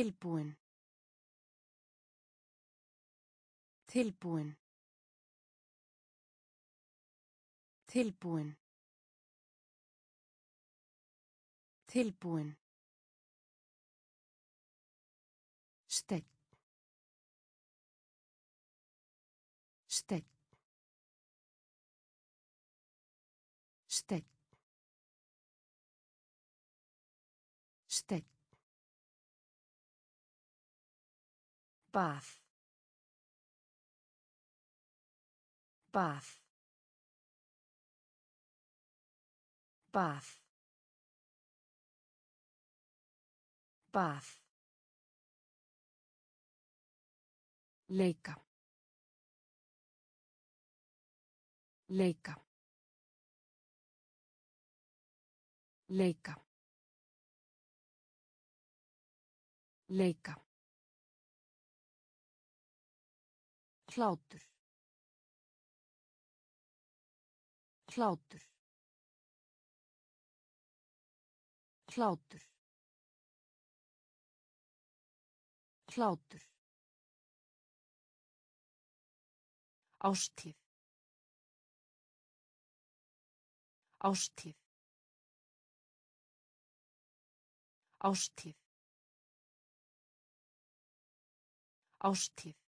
Tilbúin. Tilbúin. Tilbúin. Tilbúin. Steinn. Bað. Bað. Bað. Bað. Leika. Leika. Leika. Leika. Hlátur. Hlátur. Hlátur. Hlátur. Ástíð. Ástíð. Ástíð. Ástíð.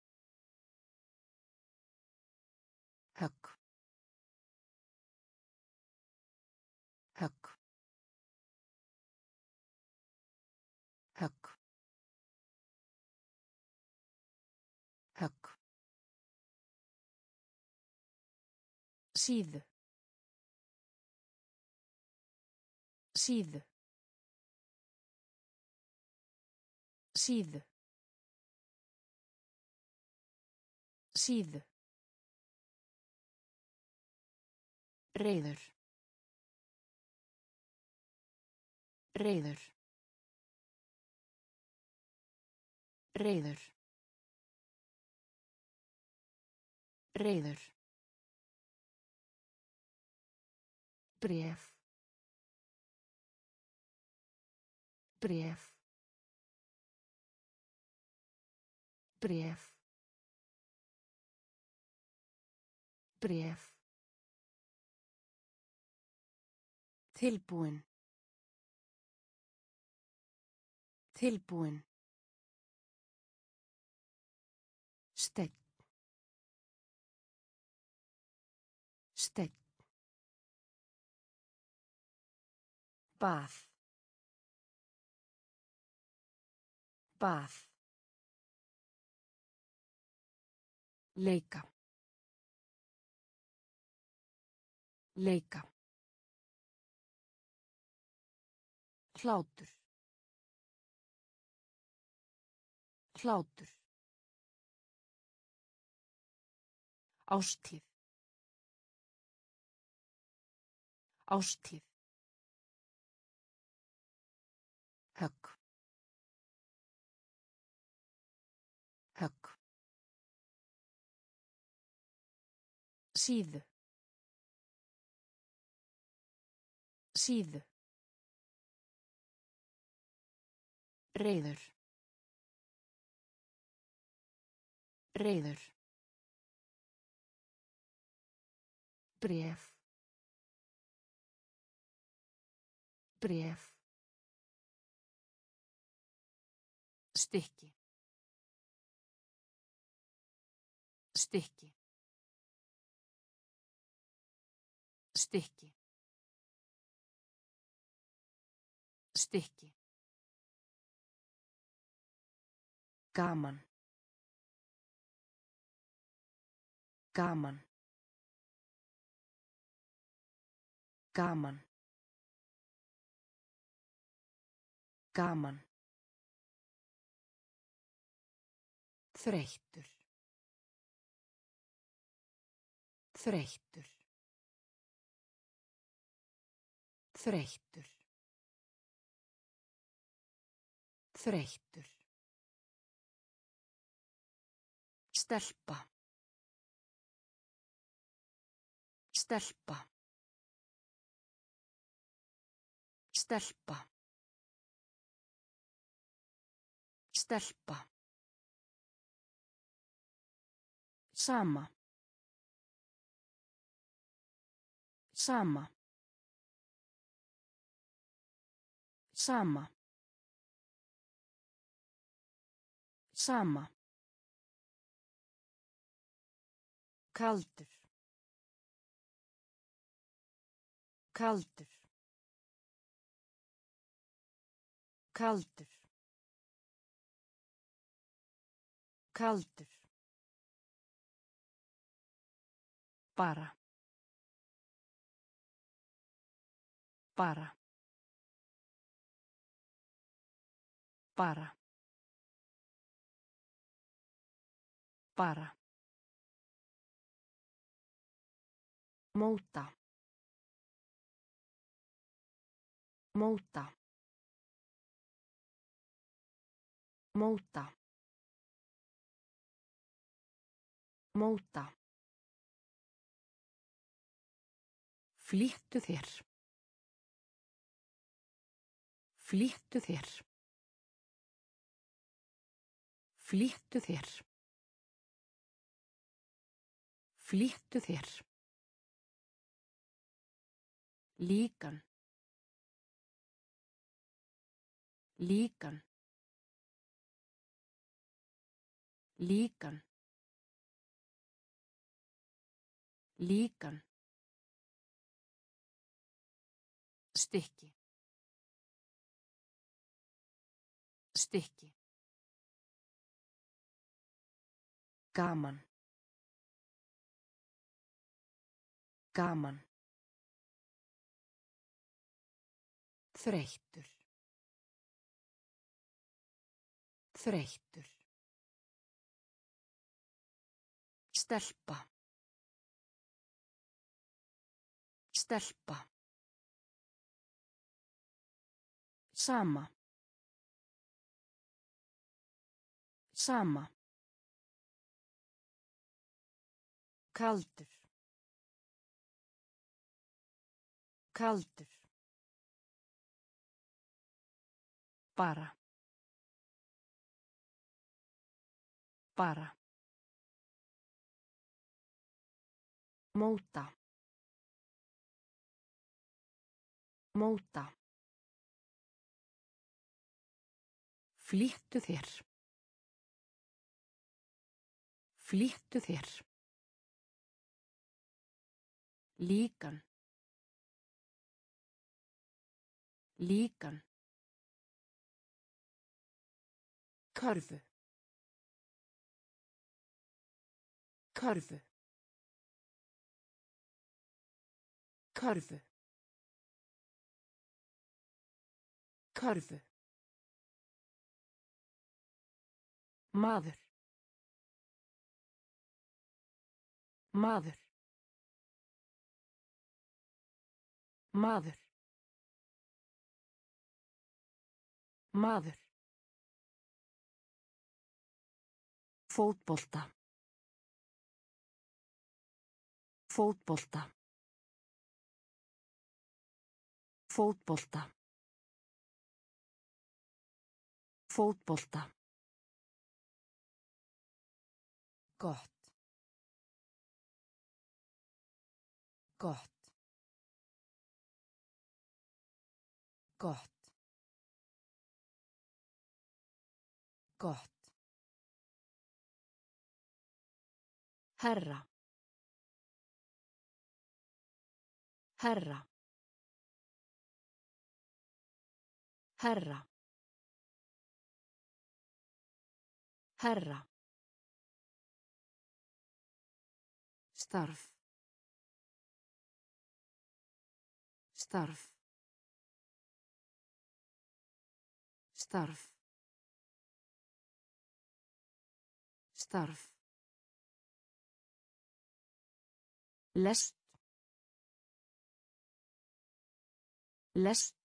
Síðu. Síðu. Síðu. Síðu. Reyður. Reyður. Reyður. Reyður. Bréf. Bréf. Bréf. Bréf. Tilbúin. Tilbúin. Bað. Bað. Leika. Leika. Hlátur. Hlátur. Ástíð. Ástíð. Síðu. Síðu. Reyður. Reyður. Bréf. Stykki. Stykki. Gaman. Gaman. Gaman. Gaman. Þreyttur. Þreyttur. Þreyttur. Þreyttur. Stelpa. Stelpa. Stelpa. Stelpa. Sama. Sama. Sama. Sama. Kaldur. Kaldur. Kaldur. Kaldur. Bara. Bara. Bara. Bara. Móta. Móta. Móta. Móta. Flýttu þér. Flýttu þér. Flýttu þér. Flýttu þér. Líkan. Líkan. Líkan. Líkan. Stykki. Stykki. Gaman. Gaman. Þreyttur. Þreyttur. Stelpa. Stelpa. Sama. Sama. Kaldur. Kaldur. Bara. Bara. Móta. Móta. Flýttu þér. Flýttu þér. Líkan. Líkan. Körfu. Körfu. Körfu. Körfu. Maður. Maður. Maður. Maður. Fótbolta. Fótbolta. Fótbolta. Fótbolta. Gott. Gott. Gott. Gott. Herra. Herra. Herra. Herra. Starf. Starf. Starf. Starf. Lest. Lest.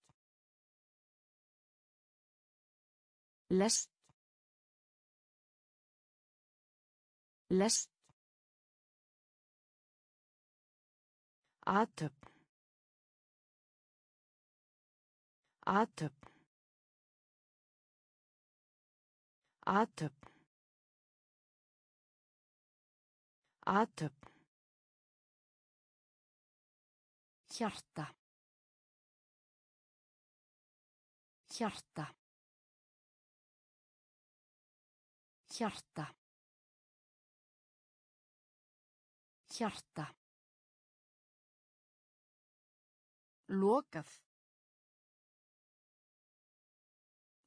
Lest. Lest. Atöp. Atöp. Atöp. Atöp. Hjarta. Hjarta. Hjarta. Hjarta. Lokað.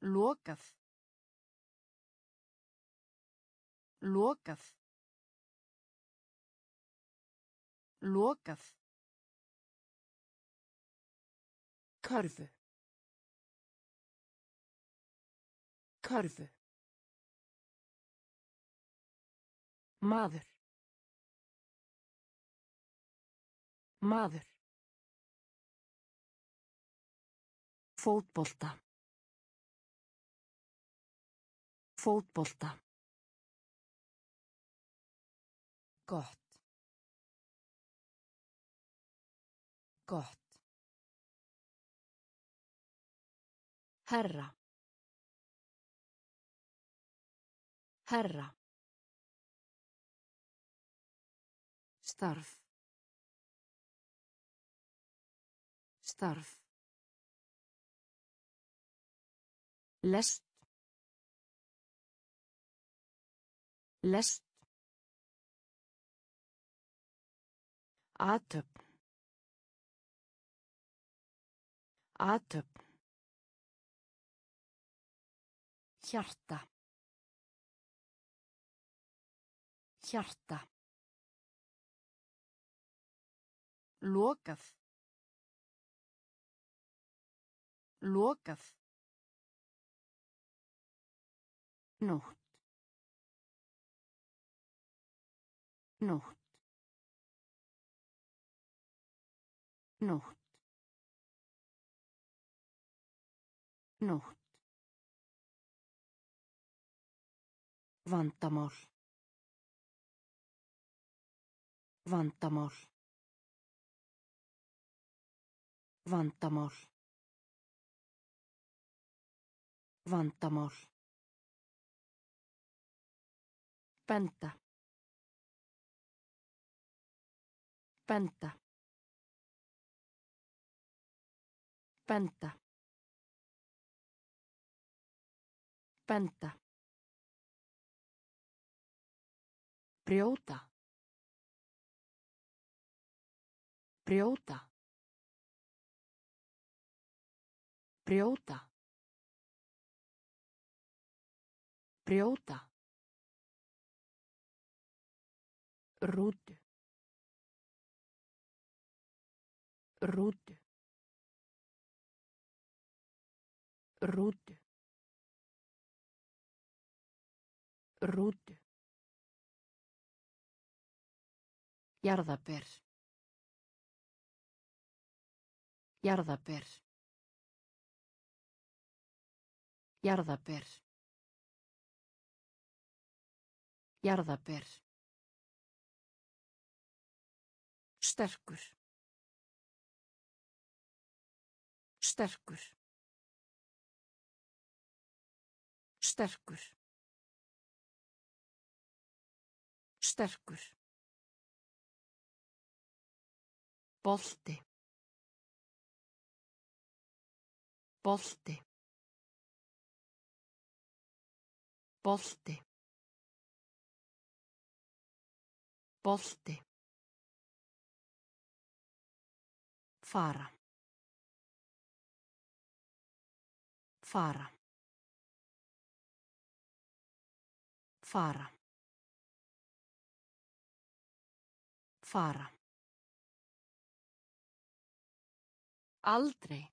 Lokað. Lokað. Lokað. Körfu. Körfu. Maður. Maður. Fótbolta. Fótbolta. Gott. Gott. Herra. Herra. Starf. Starf. lest lest atöp atöp hjarta hjarta lokað lokað Nótt. Nótt. Nótt. Nótt. Vandamál. Vandamál. Vandamál. Vandamál. Benda. Benda. Benda. Benda. Brjóta. Brjóta. Brjóta. Brjóta. Rútu. Rútu. Rútu. Rútu. Jarðaber. Jarðaber. Jarðaber. Jarðaber. Sterkur. Sterkur. Sterkur. Sterkur. Bolti. Bolti. Bolti. Bolti. Fara. Fara. Fara. Fara. Aldrei.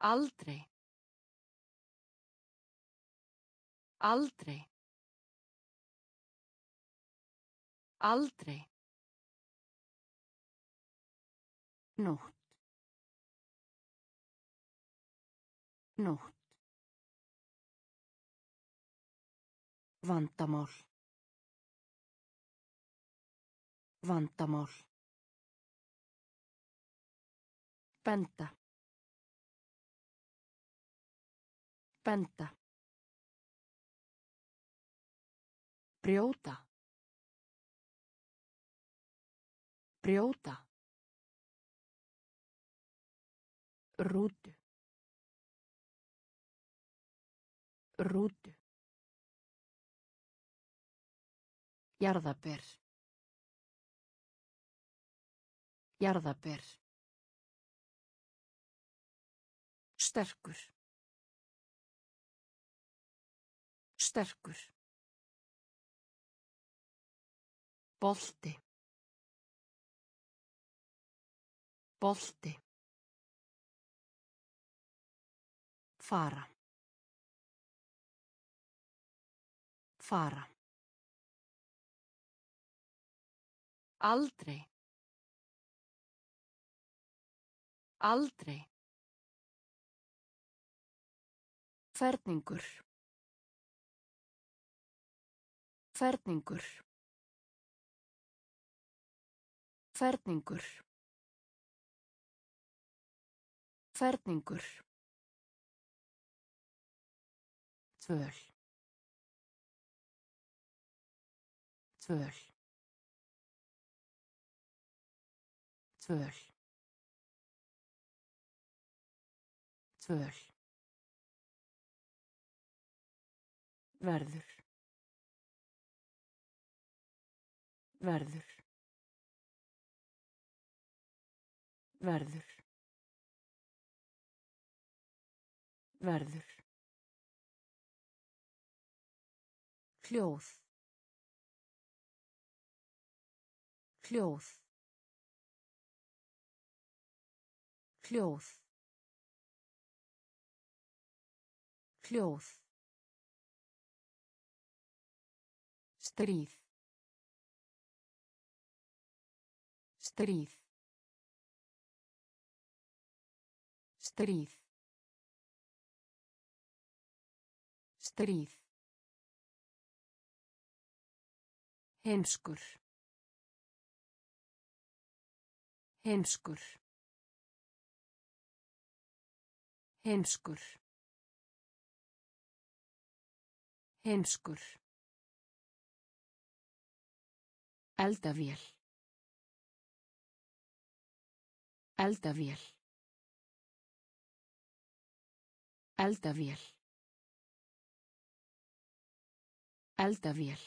Aldrei. Aldrei. Aldrei. Nótt. Nótt. Vandamál. Vandamál. Benda. Benda. Brjóta. Brjóta. Rútu. Rútu. Jarðaber. Jarðaber. Sterkur. Sterkur. Bolti. Bolti. Fara. Fara. Aldrei. Aldrei. Ferningur. Ferningur. Ferningur. Ferningur. Tvöl. Tvöl. Tvöl. Tvöl. Verður. Verður. Verður. Verður. Hljóð. Hljóð. Hljóð. Hljóð. Stríð. Stríð. Stríð. Stríð. Heimskur. Heimskur. Heimskur. Heimskur. Eldavél. Eldavél. Eldavél. Eldavél.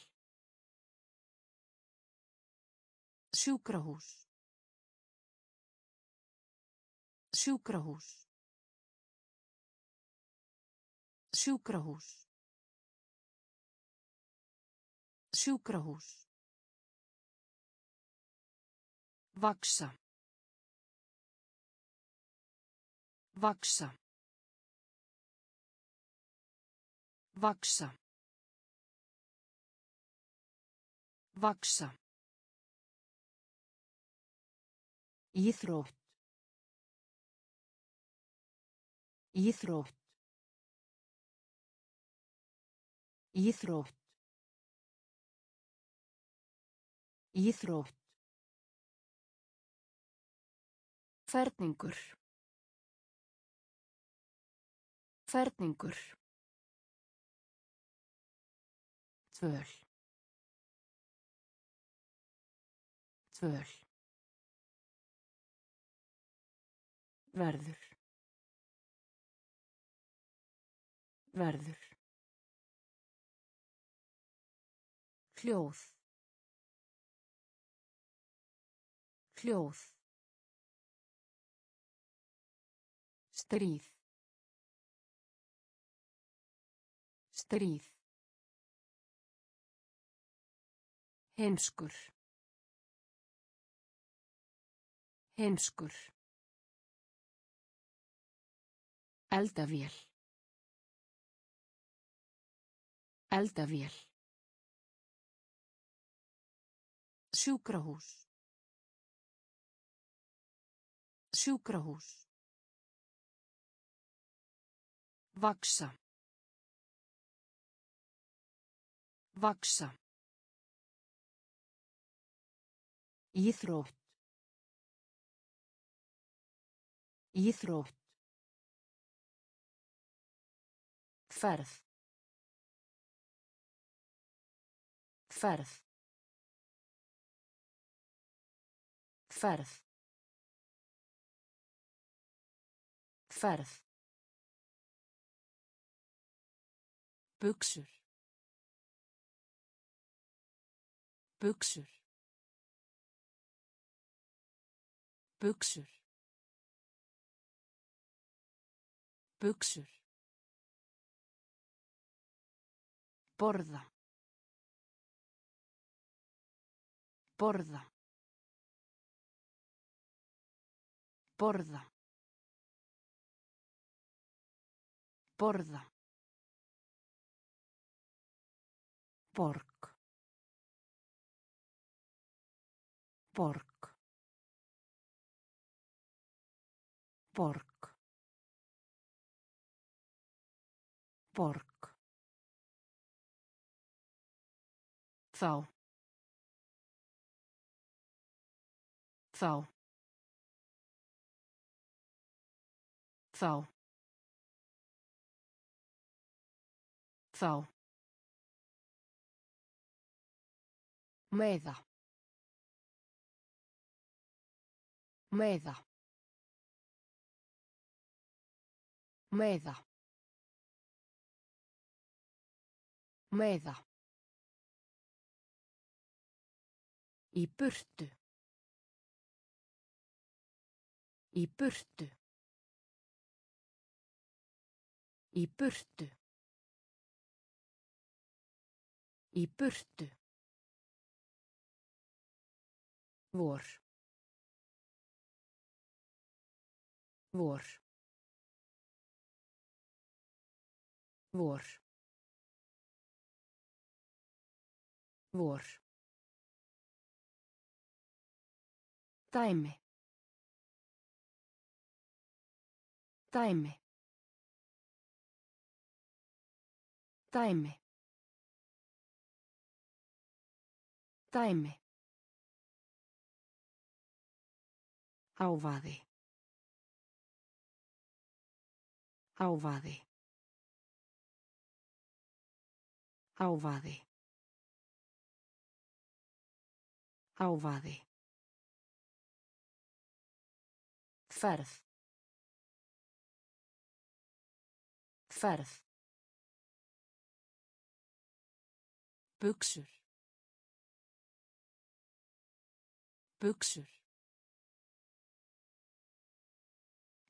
Sjúkrahús. Sjúkrahús. Sjúkrahús. Sjúkrahús. Vaksa. Vaksa. Vaksa. Vaksa. Íþrótt. Íþrótt. Íþrótt. Íþrótt. Ferningur. Ferningur. Tvöl. Tvöl. Verður. Verður. Hljóð. Hljóð. Stríð. Stríð. Heimskur. Heimskur. Eldavél. Eldavél. Sjúkrahús. Sjúkrahús. Vaksa. Vaksa. Íþrótt. Íþrótt. Ferð. Ferð. Ferð. Ferð. Buxur. Buxur. Buxur. Buxur. Borða. Borða. Borða. Borða. Borg. Borg. Borg. Borg. Þá. Þá. Þá. Þá. Meiða. Meiða. Meiða. Meiða. Í burtu. Í burtu. Í burtu. Í burtu. Vor vor vor vor. Dæmi. Dæmi. Dæmi. Dæmi Hávaði. Hávaði. Hávaði. Hávaði. Ferð. Ferð. Buxur. Buxur.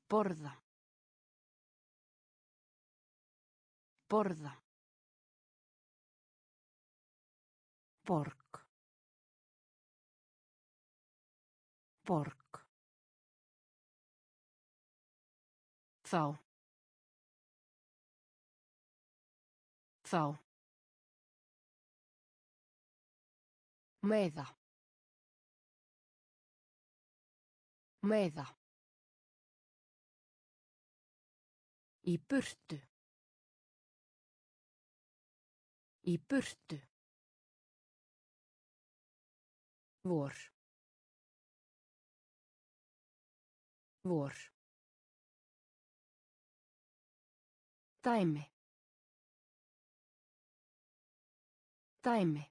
Borða. Borða. Borg. Borg. Þá. Þá. Meiða. Meiða. Í burtu. Í burtu. Vor. Vor. Dæmi. Dæmi.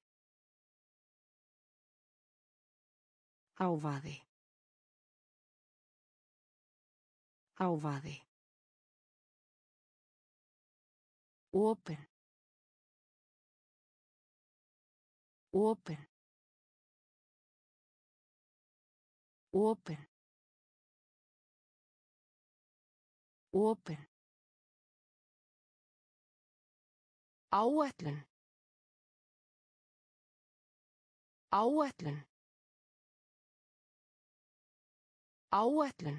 Hávaði. Hávaði. Open. Open. Open. Open. Áætlun. Áætlun. Áætlun.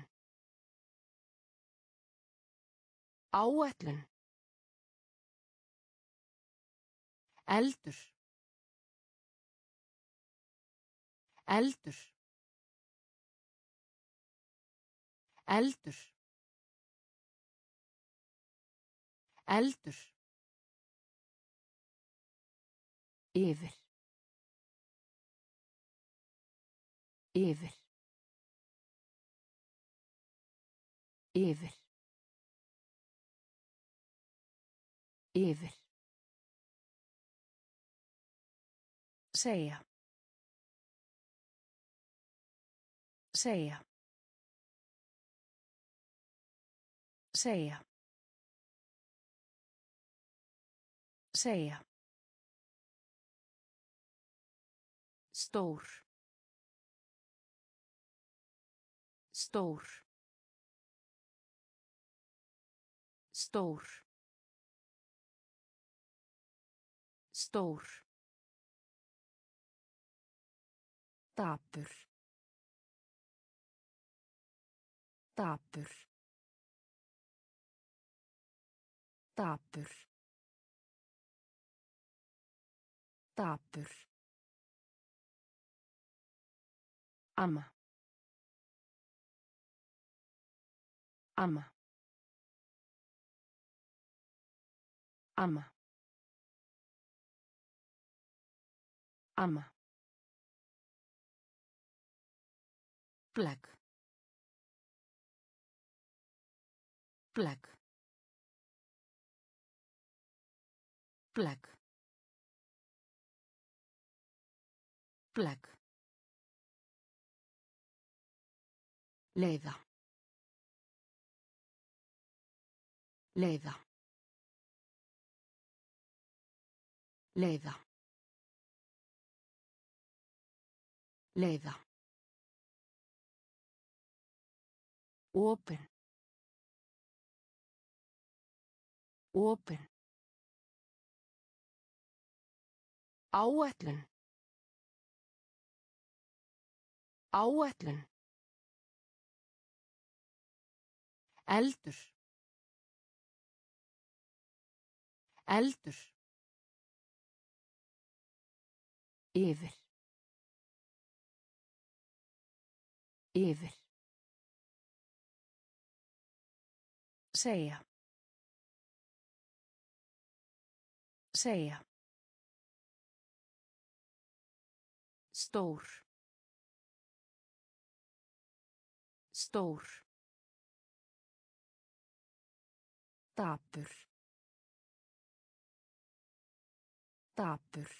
Áætlun. Eldur. Eldur. Eldur. Eldur. Yfir. Yfir. Yfir. Yfir. Segja. Segja. Segja. Segja. Stór. Stór. Stór. Stór. Dapur. Dapur. Dapur. Dapur. Amma. Amma. Amma. Amma. Black. Black. Black. Black. Leiða. Leiða. Leiða. Leiða. Opin. Opin. Áætlun. Áætlun. Eldur. Eldur. Yfir. Yfir. Segja. Segja. Stór. Stór. Dapur. Dapur.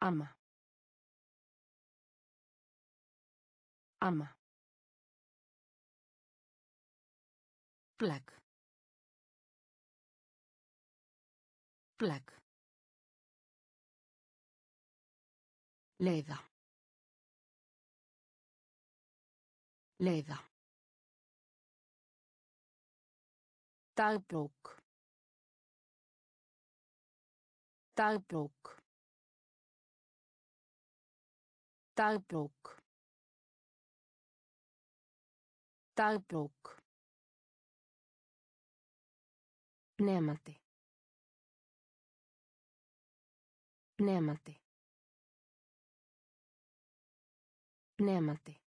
Amma. Amma. Black. Black. Leiða. Leiða. Dagbók. Dagbók. Dagbók. Dagbók. Nemandi. Nemandi. Nemandi.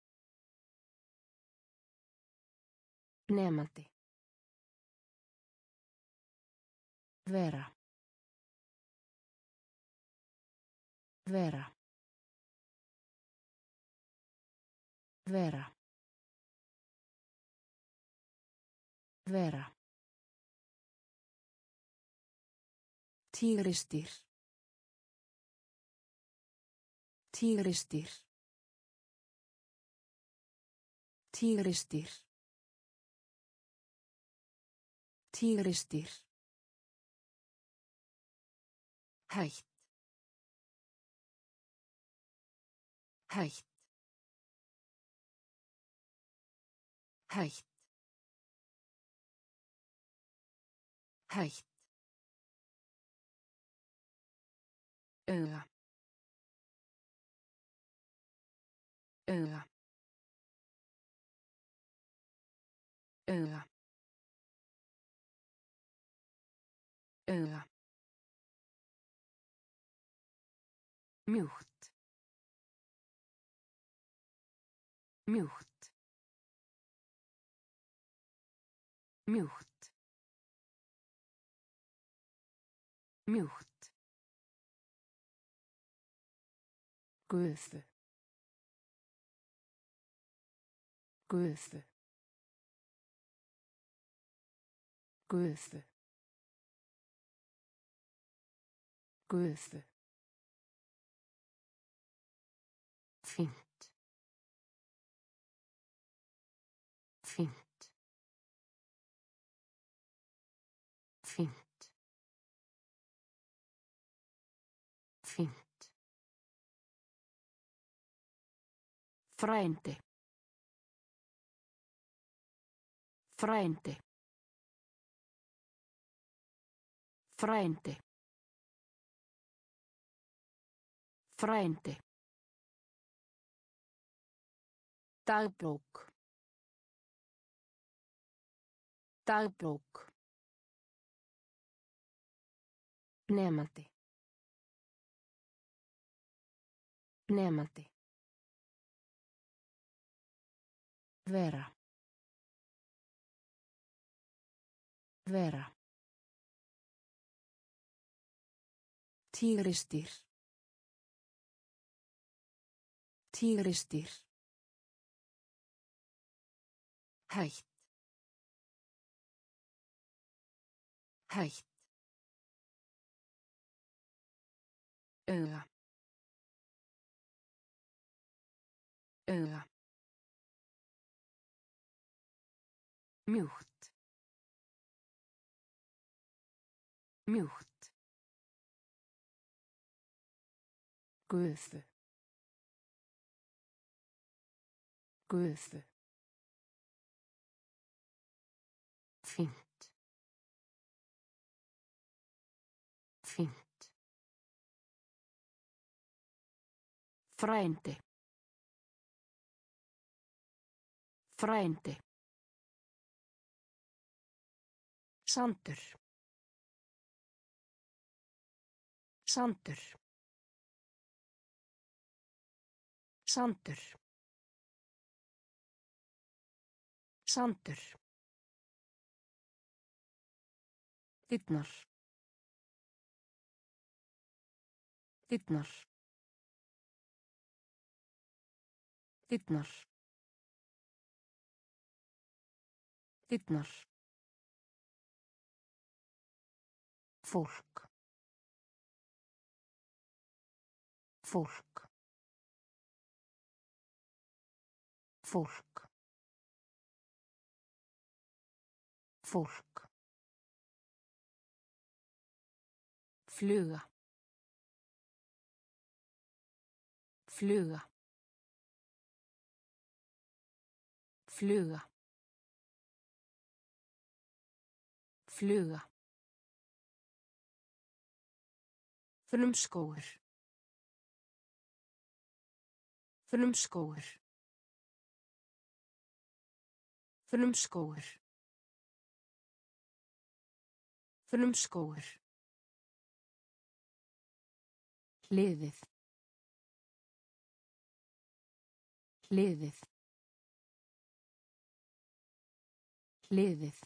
Nemandi. Vera. Vera. Vera. Vera. Tígrisdýr. Tígrisdýr. Tígrisdýr. Tígrisdýr. Hætt. Hætt. Hætt. Hætt. Auga auga auga auga mjúkt. Mjúkt. Mjúkt. Mjúkt Gufu. Gufu. Gufu. Gufu. Frændi. Frændi. Frændi. Frændi. Dagbók. Dagbók. Nemandi. Nemandi. Vera. Vera. Tígristýr. Tígristýr. Hætt. Hætt. Auga. Auga. Mjúkt. Mjúkt. Gufu. Gufu. Fínt. Fínt. Frændi. Frændi. Sandur. Sandur. Sandur. Sandur. Dyrnar. Dyrnar. Dyrnar. Dyrnar. Fólk. Fólk. Fólk. Fólk. Fluga. Fluga. Fluga. Fluga. Frumskógur. Frumskógur. Frumskógur. Frumskógur. Hliðið. Hliðið. Hliðið.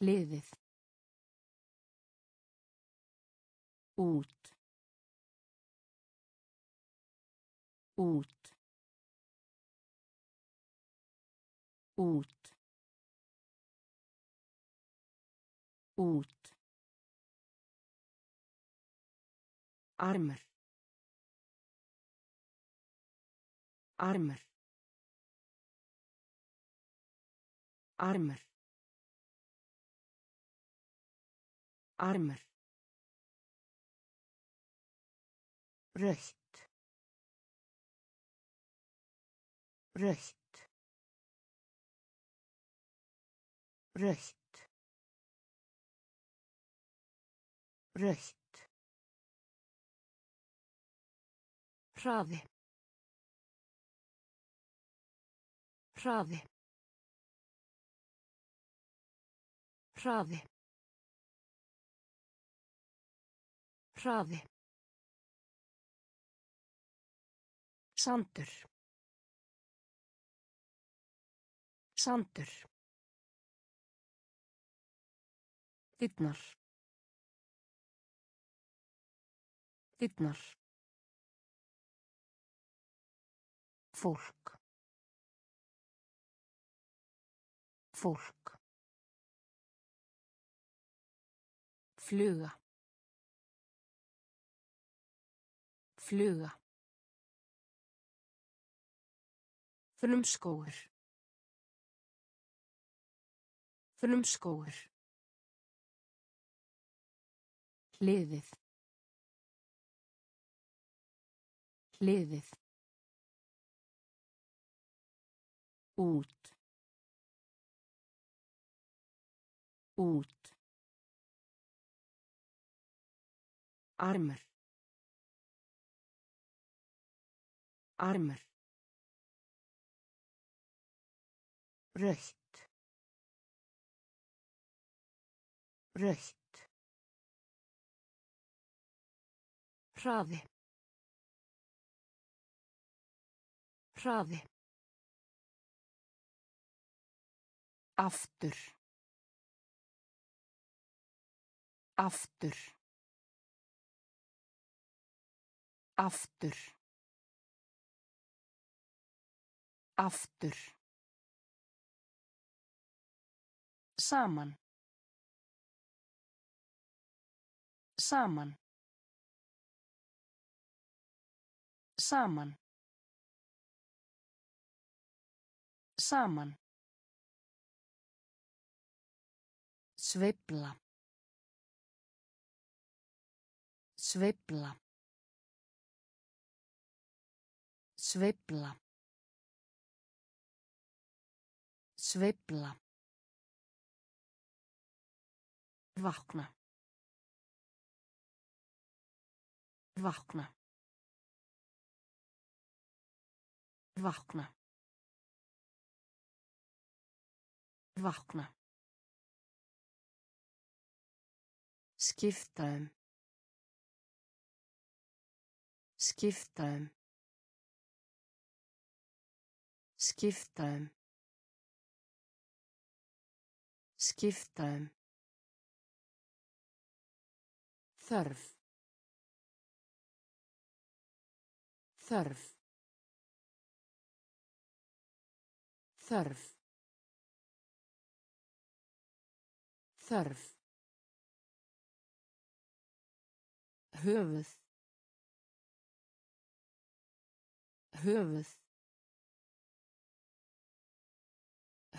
Hliðið. Út. Út. Út. Út. Armur. Armur. Armur. Armur. Rautt. Rautt. Rautt. Rautt. Hraði. Hraði. Hraði. Hraði. Sandur. Sandur. Dyrnar. Dyrnar. Fólk. Fólk. Fluga. Fluga. Frumskógur. Frumskógur. Hliðið. Hliðið. Út. Út. Armur. Armur. Rautt. Rautt. Hraði. Hraði. Aftur. Aftur. Aftur. Aftur. Saman. Saman. Saman. Saman. Sveifla. Sveifla. Sveifla. Sveifla. Vakna. Vakna. Vakna. Vakna. Skipta um. Skipta um. Skipta um. Skipta um. Þörf. Þörf. Þörf. Þörf. Höfuð. Höfuð.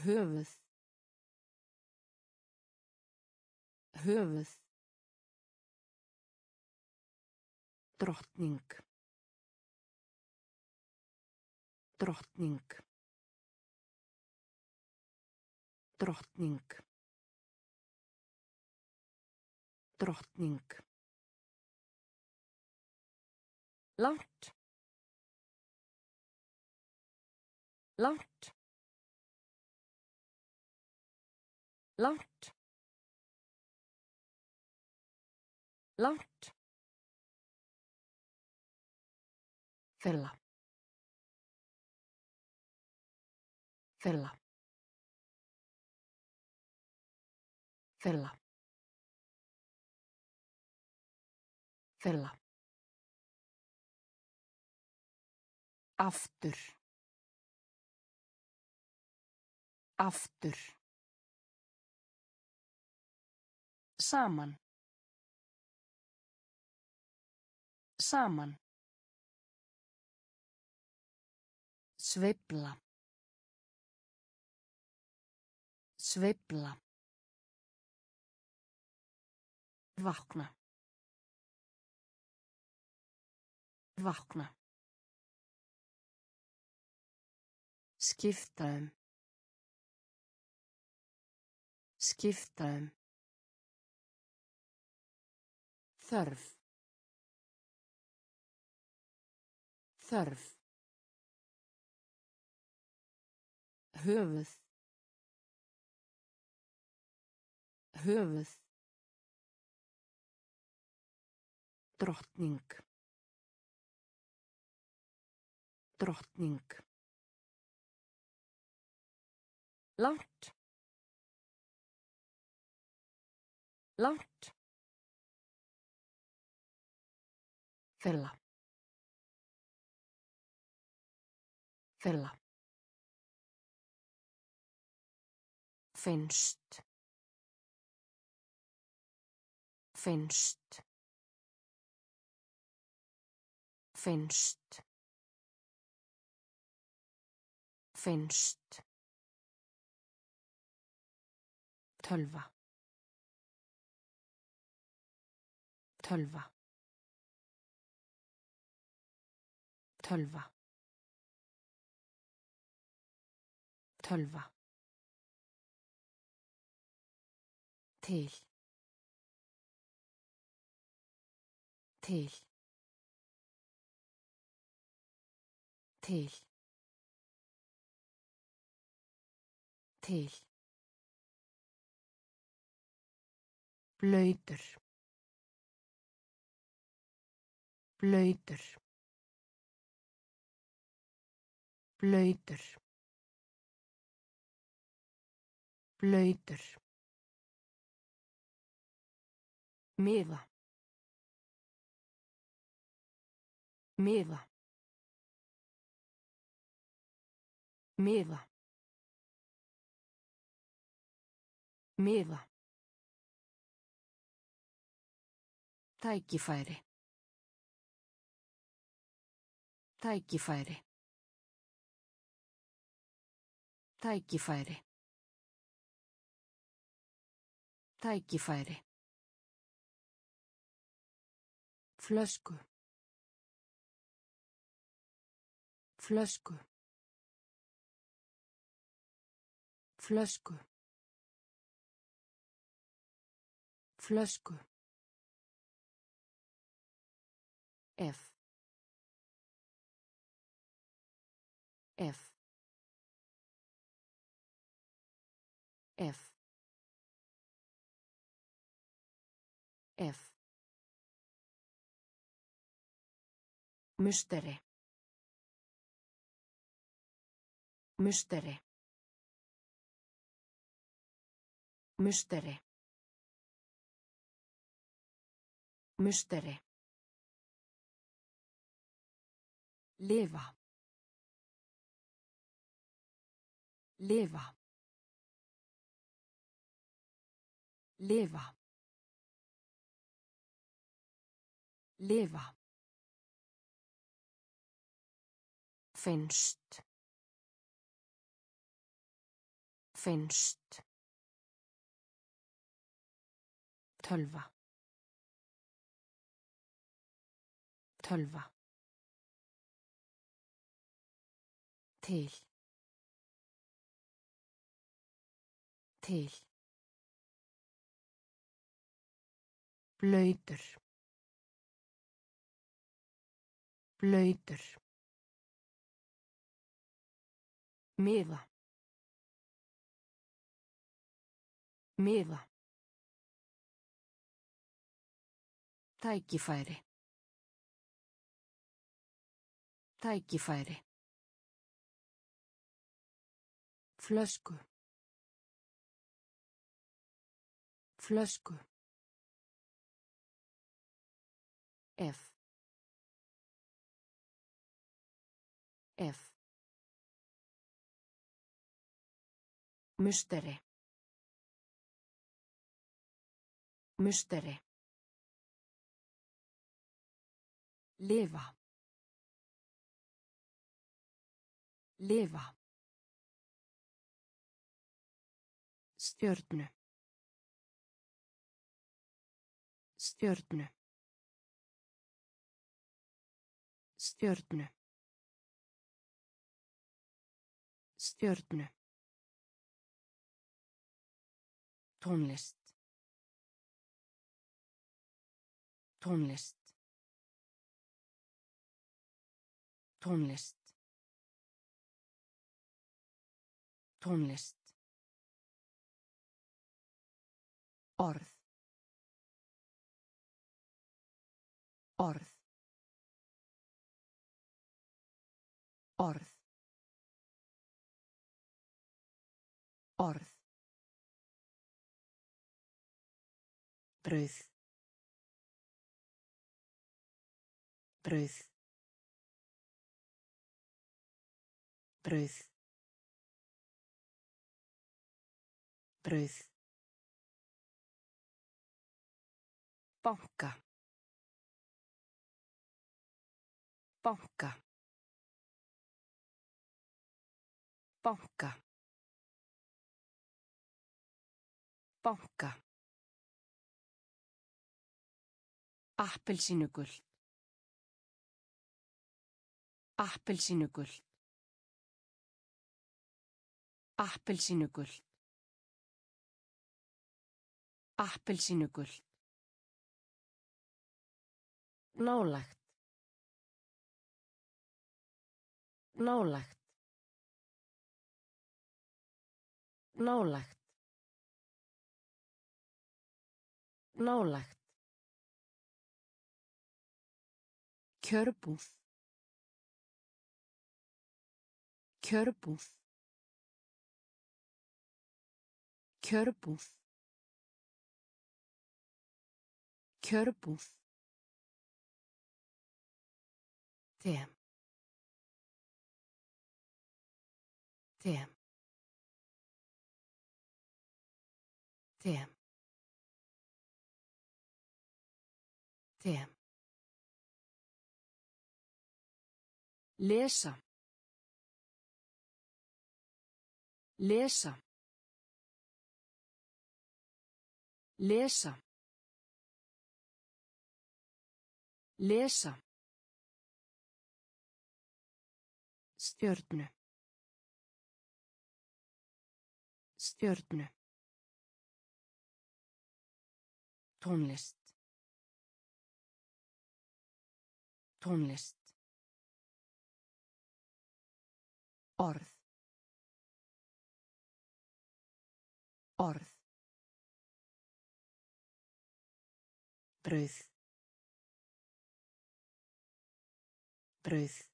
Höfuð. Höfuð. Drottning. Drottning. Drottning. Drottning. Langt. Langt. Langt. Langt. Fella. Fella. Fella. Fella. Aftur. Aftur. Saman. Saman. Sveifla. Sveifla. Vakna. Vakna. Skipta um. Skipta um. Þörf. Þörf. Höfuð. Höfuð. Drottning. Drottning. Langt. Langt. Fella. Fella. Finnst. Finnst. Finnst. Finnst. Tölva. Tölva. Tölva. Tölva til til til til. Blöytur blöytur blöytur blöytur miða. Miða. Miða. Miða. Tækifæri. Tækifæri. Tækifæri. Tækifæri flösku. Flösku. Flösku. Flösku. F. F. F. F Musteri Musteri Musteri Musteri Lifa. Lifa. Lifa. Lifa. Finnst. Finnst. Tölva. Tölva. til til blöytur blöytur miða. Miða. Tækifæri. Tækifæri. Flösku. Flösku. F. F Musteri Musteri Lifa. Lifa. Stjörnu. Stjörnu. Stjörnu. Stjörnu. Tónlist. Tónlist. Tónlist. Tónlist. Orð. Orð. Orð. Orð. Brauð. Brauð. Brauð. brauð banka banka banka banka appelsínugult. Appelsínugult. Appelsínugult. Appelsínugult. Nálægt. Nálægt. Nálægt. Nálægt kjörbúð kjörbúð kjörbúð kjörbúð Tem. Tem. Tem. Tem. Lesa. Lesa. Lesa. Lesa. Stjörnu. Stjörnu. Tónlist. Tónlist. Orð. Orð. Brauð. Brauð.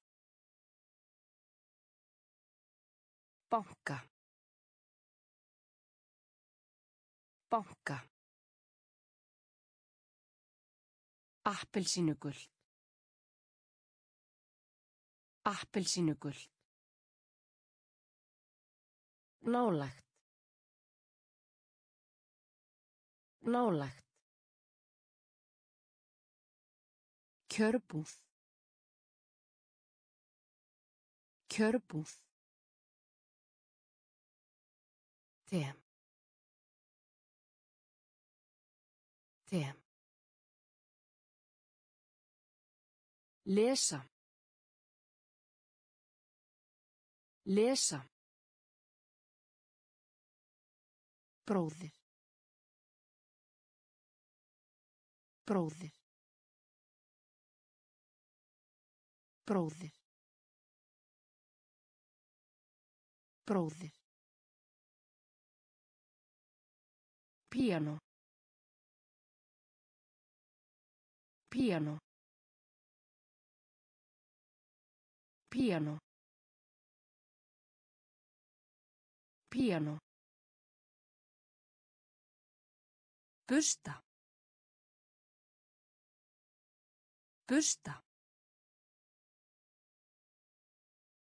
banka banka appelsínugult appelsínugult nálægt nálægt kjörbúð kjörbúð Tem. Tem. Lesa. Lesa. Bróðir. Bróðir. Bróðir. Bróðir. Piano. Piano. Piano. Piano. Busta. Busta.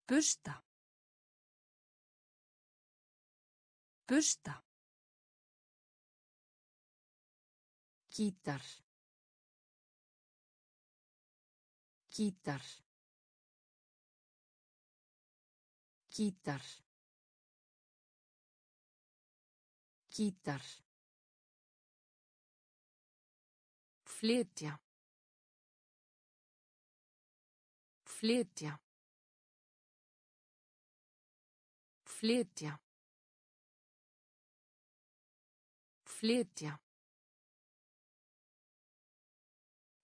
Busta. Busta. Gítar. Gítar. Gítar. Gítar. Flytja. Flytja. Flytja. Flytja.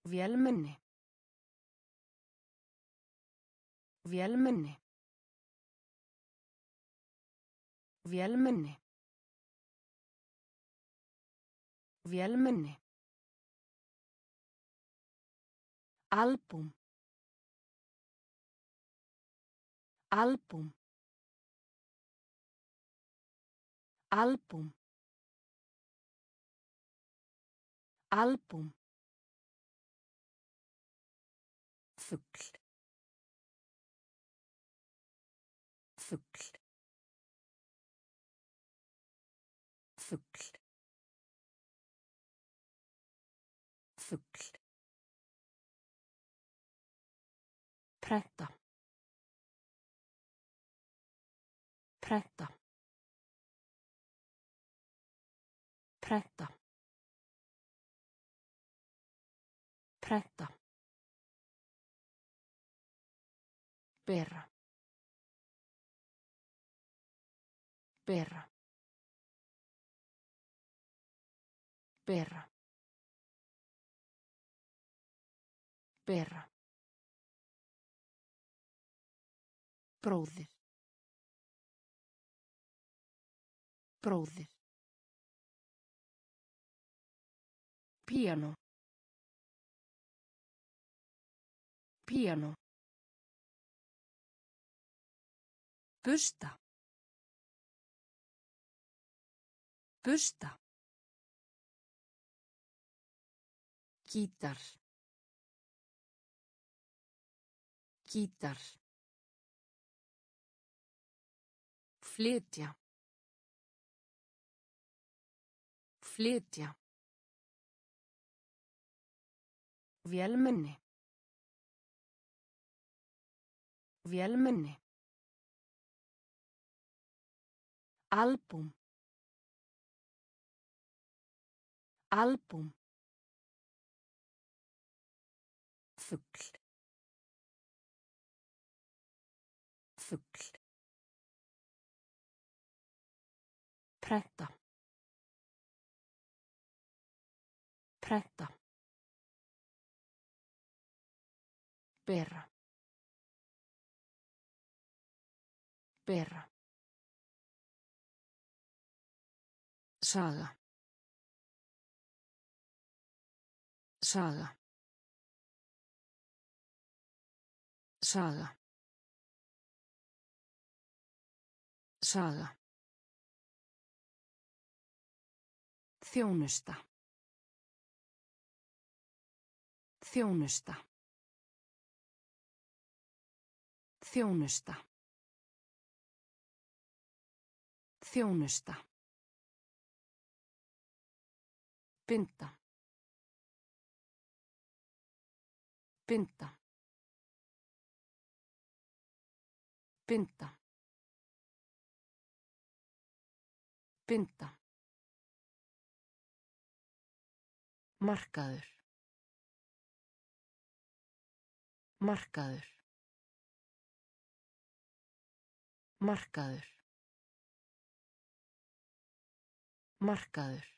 Vélmenni. Vélmenni. Vélmenni. Vélmenni. Album. Album. Album. Album. Fugl. Fugl. Fugl. Fugl. Prenta. Prenta. Prenta. Prenta. Bera. Bera. Bera. Bera. Bróðir. Bróðir. Píano. Píano. Busta. Busta. Gítar. Gítar. Flytja. Flytja. Vélmenni. Vélmenni. Albúm. Albúm. Fugl. Fugl. Prenta. Prenta. Bera. Bera. Saga. Saga. Saga. Saga. Þjónusta. Þjónusta. Þjónusta. Þjónusta. Binda. Binda. Binda. Binda. Markaður. Markaður. Markaður. Markaður.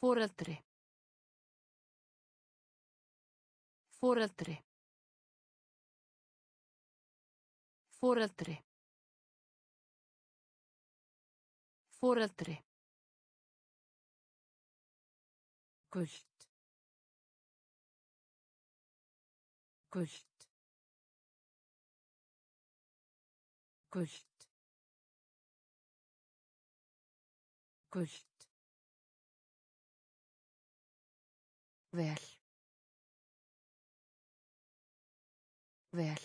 Foreldri. Foreldri. Foreldri. Foreldri. Gult. Gult. Gult. Gult. Vel. Vel.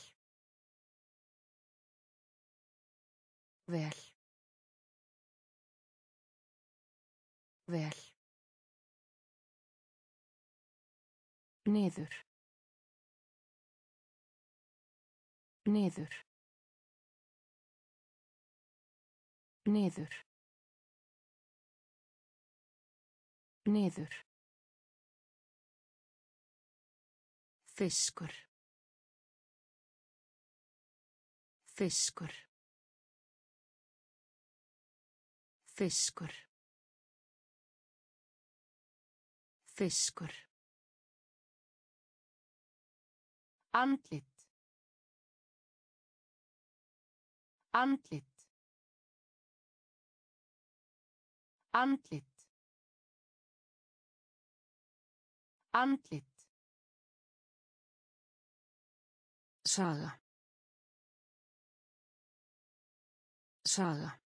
Vel. Vel. Niður. Niður. Niður. Niður. Fiskur. Fiskur. Fiskur. Fiskur. Andlit. Andlit. Andlit. Andlit. Saga. Saga.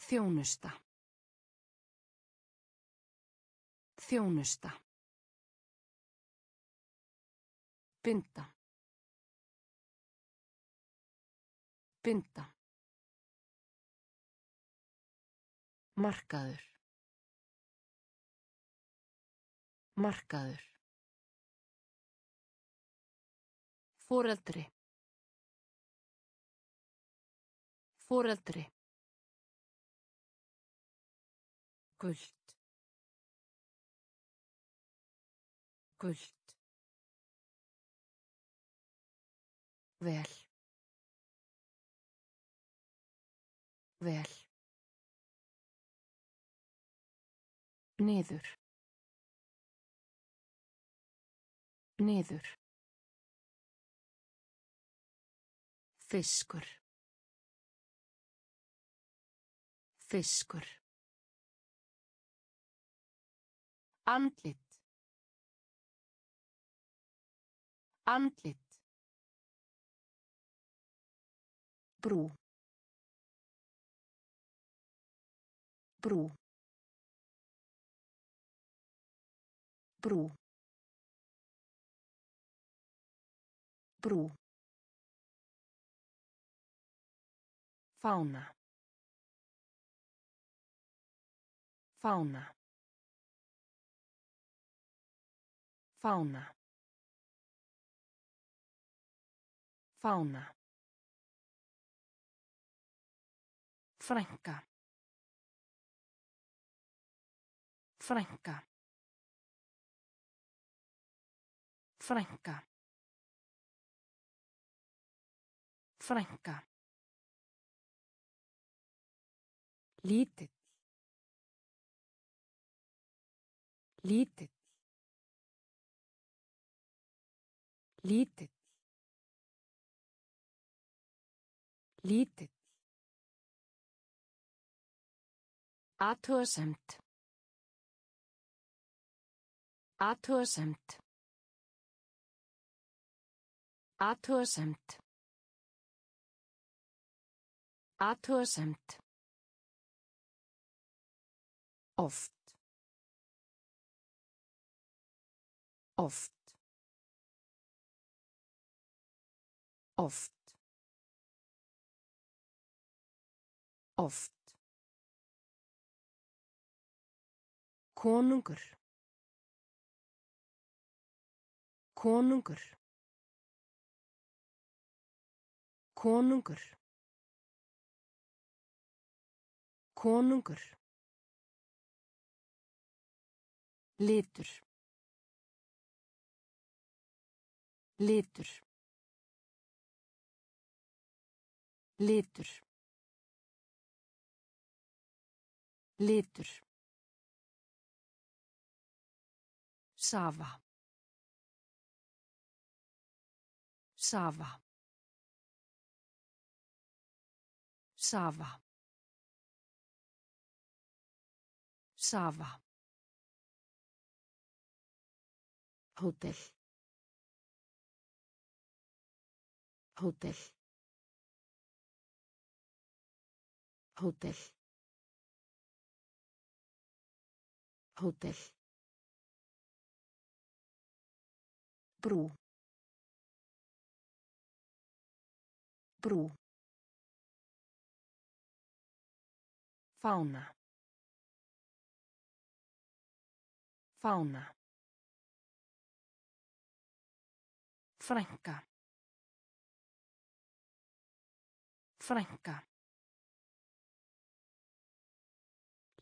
Þjónusta. Þjónusta. Binda. Binda. Markaður. Markaður. Foreldri. Foreldri. Gult. Gult. Vel. Vel. Niður. Niður. Fiskur. Fiskur. Andlit. Andlit. Brú. Brú. Brú. Brú. Fána. Fána. Fána. Fána. Frænka. Frænka. Frænka. Frænka. Lítill. Lítill. Lítill. Lítill. Athugasemd. Athugasemd. Athugasemd. Athugasemd. Oft. Oft. Oft. Oft. Konungur. Konungur. Konungur. Konungur. Litur. Litur. Litur. Litur. Safa. Safa. Safa. Safa. Hótel. Hótel. Hótel. Hótel. Brú. Brú. Fána. Fána. Frænka. Frænka.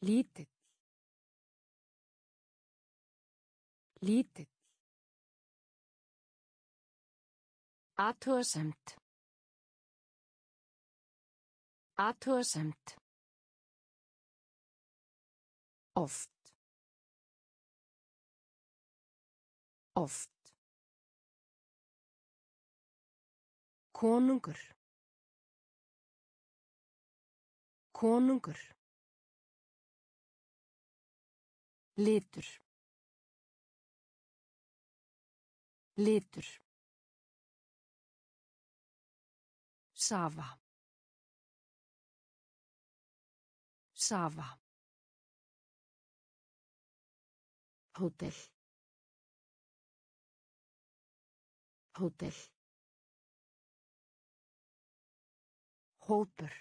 Lítill. Lítill. Athugasemd. Athugasemd. Oft. Oft. Konungur. Konungur. Litur. Litur. Safa. Safa. Hótel. Hótel. Hópur.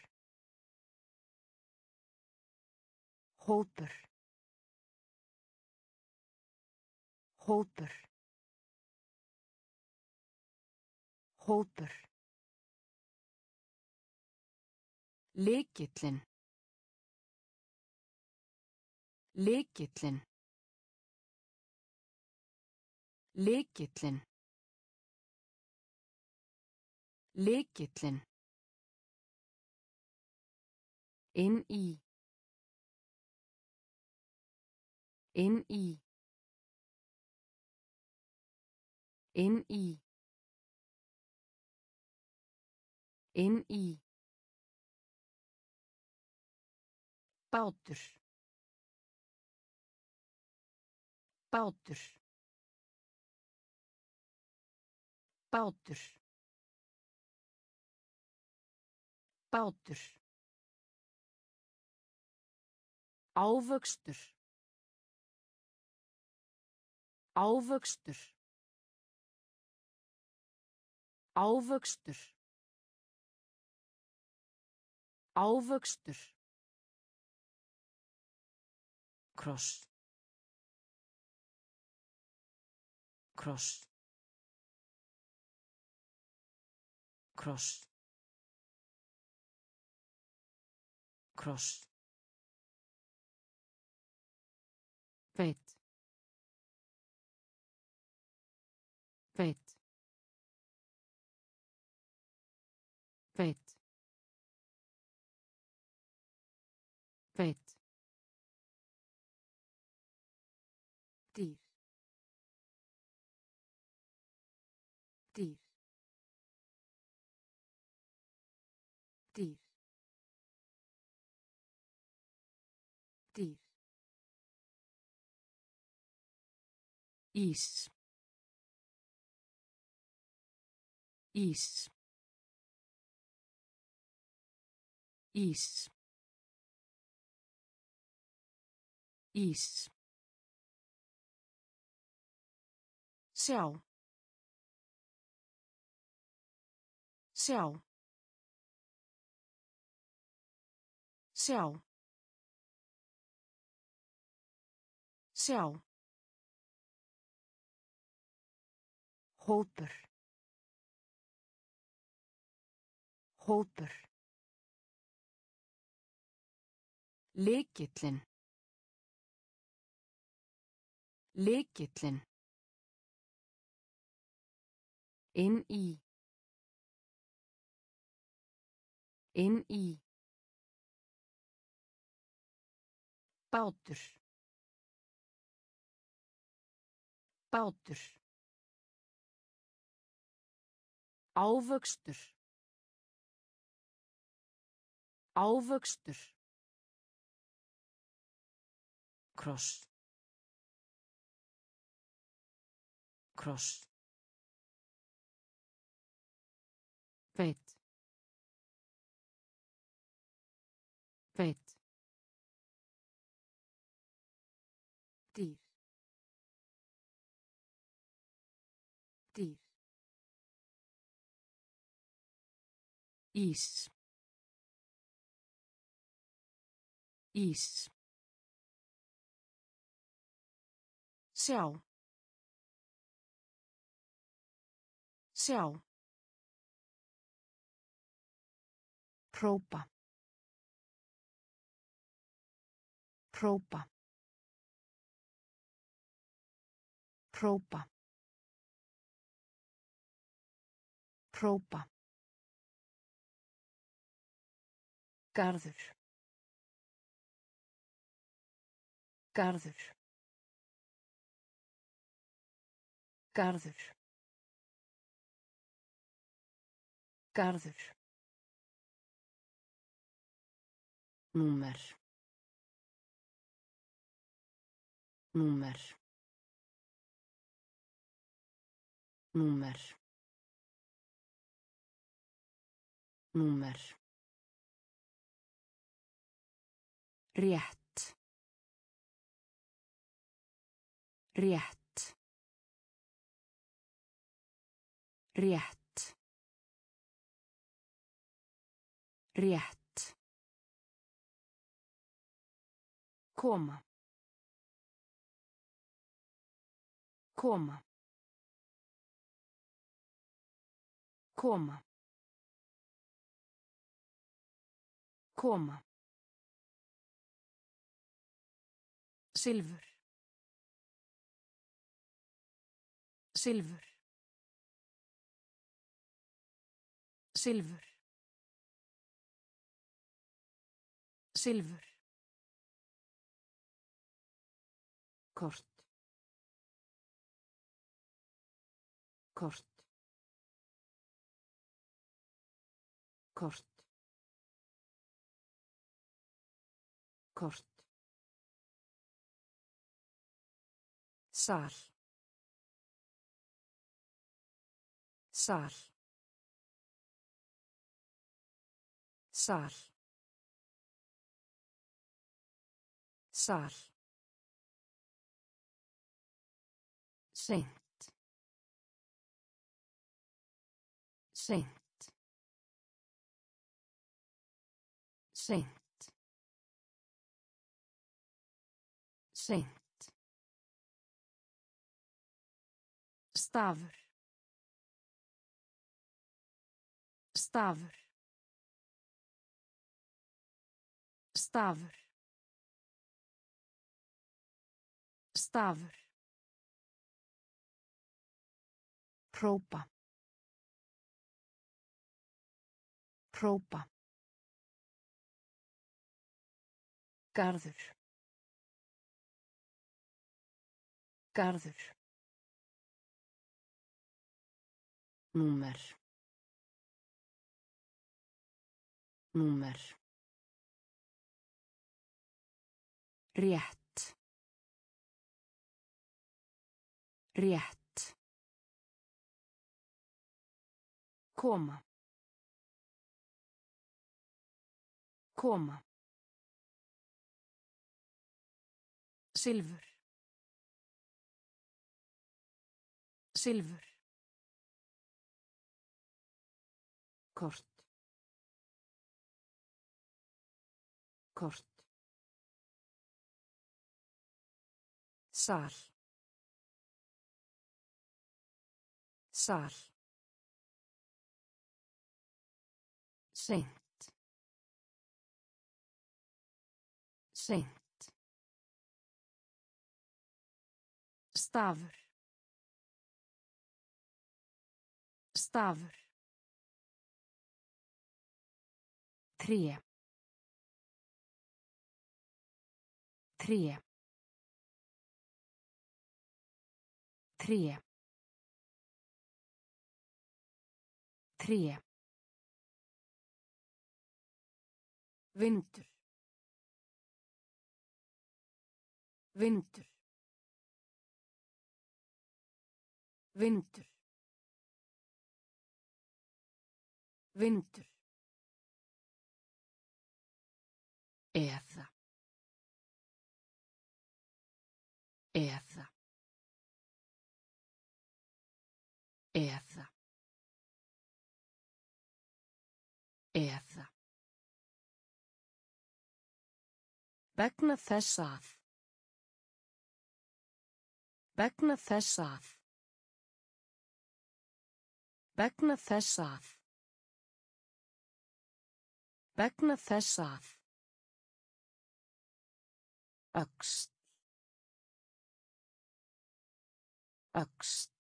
Hópur. Hópur. Hópur. Lekillin. Lekillin. Lekillin. Lekillin. Inn í. Inn í. Inn í. Inn í. Bátur. Bátur. Bátur. Bátur. Ávöxtur. Ávöxtur. Ávöxtur. Ávöxtur. Kross. Kross. Kross. Kross. Veit. Veit. Veit. Veit. Ís. Ís. Ís. Ís. Sjá. Sjá. Sjá. Sjá. Hópur. Hópur. Lekillin. Lekillin. Inn í. Inn í. Bátur. Bátur. Ávöxtur. Ávöxtur. Kross. Kross. Veit. Veit. Ís. Ís. Sjá. Sjá. Própa. Própa. Própa. Própa. Garður. Garður. Garður. Garður. Númer. Númer. Númer. Númer. Rétt. Rétt. Rétt. Rétt. Koma. Koma. Koma. Koma. Silfur. Silfur. Silfur. Silfur. Kort. Kort. Kort. Kort. Sal. Sal. Sal. Sal. Seint. Seint. Seint. Seint. Stafur. Stafur. Stafur. Stafur. Própa. Própa. Garður. Garður. Nummer nummer Rétt. Rétt. Koma. Koma. Silfur. Silfur. Kort. Kort. Sal. Sal. Seint. Seint. Stafur. Stafur. Tré. Tré. Tré. Tré. Vindur. Vindur. Vindur. Vindur. Eða. Eða. Eða. Eða. Vegna þess að. Vegna þess að. Vegna þess að. Vegna þess að. Öxt. Öxt.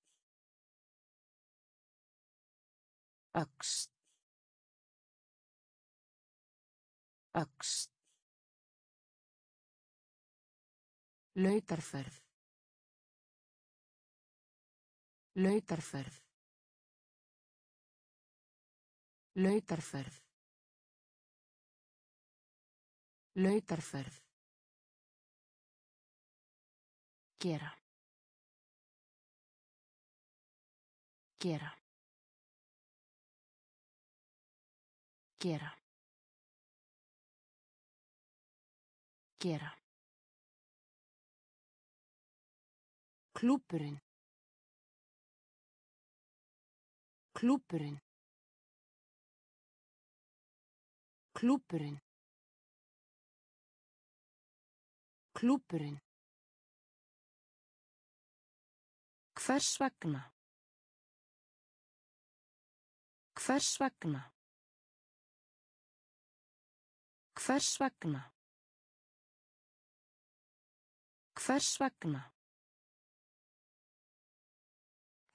Öxt. Öxt. Lautarferð. Lautarferð. Lautarferð. Lautarferð. Gera. Gera. Gera. Gera. Klúpurinn. Klúpurinn. Klúpurinn. Klúpurinn. Hvers vegna? Hvers vegna? Hvers vegna? Hvers vegna?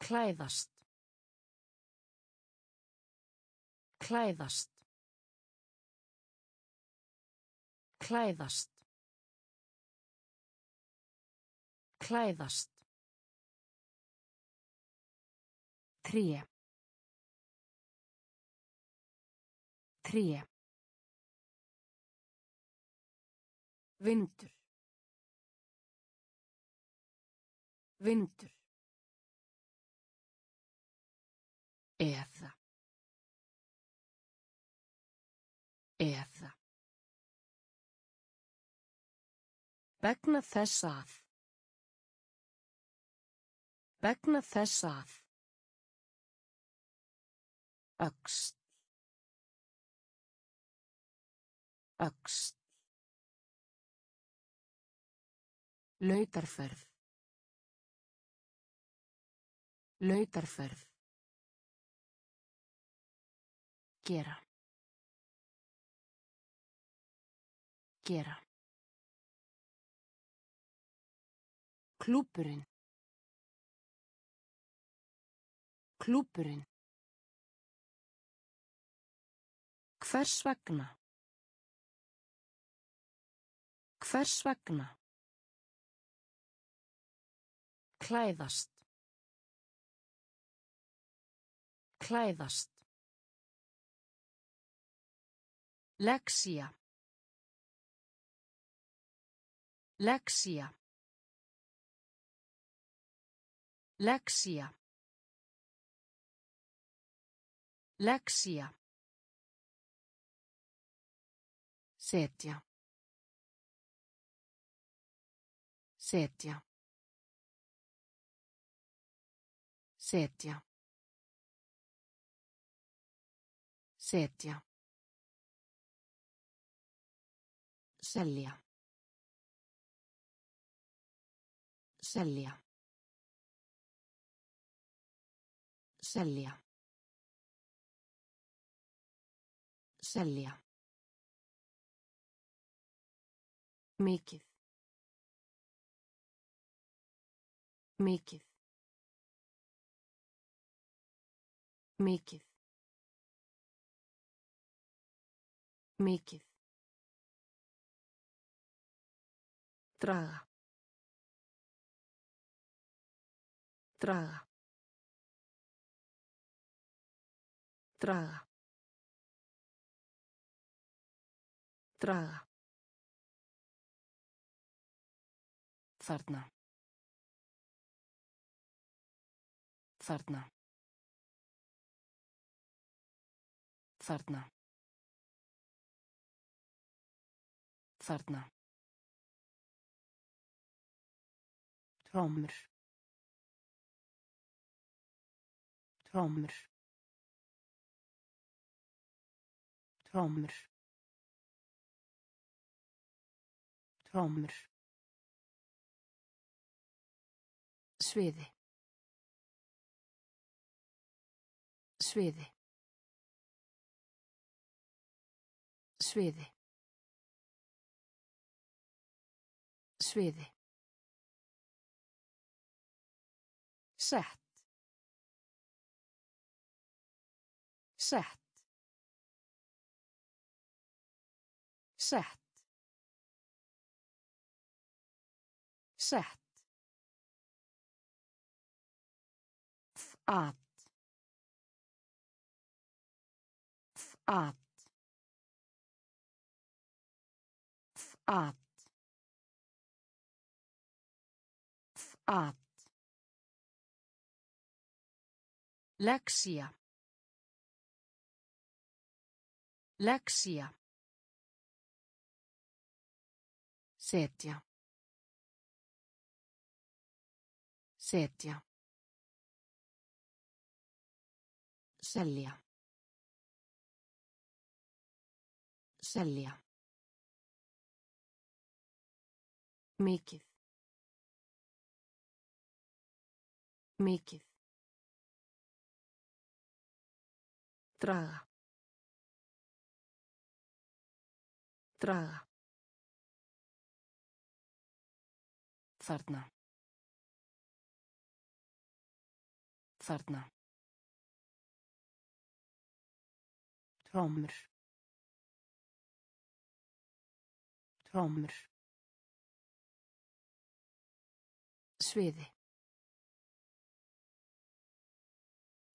Klæðast. Klæðast. Klæðast. Klæðast. Tré. Tré. Vindur. Vindur. Eða. Eða. Begna þess að. Begna þess að. Öxt. Öxt. Lautarferð. Lautarferð. Gera. Gera. Klúpurinn. Klúpurinn. Hvers vegna? Hvers vegna? Klæðast. Klæðast. Lexía. Lexía. Lexía. Lexía. Setja. Setja. Setja. Setja. Selja. Selja. Selja. Selja. Mikið. Mikið. Mikið. Mikið. Draga. Draga. Draga. Draga. Þarna. Þarna. Þarna. Þarna. Trommur. Trommur. Trommur. Trommur. Sviði. Sviði. Sviði. Sviði. Sett. Sett. Sett. Sett. Att. Att. Att. Att. Lexía. Lexía. Setja. Setja. Selja. Selja. Mikið. Mikið. Draga. Draga. Þarna. Þarna. Trommur. Trommur. Sviði.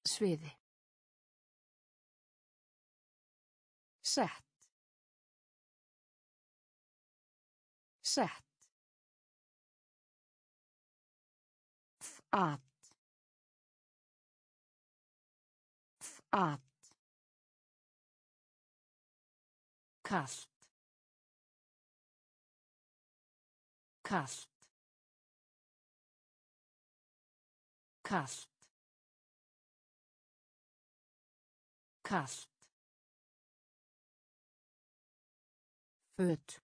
Sviði. Sett. Sett. At. At. Kalt. Kalt. Kalt. Kalt. Föt.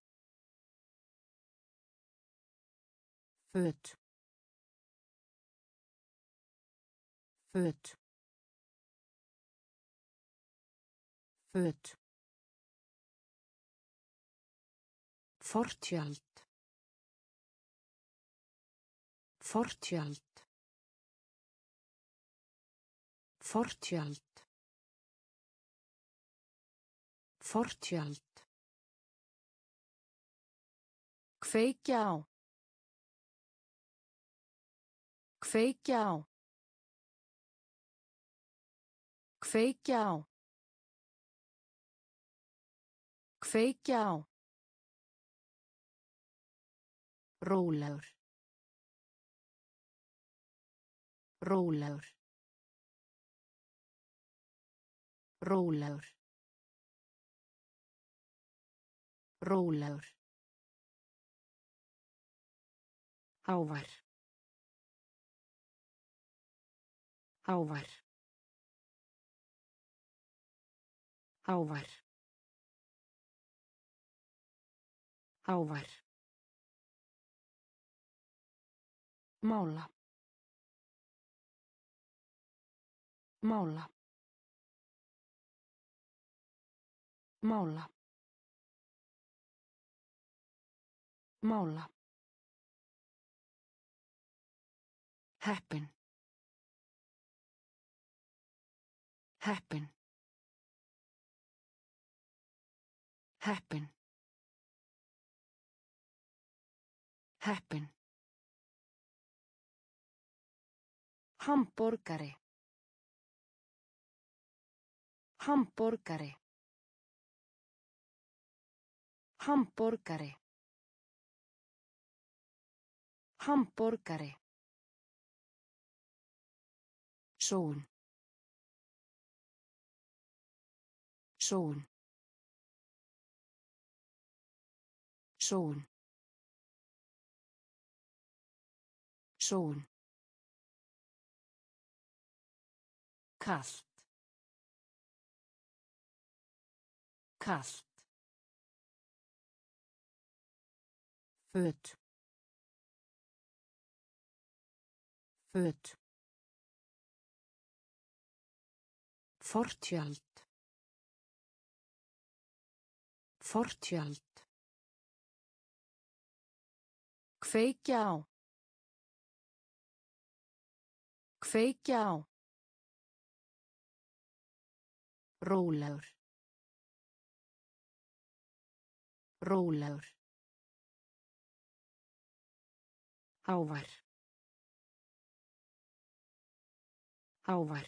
Föt. Föt. Föt. Fortjöld. Fortjöld. Fortjöld. Fortjöld. Kveikja á. Kveikja á. Kveikja á. Kveikja á. Rólegur. Rólegur. Rólegur. Rólegur. Hávar. Hávar. Hávar. Hávar. Mála. Mála. Mála. Mála. Heppin. Heppin. Heppin. Heppin. Hamborgari. Hamborgari. Hamborgari. Hamborgari. Sól. Sól. Sól. Sól. Kalt. Kalt. Föt. Föt. Fortjöld. Fortjöld. Kveikja á. Kveikja á. Rólegur. Rólegur. Hávar. Hávar.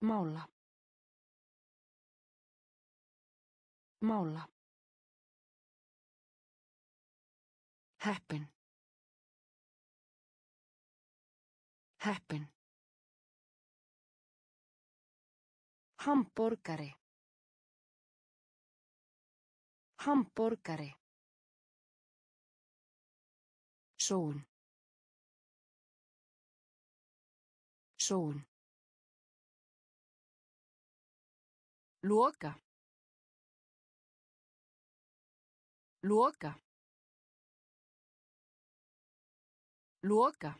Mála. Mála. Heppin. Heppin. Hamborgari. Hamborgari. Sól. Sól. Loka. Loka. Loka.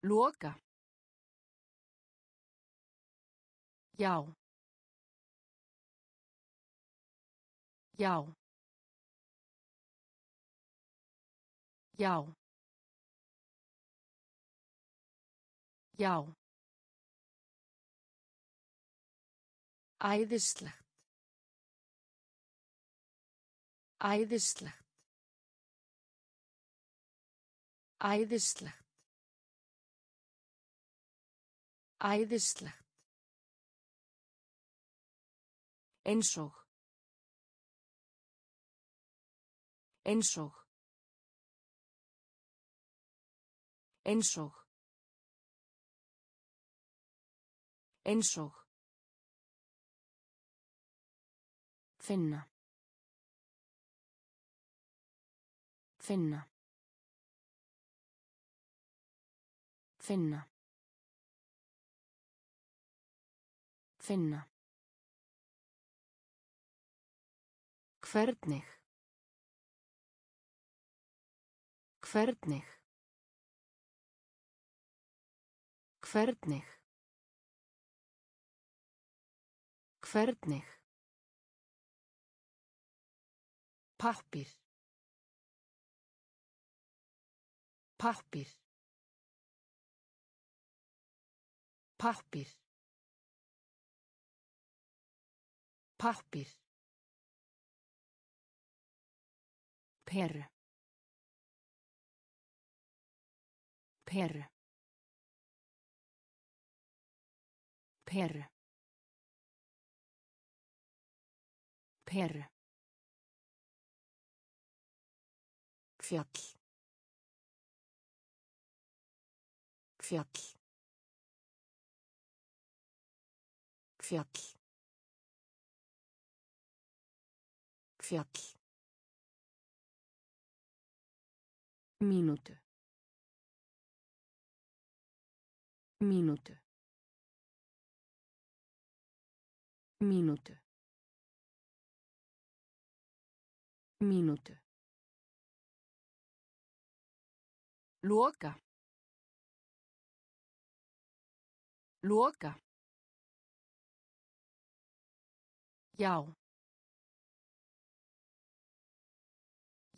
Loka. Já. Já. Já. Já. Æðislegt. Æðislegt. Æðislegt. Æðislegt. Einsog. Einsog. Einsog. Einsog. Finna. Finna. Finna. Finna. Hvernig. Hvernig. Hvernig. Hvernig. Pappir. Pappir. Pappir. Pappir. Peru. Peru. Peru. Peru. Fjall. Fjall. Fjall. Fjall. Mínútu. Mínútu. Mínútu. Mínútu. Loka. Loka. Já.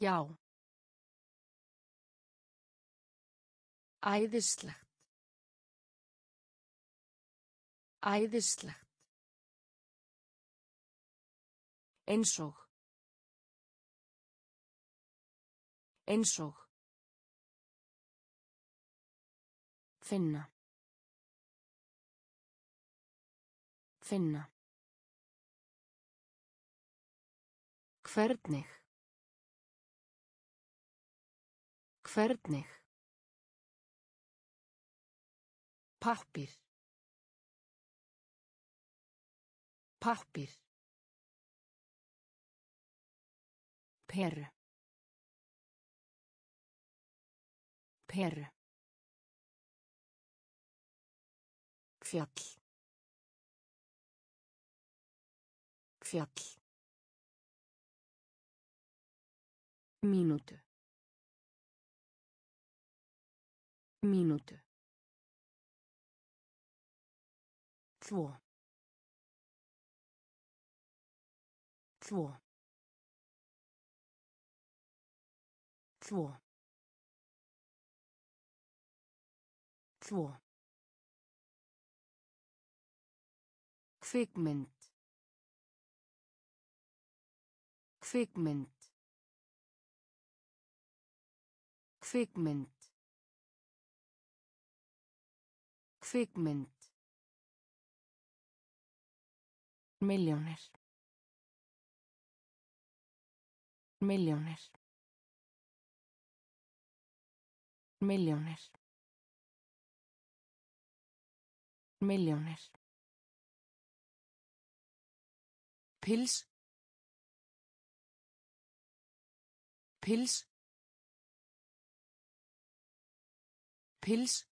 Já. Æðislegt. Æðislegt. Einsog. Einsog. Finna. Finna. Hvernig. Hvernig. Pappir. Pappir. Peru. Peru. Fjall. Fjall. Mínútu. Mínútu. Þvó. Þvó. Þvó. Þvó. Kvikmynd. Kvikmynd. Kvikmynd. Kvikmynd. Milljónir. Milljónir. Milljónir. Milljónir. Pils. Pils. Pils.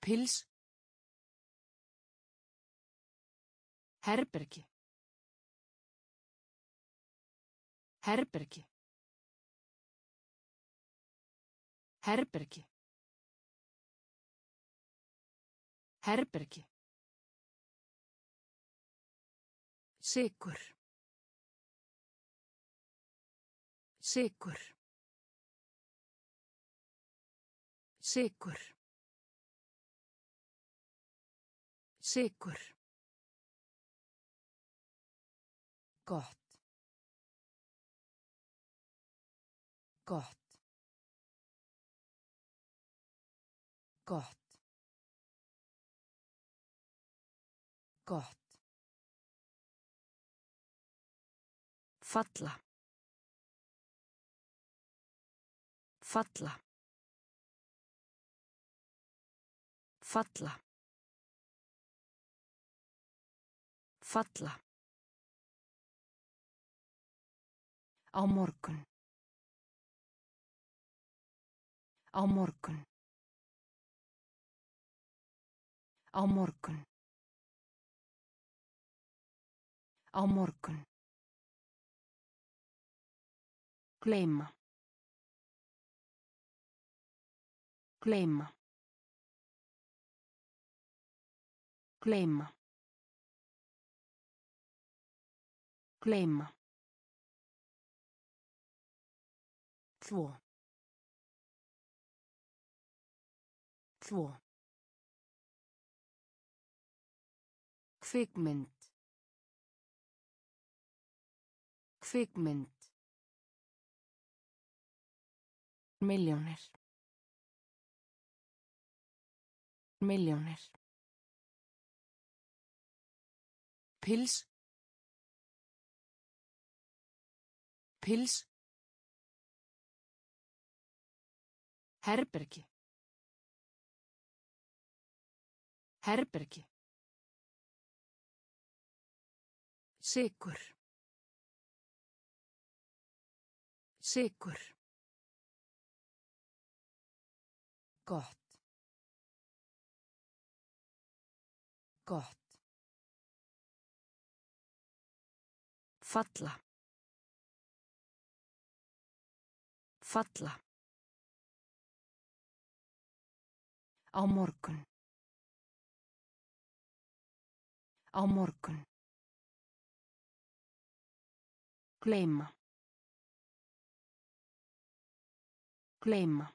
Pils. Herbergi. Herbergi. Herbergi. Herbergi. Sigur. Sigur. Sigur. Sigur. Gott. Gott. Gott. Gott. Falla. Falla. Falla. Falla. Á morgun. Á morgun. Á morgun. Á morgun. Gleyma. Gleyma. Gleyma. Gleyma. Þvo. Þvo. Kvikmynd. Kvikmynd. Milljónir. Milljónir. Pils. Pils. Herbergi. Herbergi. Sigur. Sigur. Gott. Gott. Falla. Falla. Á morgun. Á morgun. Gleyma. Gleyma.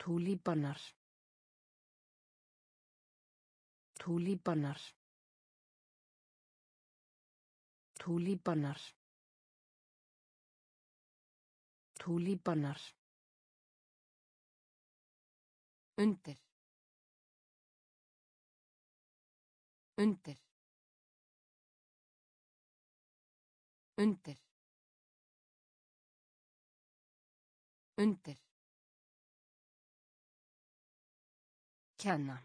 Túlípanar. Túlípanar. Túlípanar. Túlípanar. Undir. Undir. Undir. Undir. Kenna.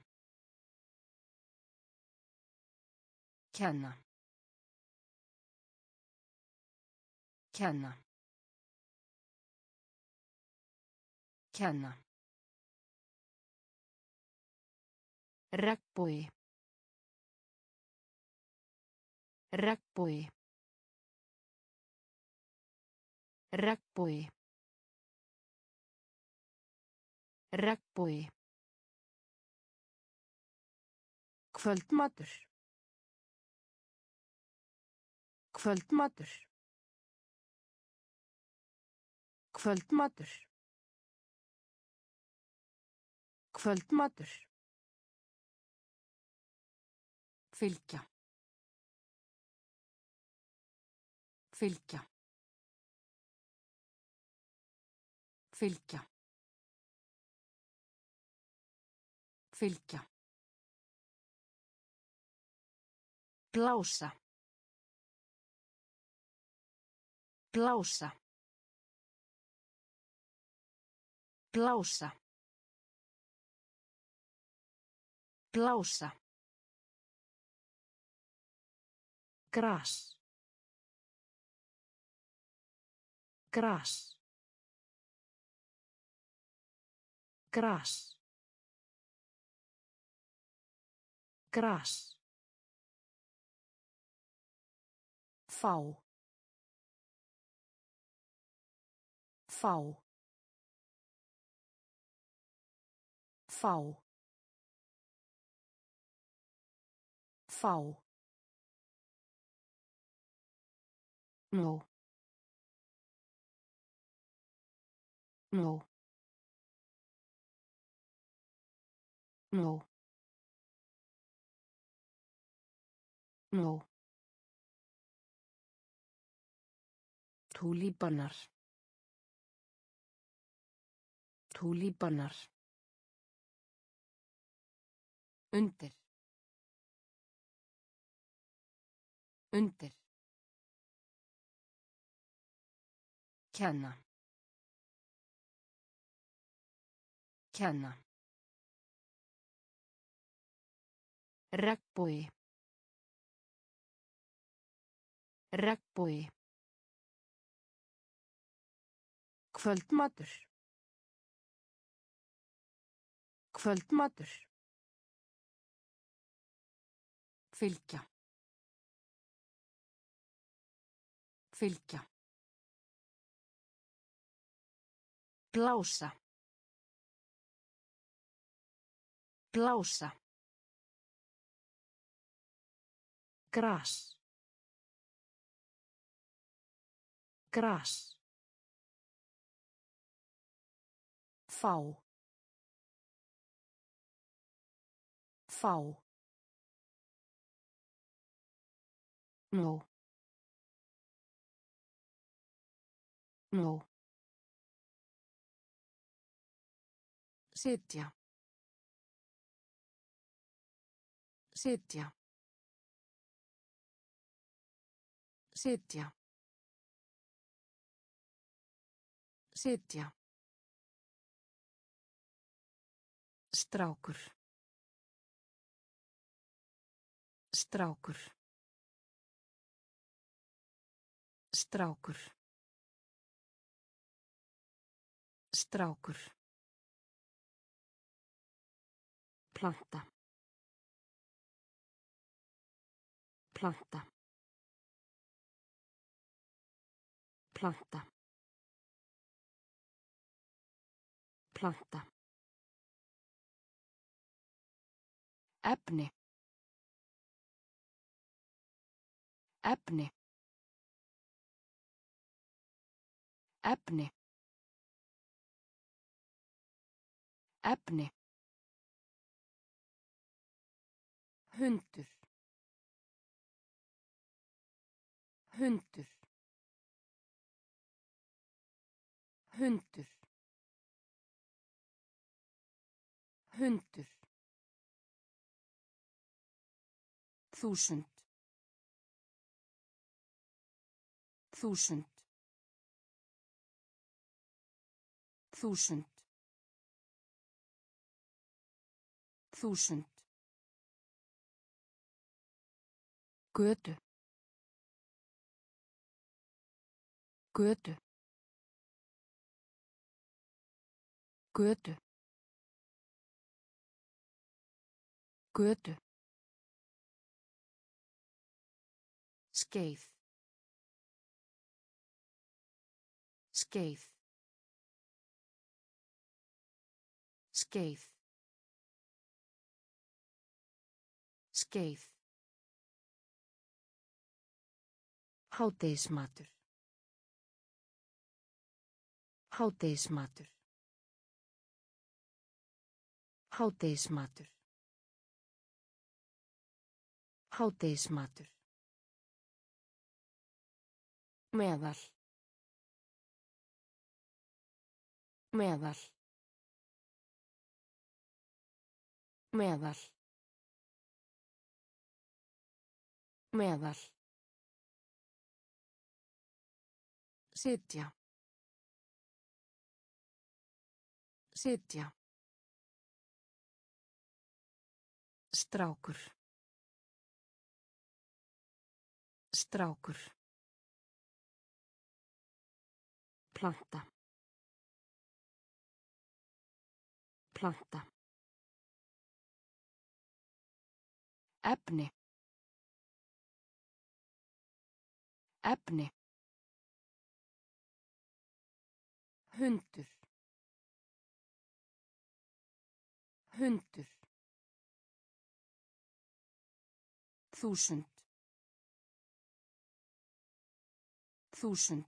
Kenna. Kenna. Kenna. Regnbogi. Regnbogi. Regnbogi. Regnbogi. Kvöldmatur. Kvöldmatur. Kvöldmatur. Kvöldmatur. Fylgja. Fylgja. Fylgja. Fylgja. Blása. Blása. Blása. Blása. Gras. Gras. Gras. Gras. Fá. Fá. Fá. Fá. Nú. Nú. Nú. Nú. Túlípanar. Túlípanar. Undir. Undir. Kenna. Kenna. Regnbogi. Regnbogi. Kvöldmatur. Kvöldmatur. Fylgja. Fylgja. Blása. Blása. Gras. Gras. Fá. Fá. Nú. Nú. Sitja. Sitja. Sitja. Sitja. Strákur. Strákur. Strákur. Strákur. Planta. Planta. Planta. Planta. Efni. Efni. Efni. Efni. Hundur. Hundur. Hundur. Hundur. Þúsund. Þúsund. Þúsund. Þúsund. Götu. Götu. Götu. Götu. Skeið. Skeið. Skeið. Skeið. Hádegismatur. Hádegismatur. Hádegismatur. Hádegismatur. Meðal. Meðal. Meðal. Meðal. Sitja. Sitja. Strákur. Strákur. Planta. Planta. Efni. Efni. Hundur. Hundur. Þúsund. Þúsund.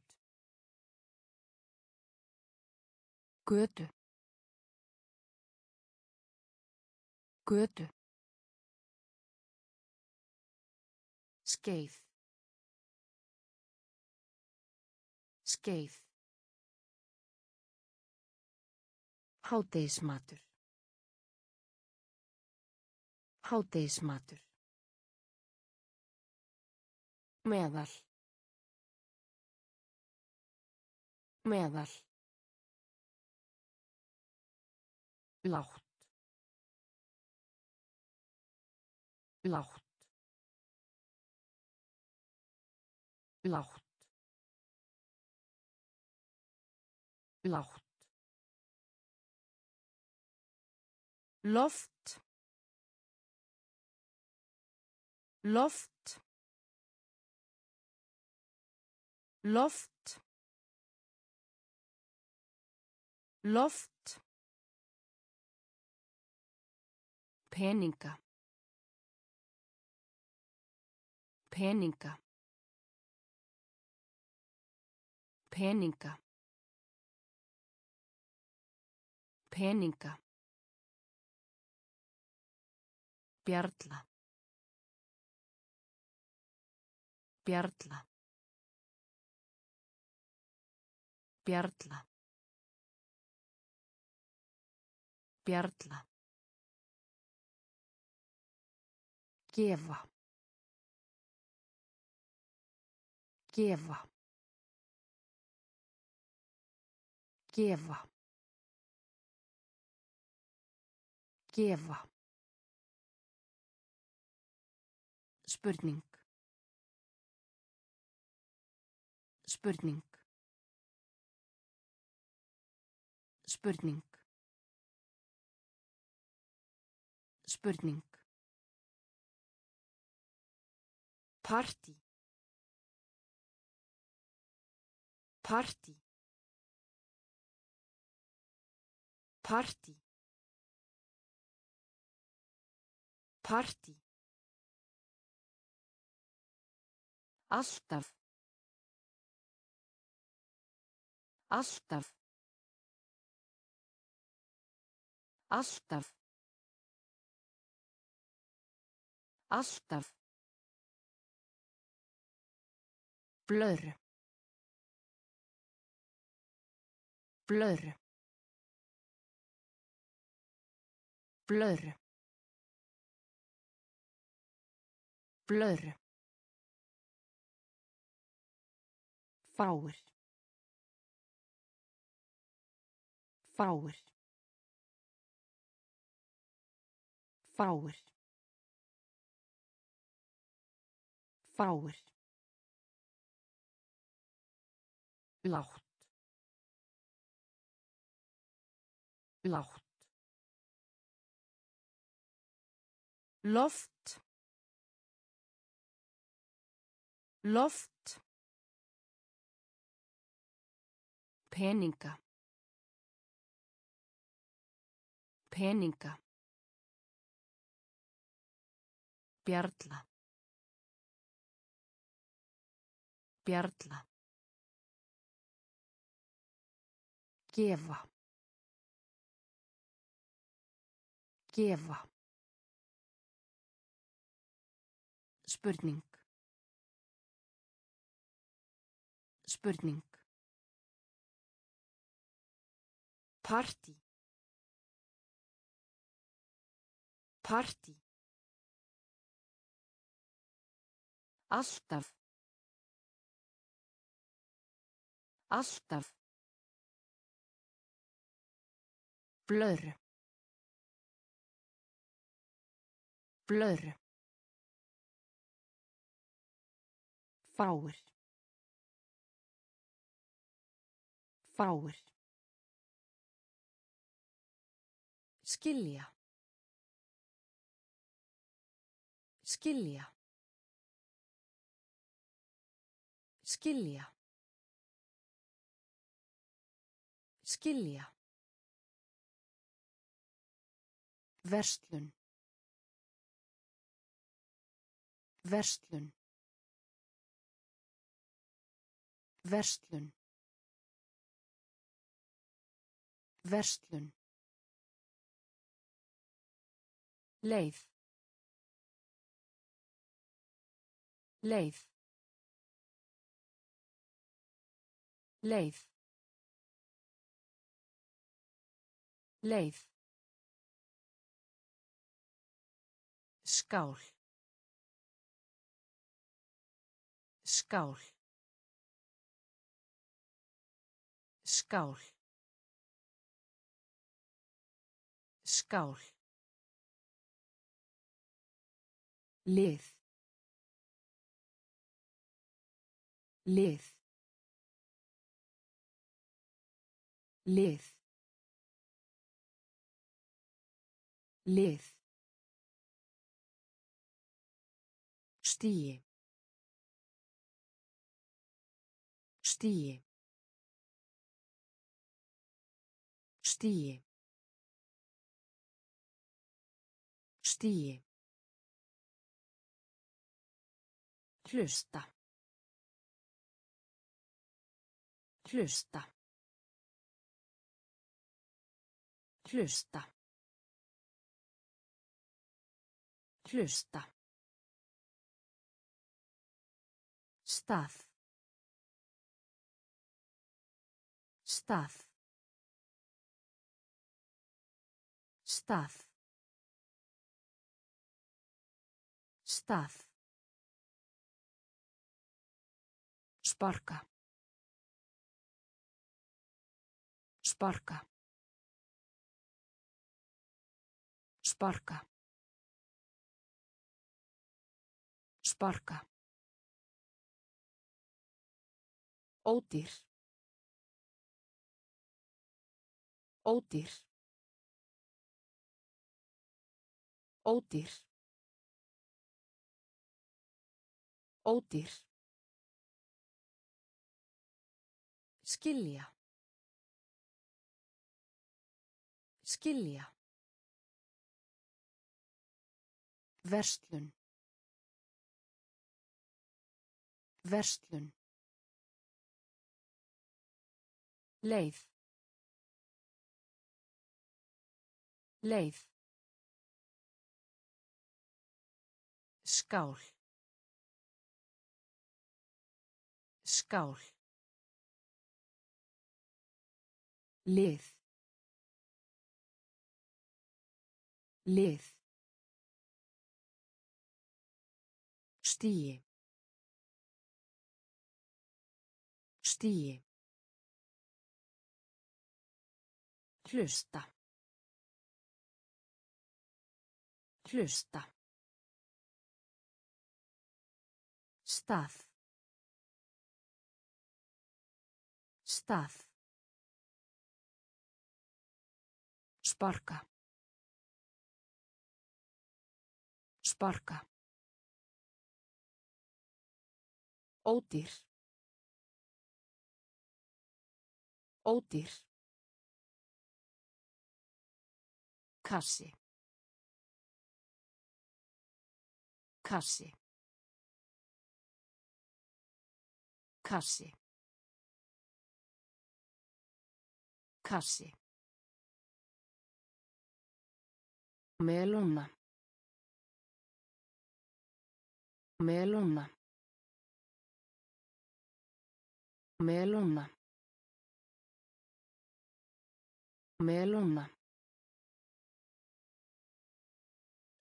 Götu. Götu. Skeið. Skeið. Hádeismatur. Hádeismatur. Meðal. Meðal. Lágt. Lágt. Lágt. Lágt. Loft. Loft. Loft. Loft. Peninga. Peninga. Peninga. Peninga. Bjarla. Bjarla. Bjarla. Bjarla. Gefa. Gefa. Gefa. Gefa. Spurning. Spurning. Spurning. Spurning. Party. Party. Party. Party. Alltaf. Alltaf. Alltaf. Alltaf. Blöðru. Blöðru. Blöðru. Blöðru. Fáir. Fáir. Fáir. Fáir. Lágt. Lágt. Loft. Loft. Peninga. Peninga. Bjarla. Bjarla. Gefa. Gefa. Spurning. Spurning. Party. Party. Alltaf. Alltaf. Blöðru. Blöðru. Fáir. Fáir. Skilja. Skilja. Skilja. Skilja. Verslun. Verslun. Verslun. Verslun. Leið. Leið. Leið. Leið. Skál. Skál. Skál. Skál. Lið. Lið. Lið. Lið. Stíi. Stíi. Stíi. Stíi. Hlusta. Hlusta. Hlusta. Hlusta. Stað. Stað. Stað. Stað. Sparka. Sparka. Sparka. Sparka. Ódýr. Ódýr. Ódýr. Ódýr. Skilja. Skilja. Verslun. Verslun. Leið. Leið. Skál. Skál. Lið. Lið. Stíi. Stíi. Hlusta. Hlusta. Stað. Stað. Sparka. Sparka. Ódýr. Ódýr. Kassi. Kassi. Kassi. Kassi. Melóna. Melóna. Melóna. Melóna.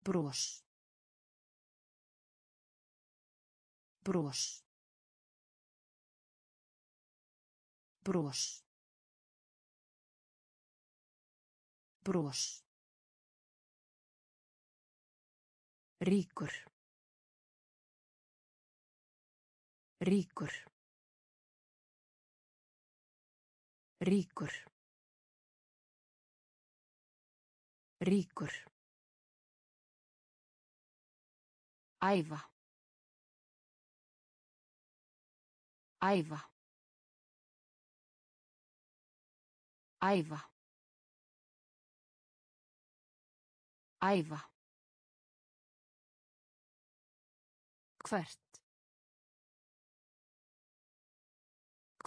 Bros. Bros. Bros. Bros. Ríkur. Ríkur. Ríkur. Ríkur. Æfa. Æfa. Æfa. Æfa. Hvert.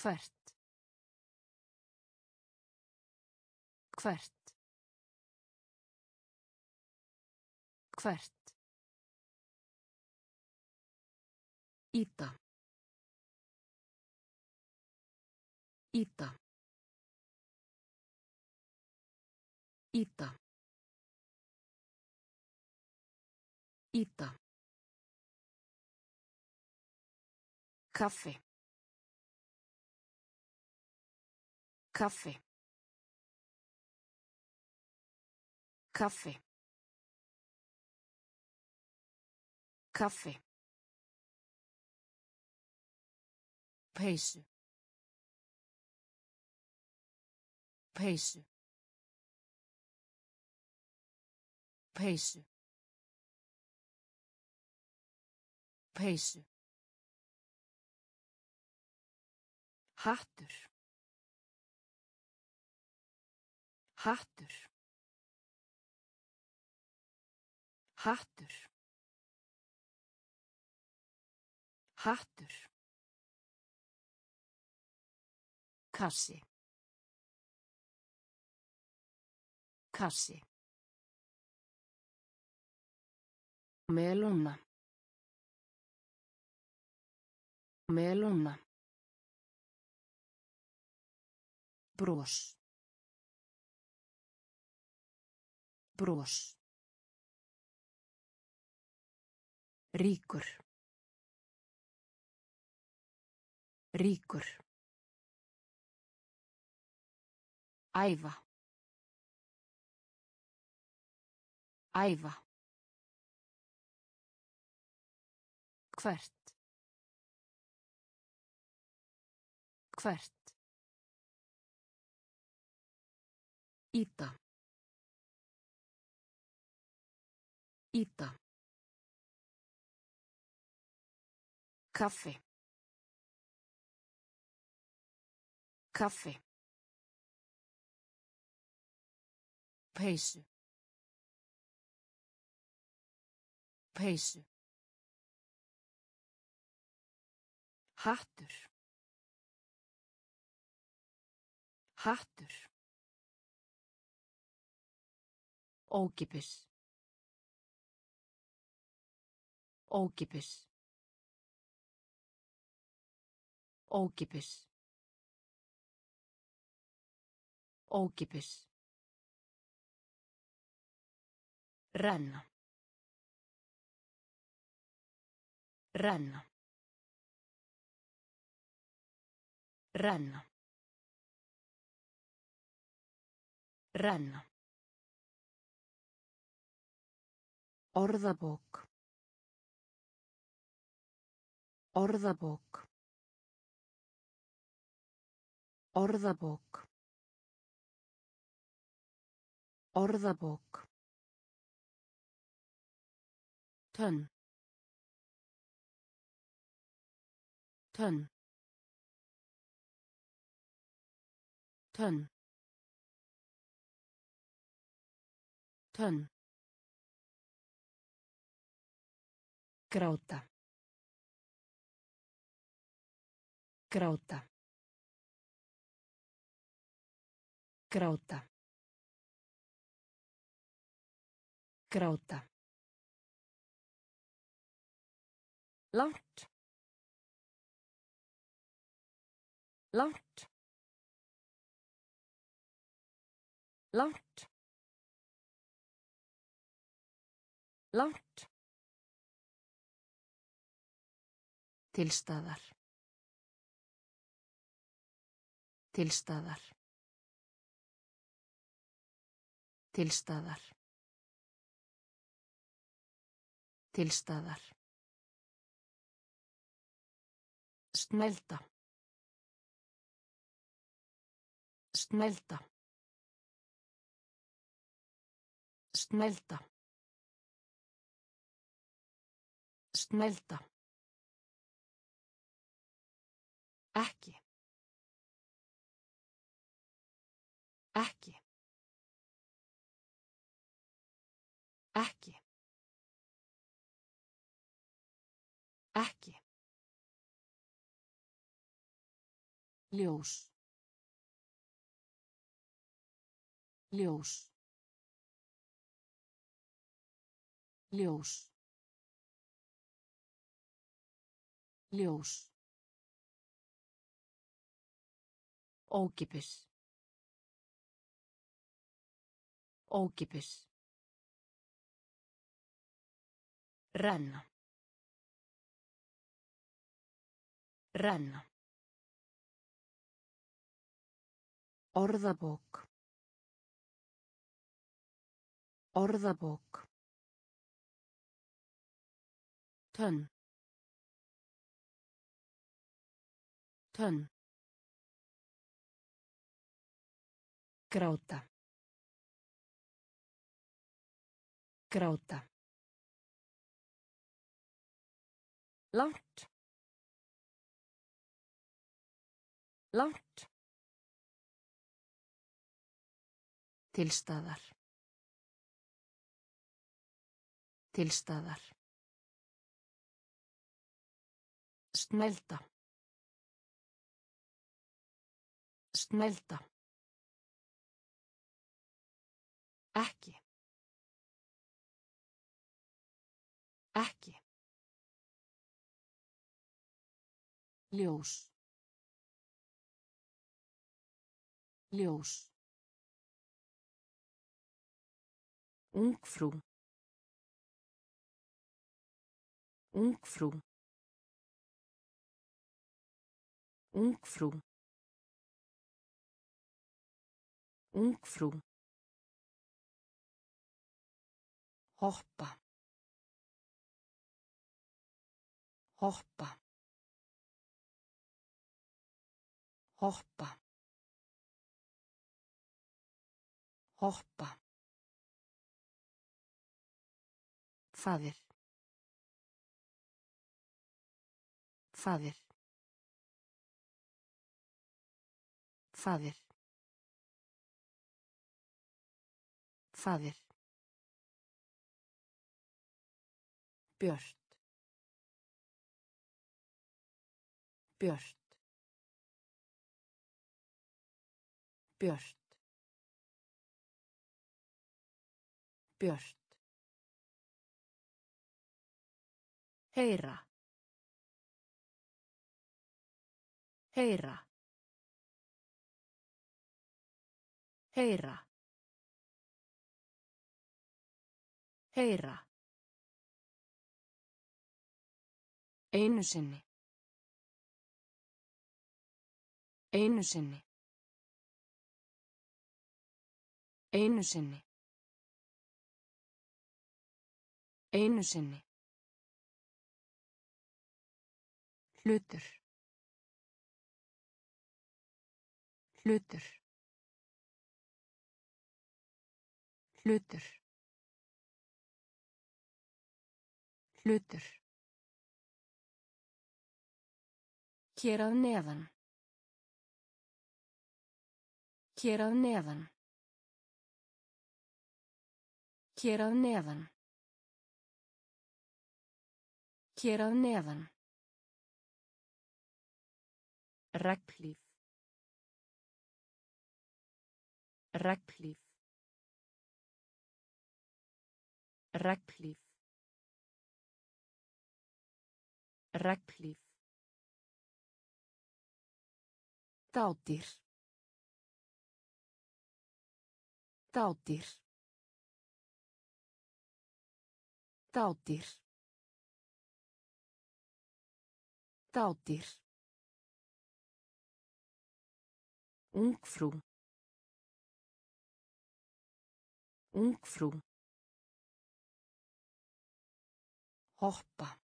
Hvert. Hvert. Hvert. Íta. Íta. Íta. Íta. Kaffi. Kaffi. Kaffi. Kaffi. Peysu. Peysu. Peysu. Peysu. Hattur. Hattur. Hattur. Hattur. Kassi. Kassi. Melóna. Melóna. Bros. Bros. Ríkur. Ríkur. Æfa. Æfa. Hvert. Hvert. Íta. Íta. Kaffi. Kaffi. Peysu. Peysu. Hattur. Hattur. Ókipis. Ókipis. Ókipis. Ókipis. Renna. Renna. Renna. Renna. Orðabók. Orðabók. Orðabók. Orðabók. Tönn. Tönn. Tönn. Tönn. Gráta. Gráta. Gráta. Gráta. Langt. Langt. Langt. Langt. Tilstaðar. Tilstaðar. Tilstaðar. Tilstaðar. Snælda. Snælda. Snælda. Snælda. Ekki. Ekki. Ekki. Ekki. Ljós. Ljós. Ljós. Ljós. Ókipis. Ókipis. Renna. Renna. Orðabók. Orðabók. Tönn. Tönn. Gráta. Gráta. Langt. Langt. Tilstaðar. Tilstaðar. Snælda. Snælda. Ekki. Ekki. Ljós. Ljós. Ungfrú. Ungfrú. Ungfrú. Ungfrú. Hoppa. Hoppa. Hoppa. Hoppa. Faðir. Faðir. Faðir. Faðir. Björt. Björt. Björt. Björt. Heyra. Heyra. Heyra. Heyra. Einu sinni. Einu sinni. Einu sinni. Einu sinni. Hlutur. Hlutur. Hlutur. Hlutur. Hér að neðan. Hér að neðan. Hér að neðan. Hér að neðan. Reglíf. Reglíf. Reglíf. Reglíf. Dádýr. Dádýr. Dádýr. Dádýr. Ungfrú. Ungfrú. Hoppa.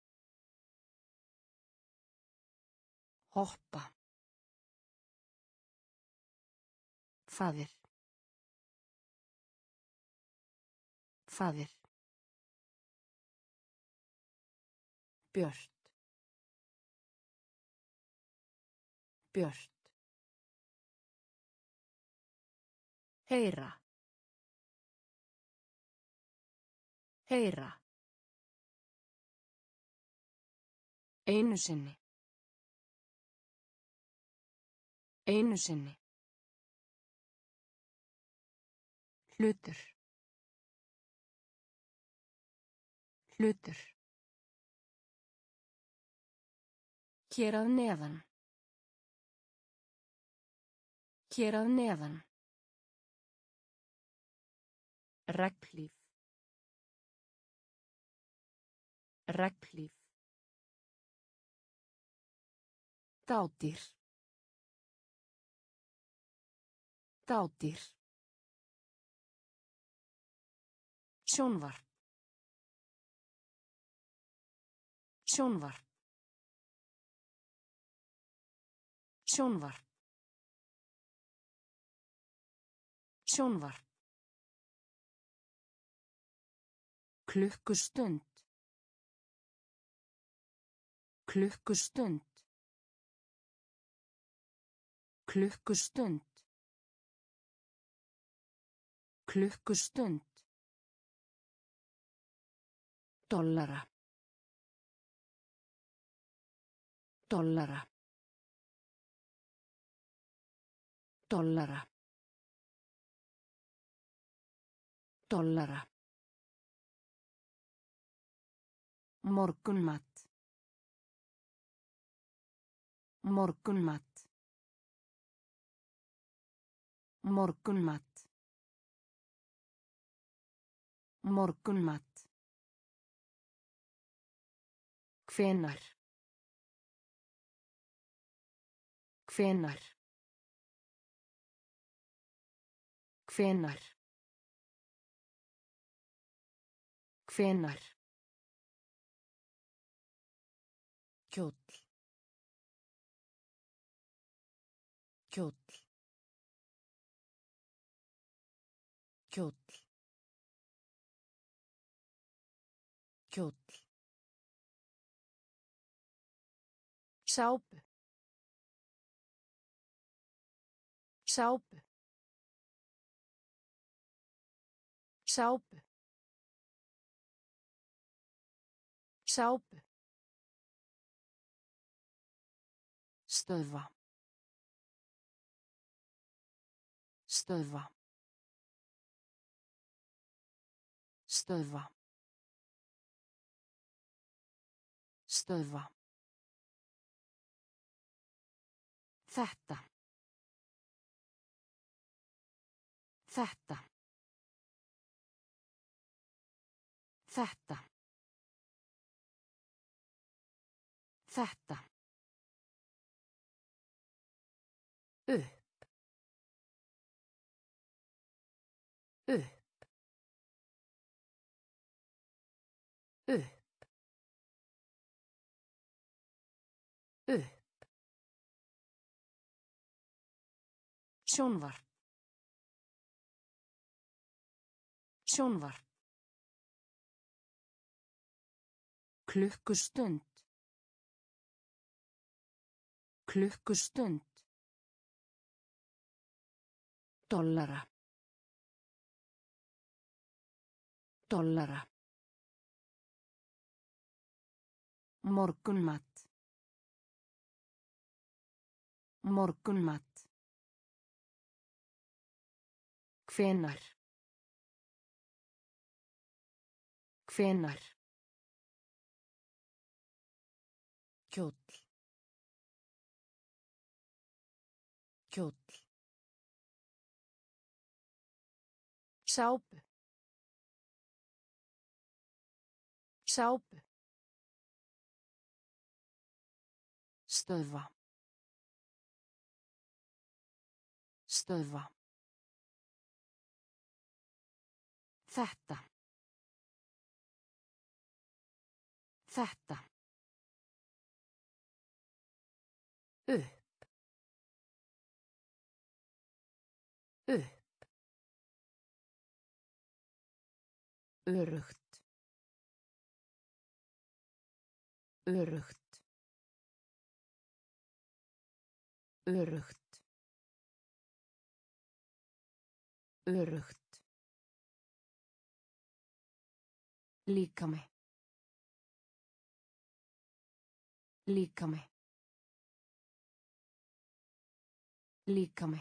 Hoppa. Faðir. Faðir. Björt. Björt. Heyra. Heyra. Einu sinni. Einu sinni. Hlutur. Hlutur. Hér að neðan. Hér að neðan. Reglíf. Reglíf. Dádýr. Dádýr. Sjónvarp. Sjónvarp. Sjónvarp. Sjónvarp. Klukkustund. Klukkustund. Klukkustund. Klukkustund. Dollara. Dollara. Dollara. Dollara. Morgunmat. Morgunmat. Morgunmat. Morgunmat. Hvenar. Hvenar. Hvenar. Hvenar. Sápu. Sápu. Sápu. Sápu. Stöðva. Stöðva. Stöðva. Stöðva. Þetta. Þetta. Þetta. Þetta. Sjónvarp. Sjónvarp. Klukkustund. Klukkustund. Dollara. Dollara. Morgunmat. Morgunmat. Hvenar. Hvenar. Kjóll. Kjóll. Sápu. Sápu. Stöðva. Stöðva. Þetta. Þetta. Upp. Upp. Örugt. Örugt. Örugt. Örugt. Líkami. Líkami. Líkami.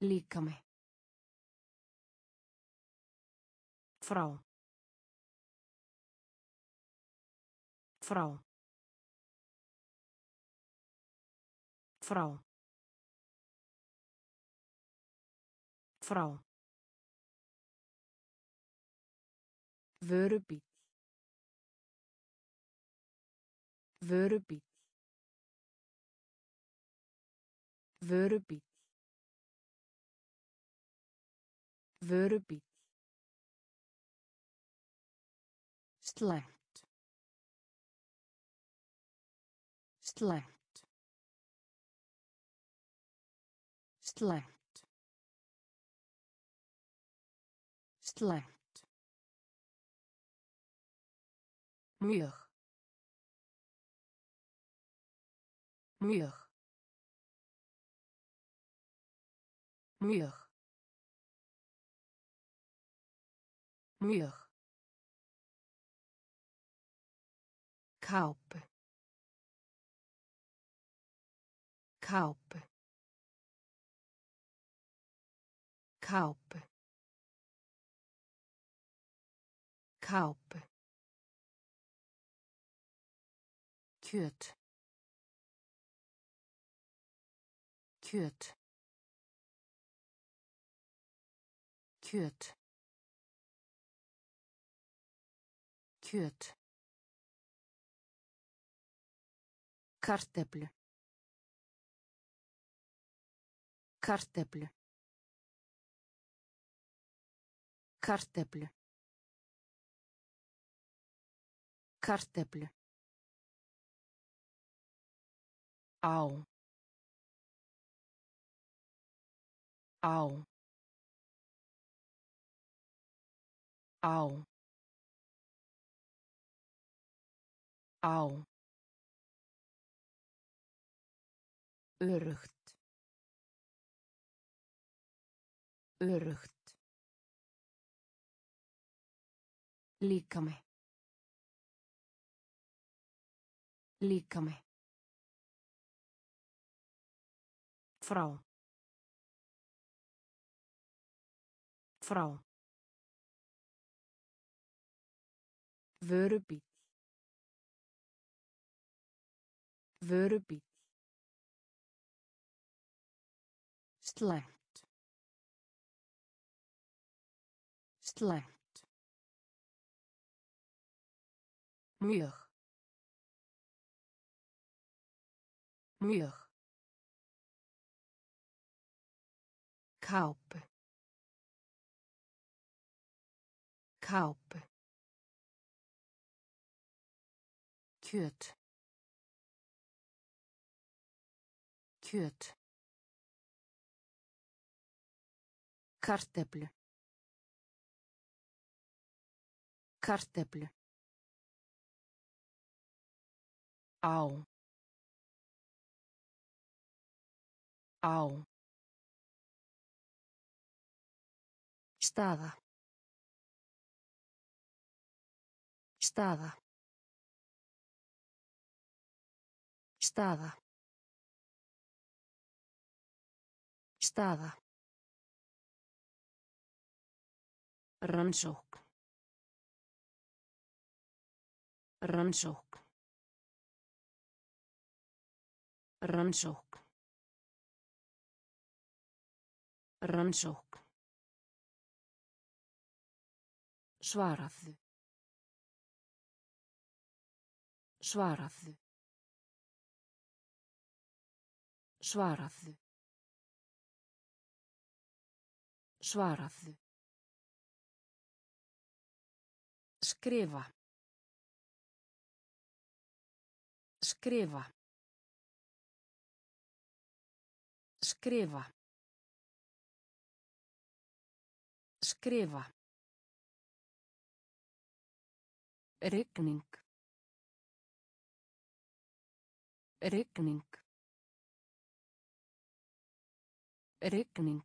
Líkami. Frá. Frá. Frá. Frá. Vörubíll. Vörubíll. Vörubíll. Vörubíll. Slæmt. Slæmt. Slæmt. Slæmt. Mjög. Mjög. Mjög. Mjög. Kápu. Kápu. Kápu. Kápu. Kjöt. Kjöt. Kjöt. Kjöt. Karteflu. Karteflu. Karteflu. Karteflu. Á. Á. Á. Á. Örugt. Örugt. Líkami. Líkami. Frá. Frá. Vörubíll. Vörubíll. Slæmt. Slæmt. Mjög. Mjög. Kápu. Kápu. Kjöt. Kjöt. Karteflu. Karteflu. Á. Á. Staða. Staða. Staða. Staða. Rannsókn. Rannsókn. Rannsókn. Rannsókn. Svaraðu. Svaraðu. Svaraðu. Svaraðu. Skrifa. Skrifa. Skrifa. Skrifa. Rigning. Rigning. Rigning.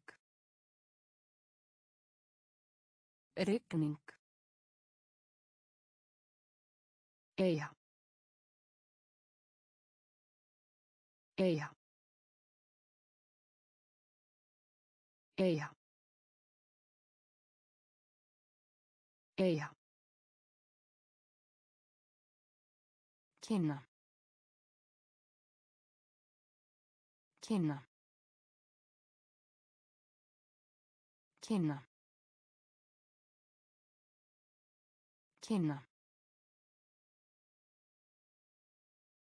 Rigning. Eyja. Eyja. Eyja. Eyja. Kynna. Kynna. Kynna. Kynna.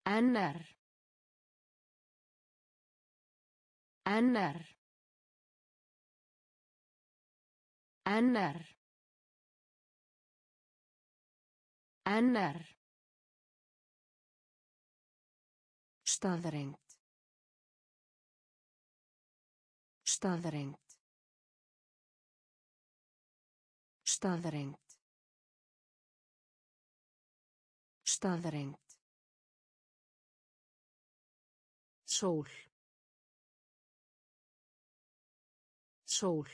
NR. NR. NR. NR. Staðrengt. Staðrengt. Staðrengt. Staðrengt. Sól. Sól.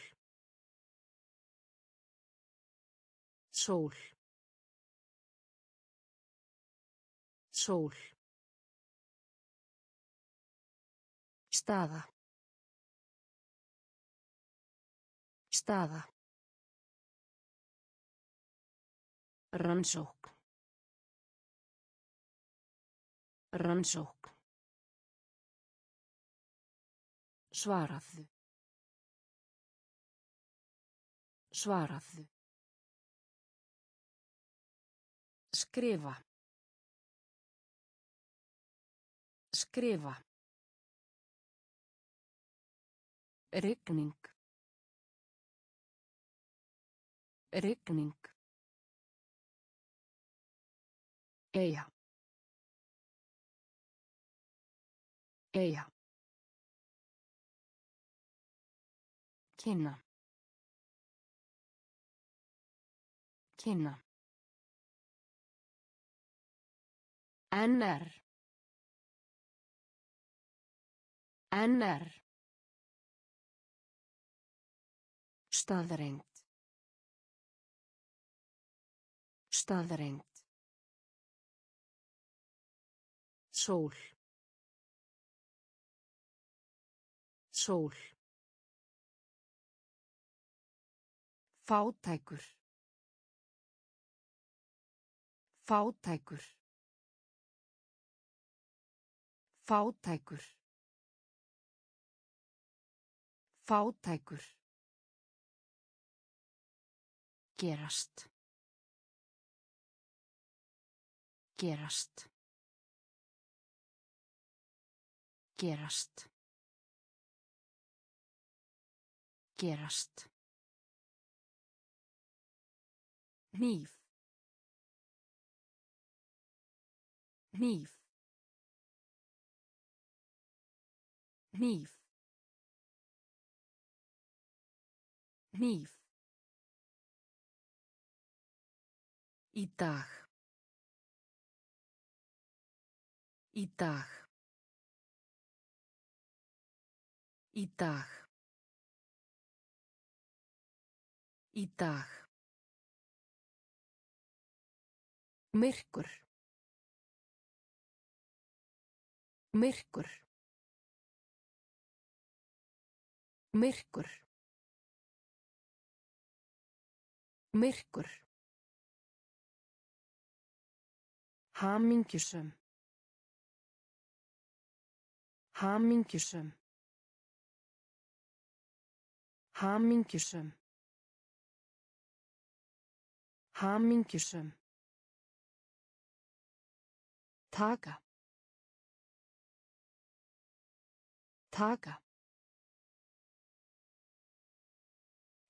Sól. Sól. Staða. Staða. Rannsókn. Rannsókn. Svaraðu. Svaraðu. Skrifa. Skrifa. Rigning. Rigning. Eyja. Eyja. Kynna. Kynna. NR. NR. Staðrengt. Staðrengt. Sól. Sól. Fátækur. Fátækur. Fátækur. Fátækur. Gerast. Gerast. Gerast. Gerast. Hníf. Hníf. Hníf. Hníf. Í dag. Í dag. Í dag. Í dag. Myrkur. Myrkur. Myrkur. Myrkur. Hamingjusöm. Hamingjusöm. Hamingjusöm. Hamingjusöm. Taka. Taka.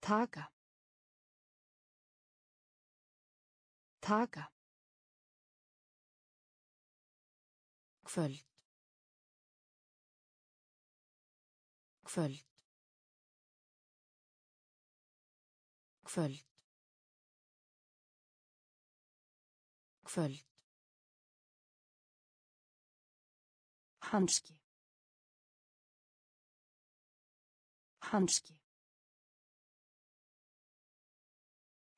Taka. Taka. Kvöld. Kvöld. Kvöld. Kvöld. Hanski. Hanski.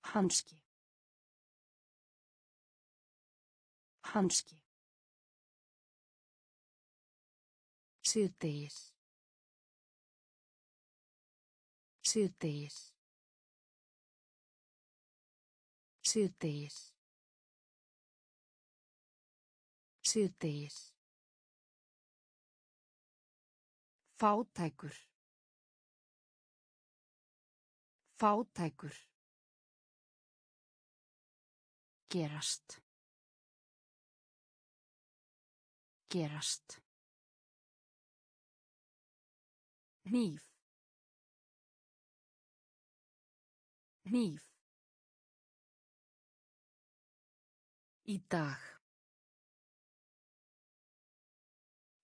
Hanski. Hanski. Síðdegis. Síðdegis. Síðdegis. Síðdegis. Fátækur. Fátækur. Gerast. Gerast. Hníf. Hníf. Í dag.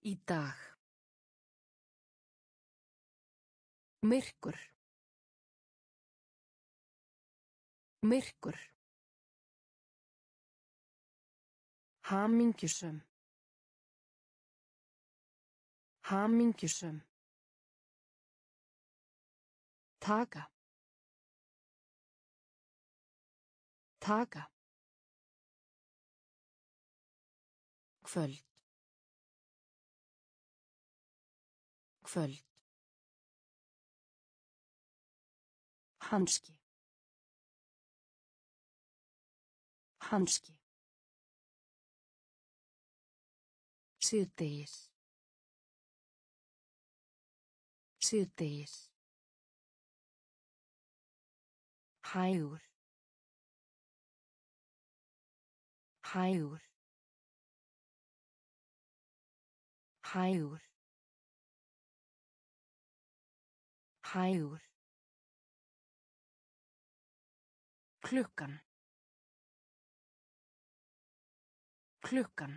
Í dag. Myrkur. Myrkur. Hamingjusum. Hamingjusum. Taka. Taka. Kvöld. Kvöld. Hanski. Hanski. Síðdegis. Síðdegis. Hægur. Hægur. Hægur. Hægur. Klukkan. Klukkan.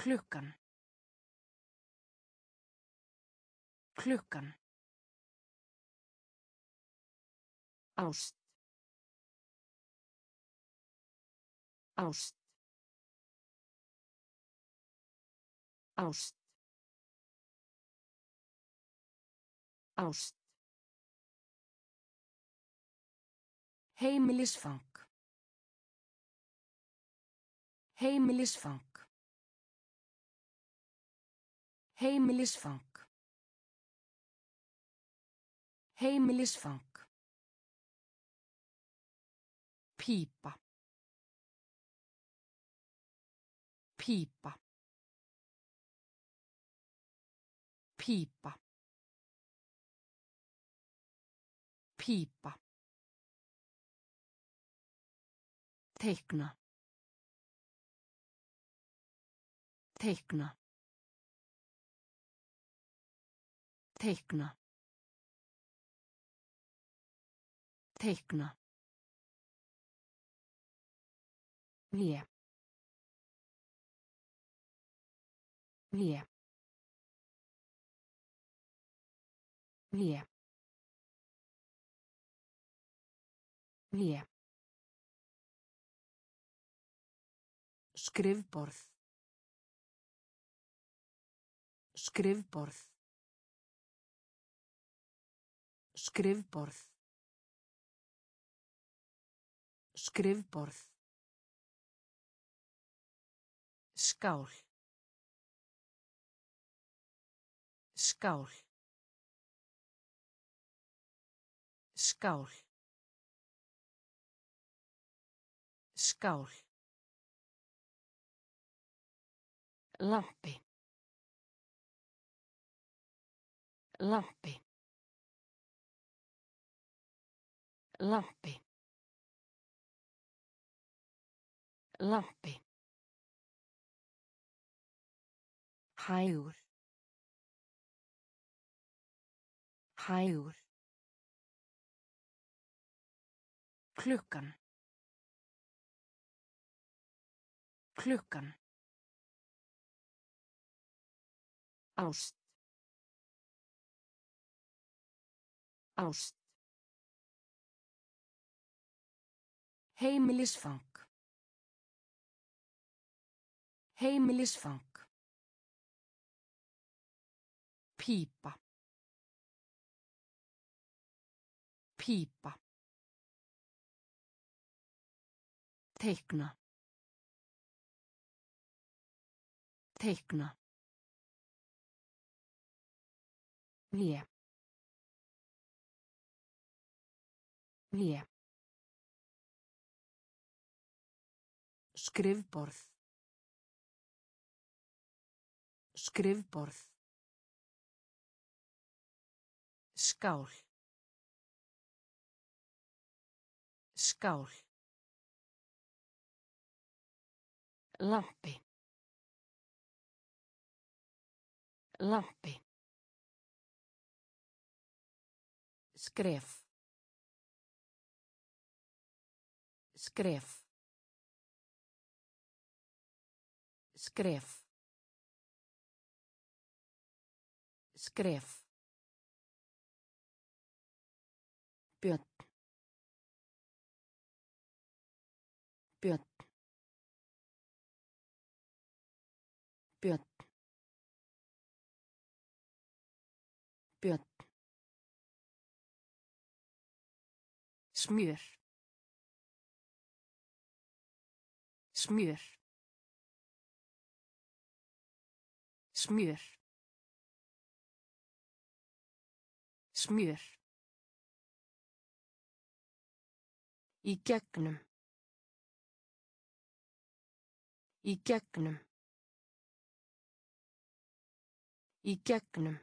Klukkan. Klukkan. Ást. Ást. Ást. Ást. Heimilisfang. Heimilisfang. Heimilisfang. Heimilisfang. Pípa. Pípa. Pípa. Pípa. Teikna. Teikna. Teikna. Teikna. Hlje. Hlje. Hlje. Hlje. Skrifborð. Skrifborð. Skrifborð. Skrifborð. Skál. Skál. Skál. Skál. Lampi. Lampi. Lampi. Lampi. Hægur. Hægur. Klukkan. Klukkan. Ást. Ást. Heimilisfang. Heimilisfang. Pípa. Pípa. Teikna. Teikna. Vé. Vé. Skrifborð. Skrifborð. Skál. Skál. Lampi. Lampi. Skref. Skref. Skref. Skref. Smjör. Smjör. Smjör. Smjör. Í gegnum. Í gegnum. Í gegnum.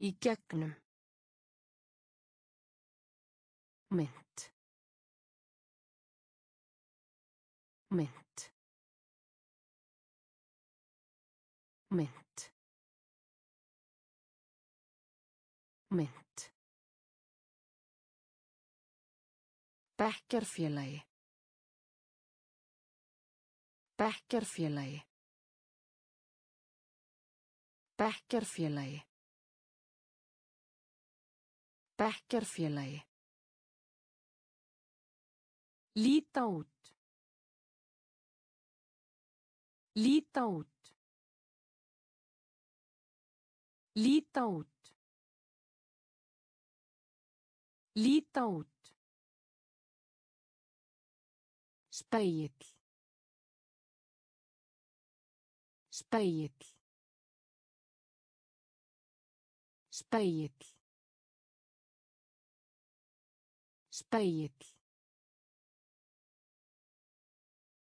Í gegnum. Mynd. Mynd. Mynd. Mynd. Bekkjarfélagi. Bekkjarfélagi. Bekkjarfélagi. Bekkjarfélagi. Líta út. Líta út. Líta út. Líta út. Spegill. Spegill. Spegill. Spegill.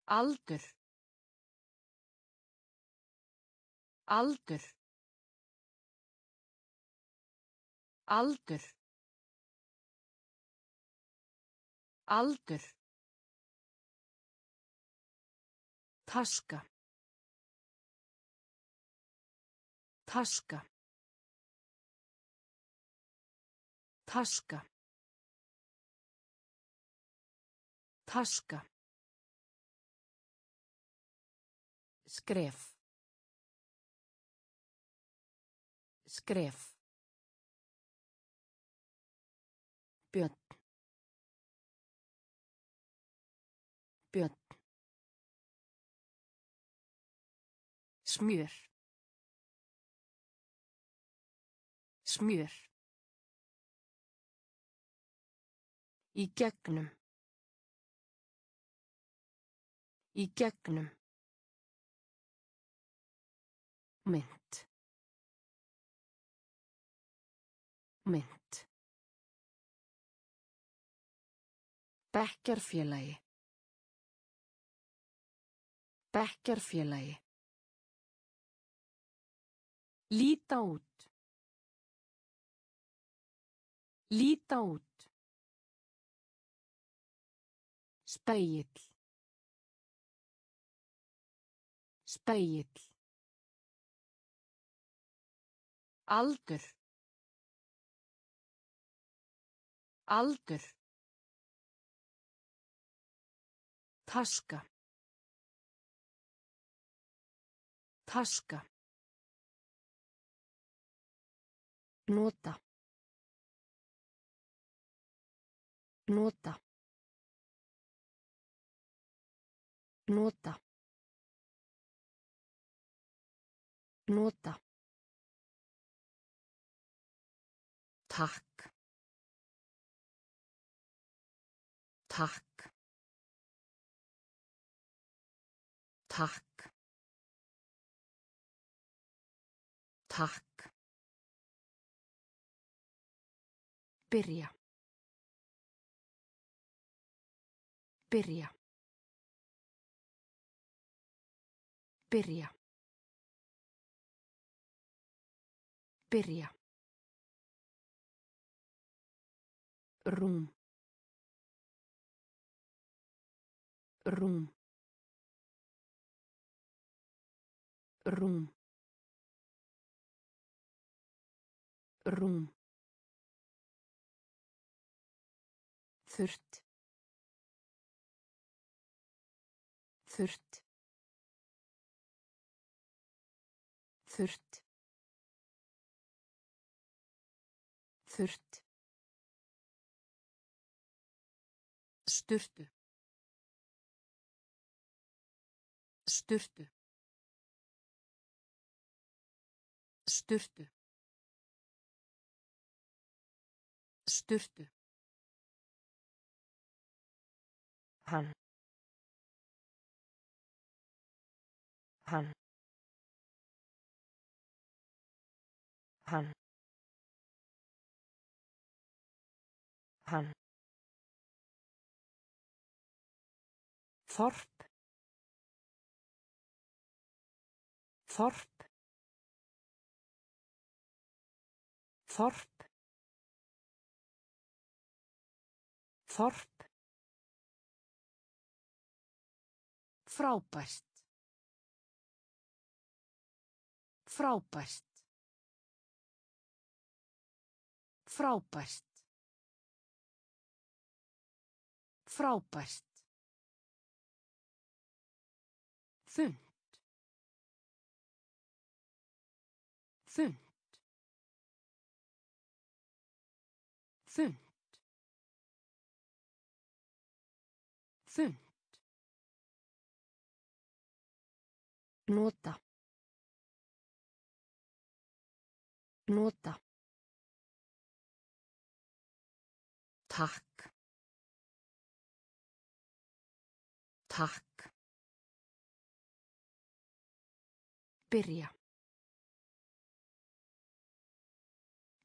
Aldur. Aldur. Aldur. Aldur. Taska. Taska. Taska. Taska. Skref. Skref. Björn. Björn. Smjör. Smjör. Í gegnum. Í gegnum. Mynd. Mynd. Bekkjarfélagi. Bekkjarfélagi. Líta út. Líta út. Spegill. Spegill. Aldur. Aldur. Taska. Taska. Nota. Nota. Nota. Nota. Takk. Takk. Takk. Takk. Byrja. Byrja. Byrja. Byrja. Rúm. Rúm. Rúm. Rúm. Þurrt. Þurrt. Þurrt. Þurrt. Sturtu. Sturtu. Sturtu. Sturtu. Hann. Hann. Hann. Hann. Þorp. Þorp. Þorp. Þorp. Frábært. Frábært. Frábært. Frábært. Þunnt. Þunnt. Þunnt. Þunnt. Nota. Nota. Takk. Takk. Byrja.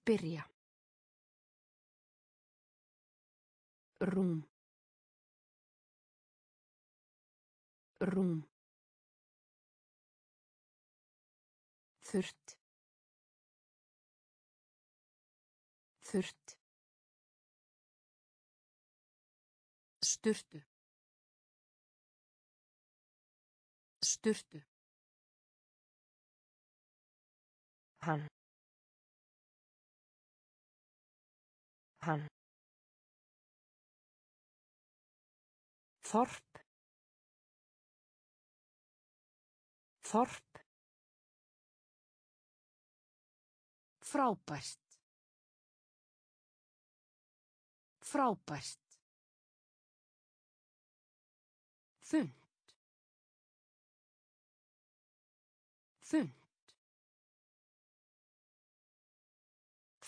Byrja. Rúm. Rúm. Þurrt. Þurrt. Sturtu. Sturtu. Hann. Hann. Þorp. Þorp. Frábært. Frábært. Þunnt. Þunnt.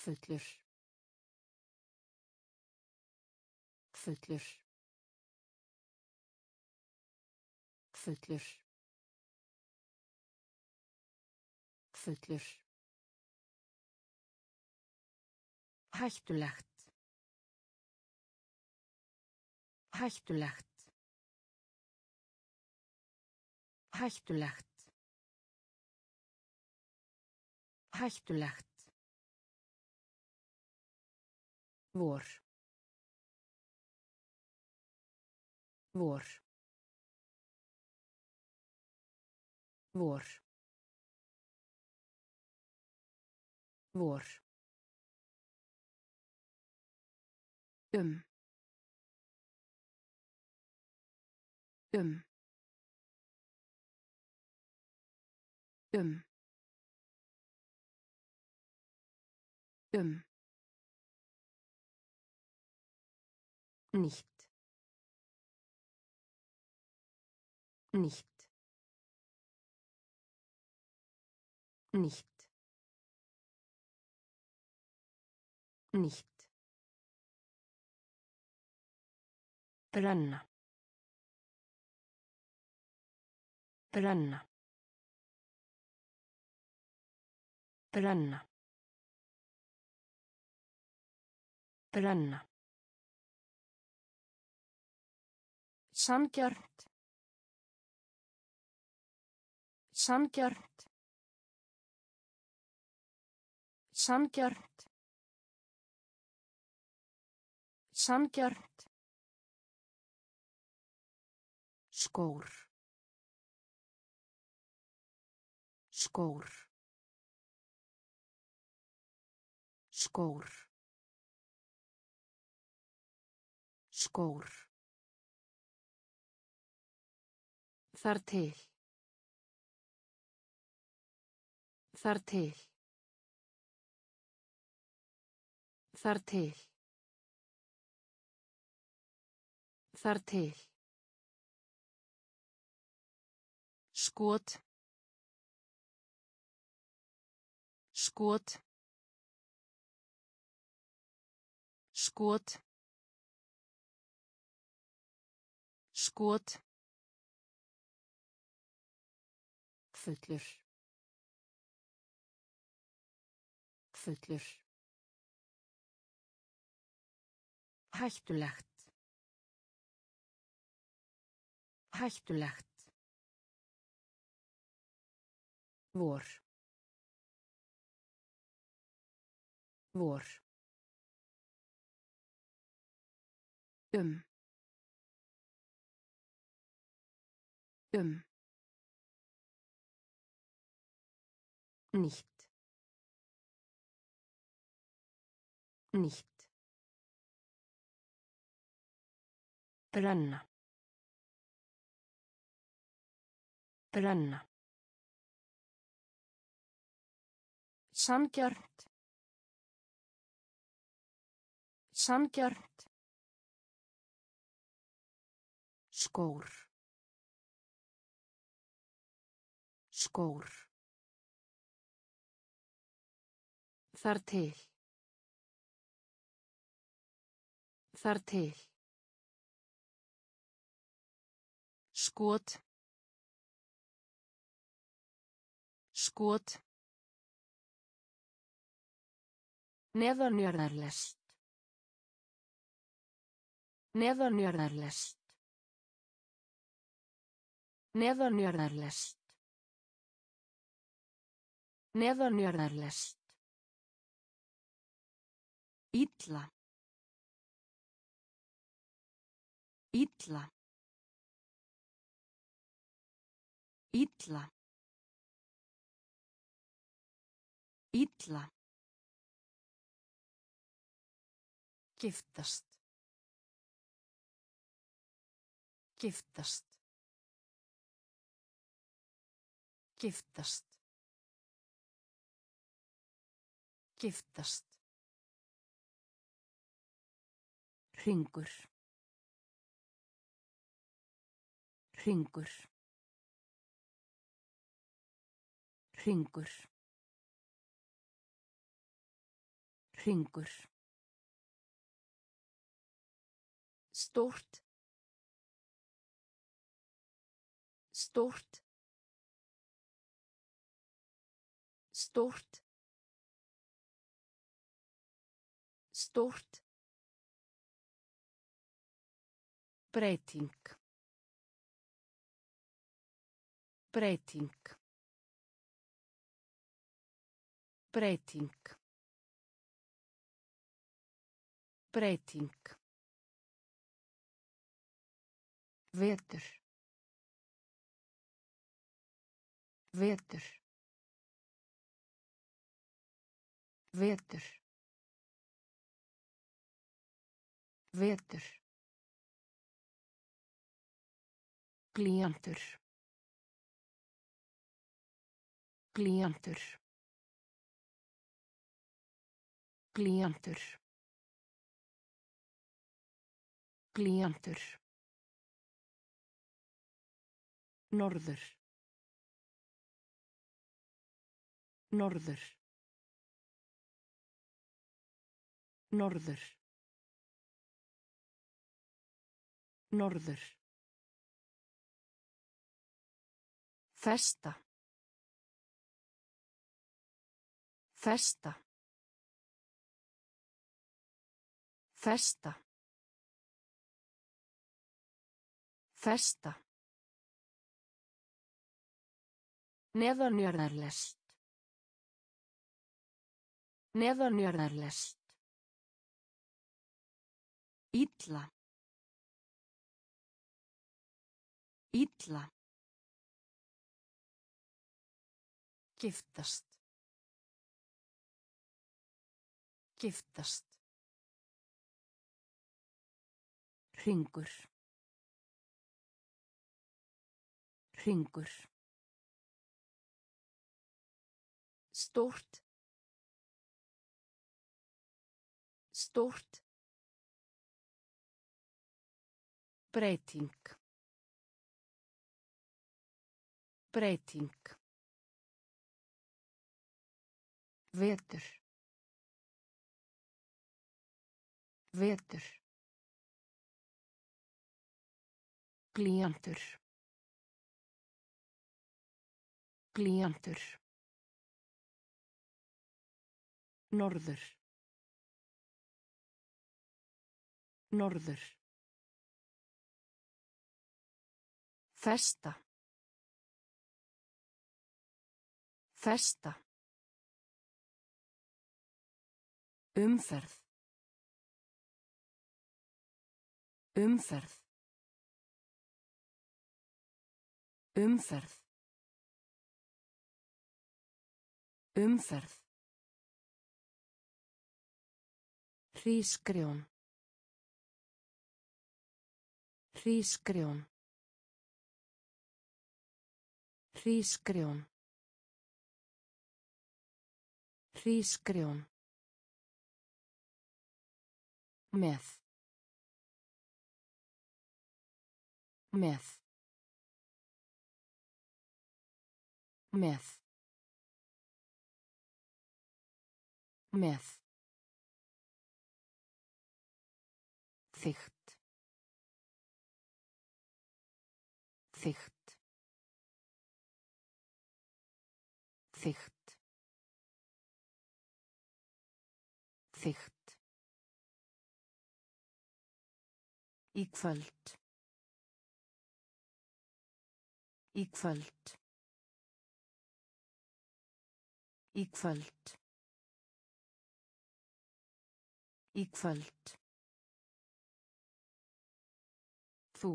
Fullur. Fullur. Fullur. Fullur. Hættulegt. Hættulegt. Hættulegt. Hættulegt. Vor. Vor. Vor. Vor. Um. Um. Um. um nicht. Nicht. Nicht. Nicht. Brenna brenna brenna brenna Sanngjarnt. Sanngjarnt. Sanngjarnt. Sanngjarnt. Skór. Skór. Skór. Skór. Þar til. Þar til. Þar til. Þar til. Skot. Skot. Skot. Skot. Fullur. Fullur. Hættulegt. Hættulegt. Vor. Vor. Um. Um. Nicht. Nicht. Brenna. Brenna. Sanngjarnt. Sanngjarnt. Skór. Skór. Þar til. Þar til. Skot. Skot. Neðanjörðarlest. Neðanjörðarlest. Neðanjörðarlest. Neðanjörðarlest. Illa. Illa. Illa. Illa. Giftast. Giftast. Giftast. Giftast. Hringur. Hringur. Hringur. Hringur. Stórt. Stórt. Stórt. Stórt. Breyting. Breyting. Breyting. Breyting. Vetur. Vetur. Vetur. Vetur. Glíjantur. Glíjantur. Glíjantur. Glíjantur. Norður. Norður. Norður. Norður. Festa. Festa. Festa. Festa. Neðanjörðarlest. Neðanjörðarlest. Illa. Illa. Giftast. Giftast. Hringur. Hringur. Stórt. Stórt. Breyting. Breyting. Vetur. Vetur. Glíjantur. Glíjantur. Norður. Norður. Festa. Festa. Umferð. Umferð. Umferð. Umferð. Hrísgrjón. Hrísgrjón. Hrísgrjón. Hrísgrjón. Með. Með. Með. Með. Þygt. Þygt. Þygt. Þygt. Í kvöld. Í kvöld. Í kvöld. Í kvöld. Þú.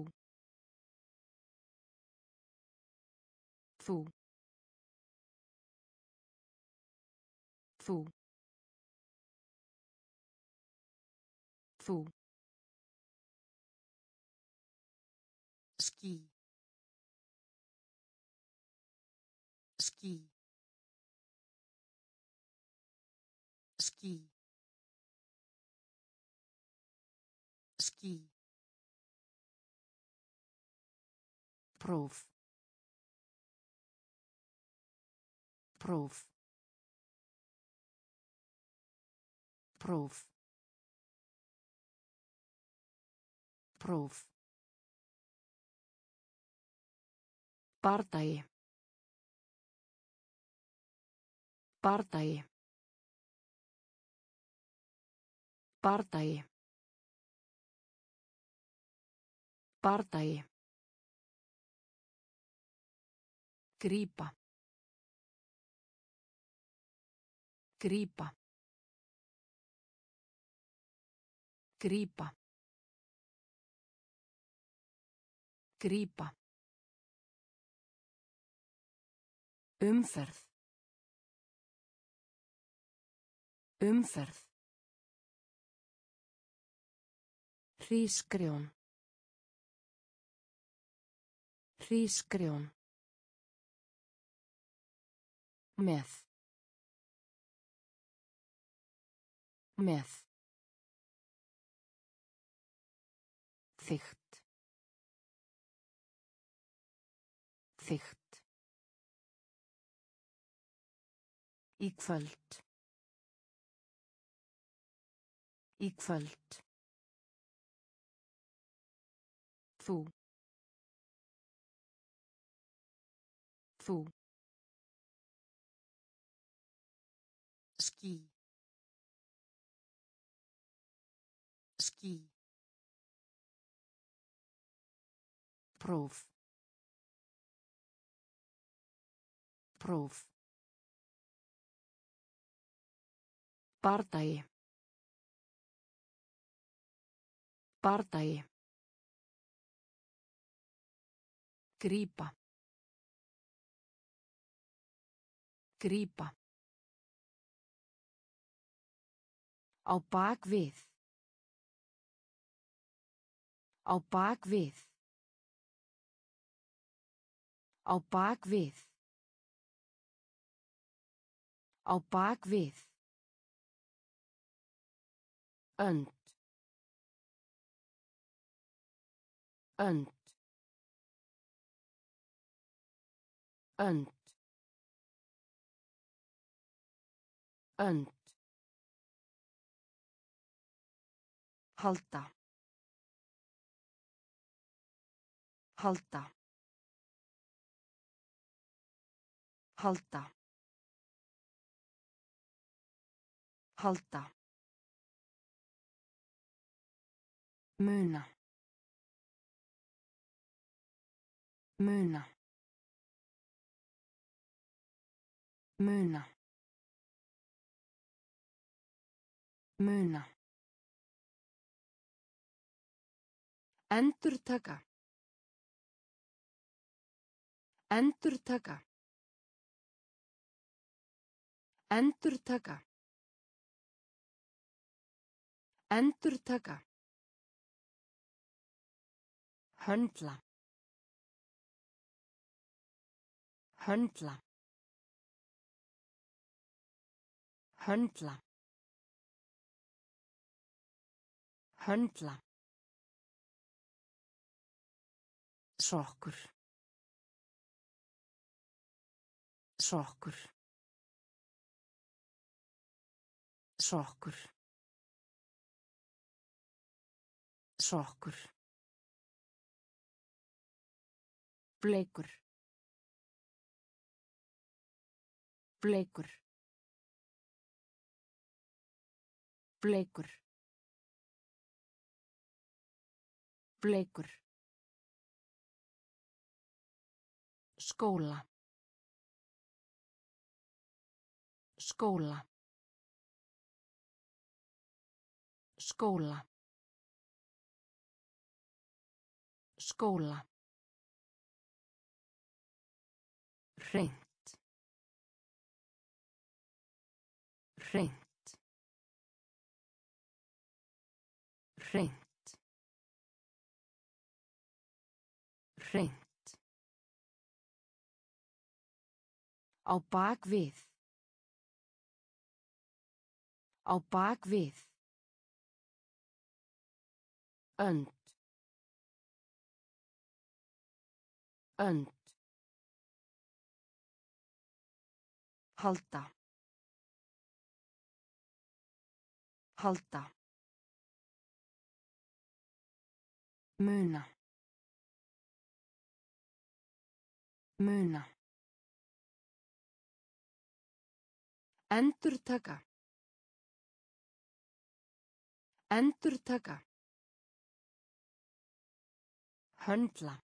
Þú. Þú. Þú. Próf. Próf. Próf. Próf. Bardagi. Bardagi. Bardagi. Bardagi. Grípa. Grípa. Grípa. Grípa. Umferð. Umferð. Hrísgrjón. Hrísgrjón. Með. Með. Þygt. Þygt. Í kvöld. Í kvöld. Þú. Þú. Próf. Próf. Bardagi. Bardagi. Grípa. Grípa. Á bak við. Á bak við. Á bak við. Á bak við. Önd. Önd. Önd. Önd. Halda. Halda. Halda. Halda. Muna. Muna. Muna. Muna. Endurtaka. Endurtaka. Endurtaka. Endurtaka. Höndla. Höndla. Höndla. Höndla. Sokkur. Sokkur. Sokkur. Sokkur. Bleikur. Bleikur. Bleikur. Bleikur. Skóla. Skóla. Skóla. Skóla. Hreint. Hreint. Hreint. Hreint. Á bak við. Á bak við. Önd. Önd. Halda. Halda. Muna. Muna. Endurtaka. Endurtaka. Höndla.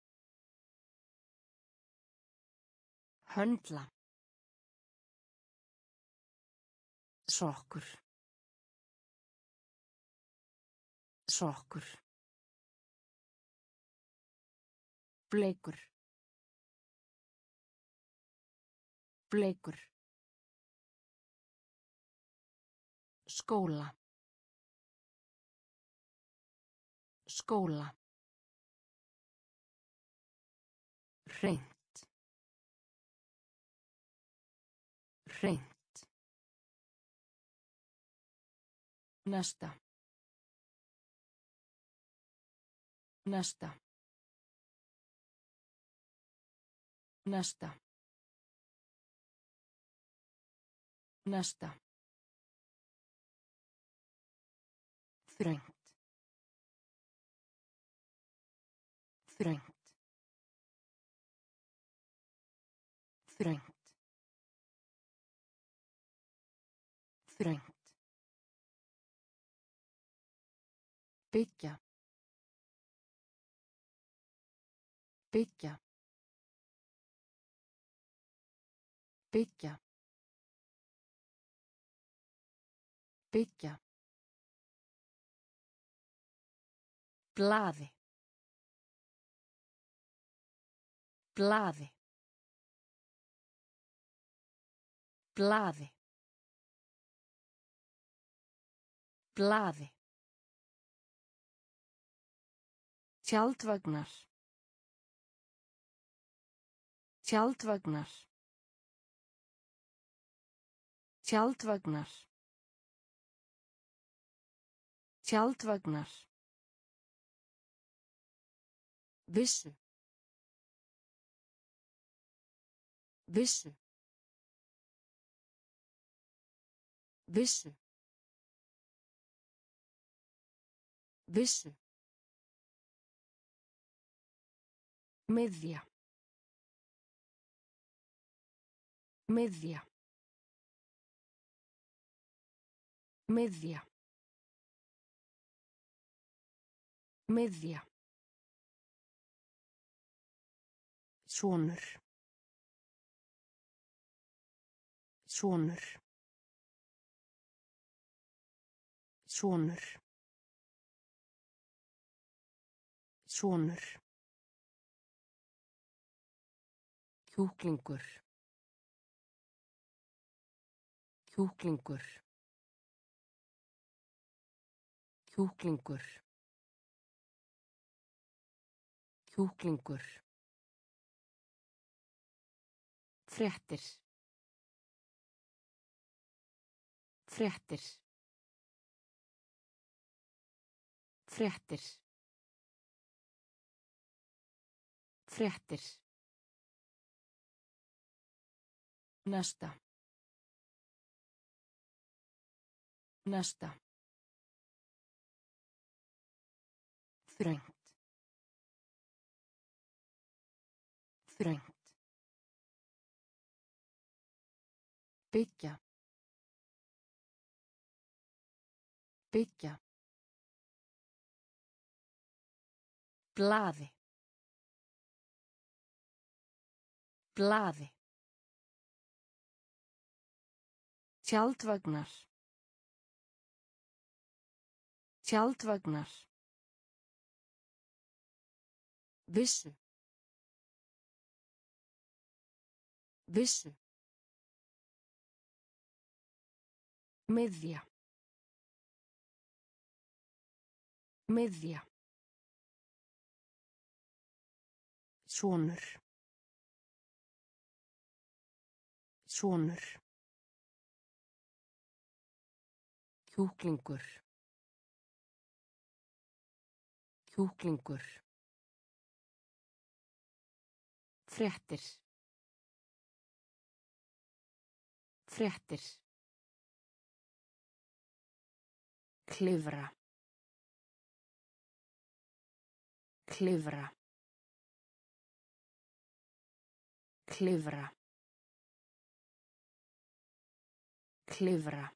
Höndla. Sokkur. Sokkur. Bleikur. Bleikur. Skóla. Skóla. Hreint. Hreint. Næsta. Næsta. Næsta. Næsta. Þröngt. Þröngt. Þröngt. Þröngt. Byggja. Byggja. Byggja. Byggja. Blaði. Blaði. Blaði. Blaði. Tjaldvagnar. Tjaldvagnar. Tjaldvagnar. Tjaldvagnar. Vissu. Vissu. Vissu. Vissu. Miðja. Miðja. Miðja. Miðja. Sonur. Sonur. Sonur. Sonur. Kjúklingur. Kjúklingur. Kjúklingur. Kjúklingur. Fréttir. Fréttir. Fréttir. Fréttir. Næsta. Næsta. Þröngt. Þröngt. Byggja. Byggja. Blaði. Blaði. Tjaldvagnar. Tjaldvagnar. Vissu. Vissu. Miðja. Miðja. Sonur. Sonur. Kjúklingur. Kjúklingur. Fréttir. Fréttir. Klifra. Klifra. Klifra. Klifra.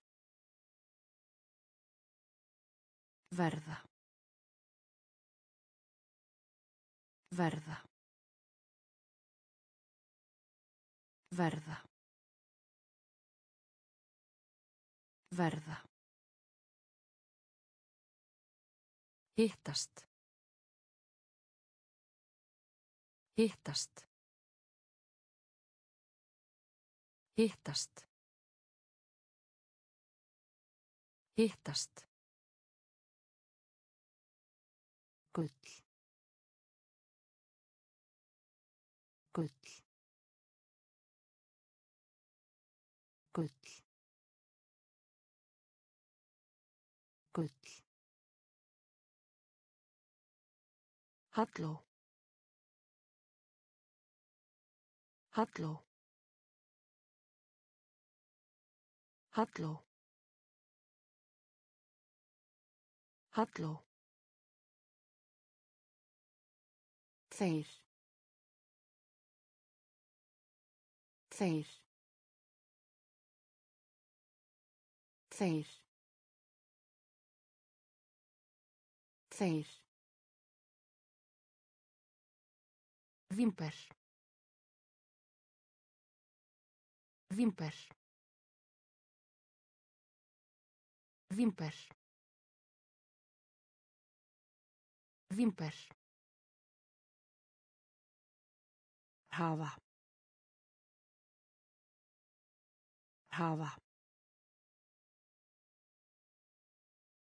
Verða. Verða. Verða. Verða. Hittast. Hittast. Hittast. Hittast. Gull. Gull. Gull. Gull. Halló. Halló. Halló. Halló. Þeir. Þeir. Þeir. Þeir. Vimper. Vimper. Vimper. Vimper. hafa hafa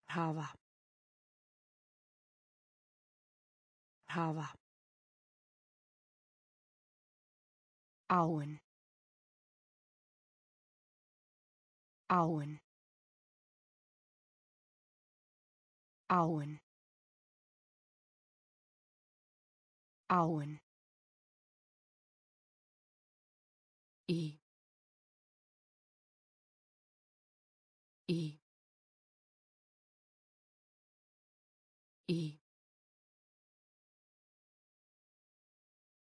hafa hafa áin. Áin áin. Áin. Í. Í. Í.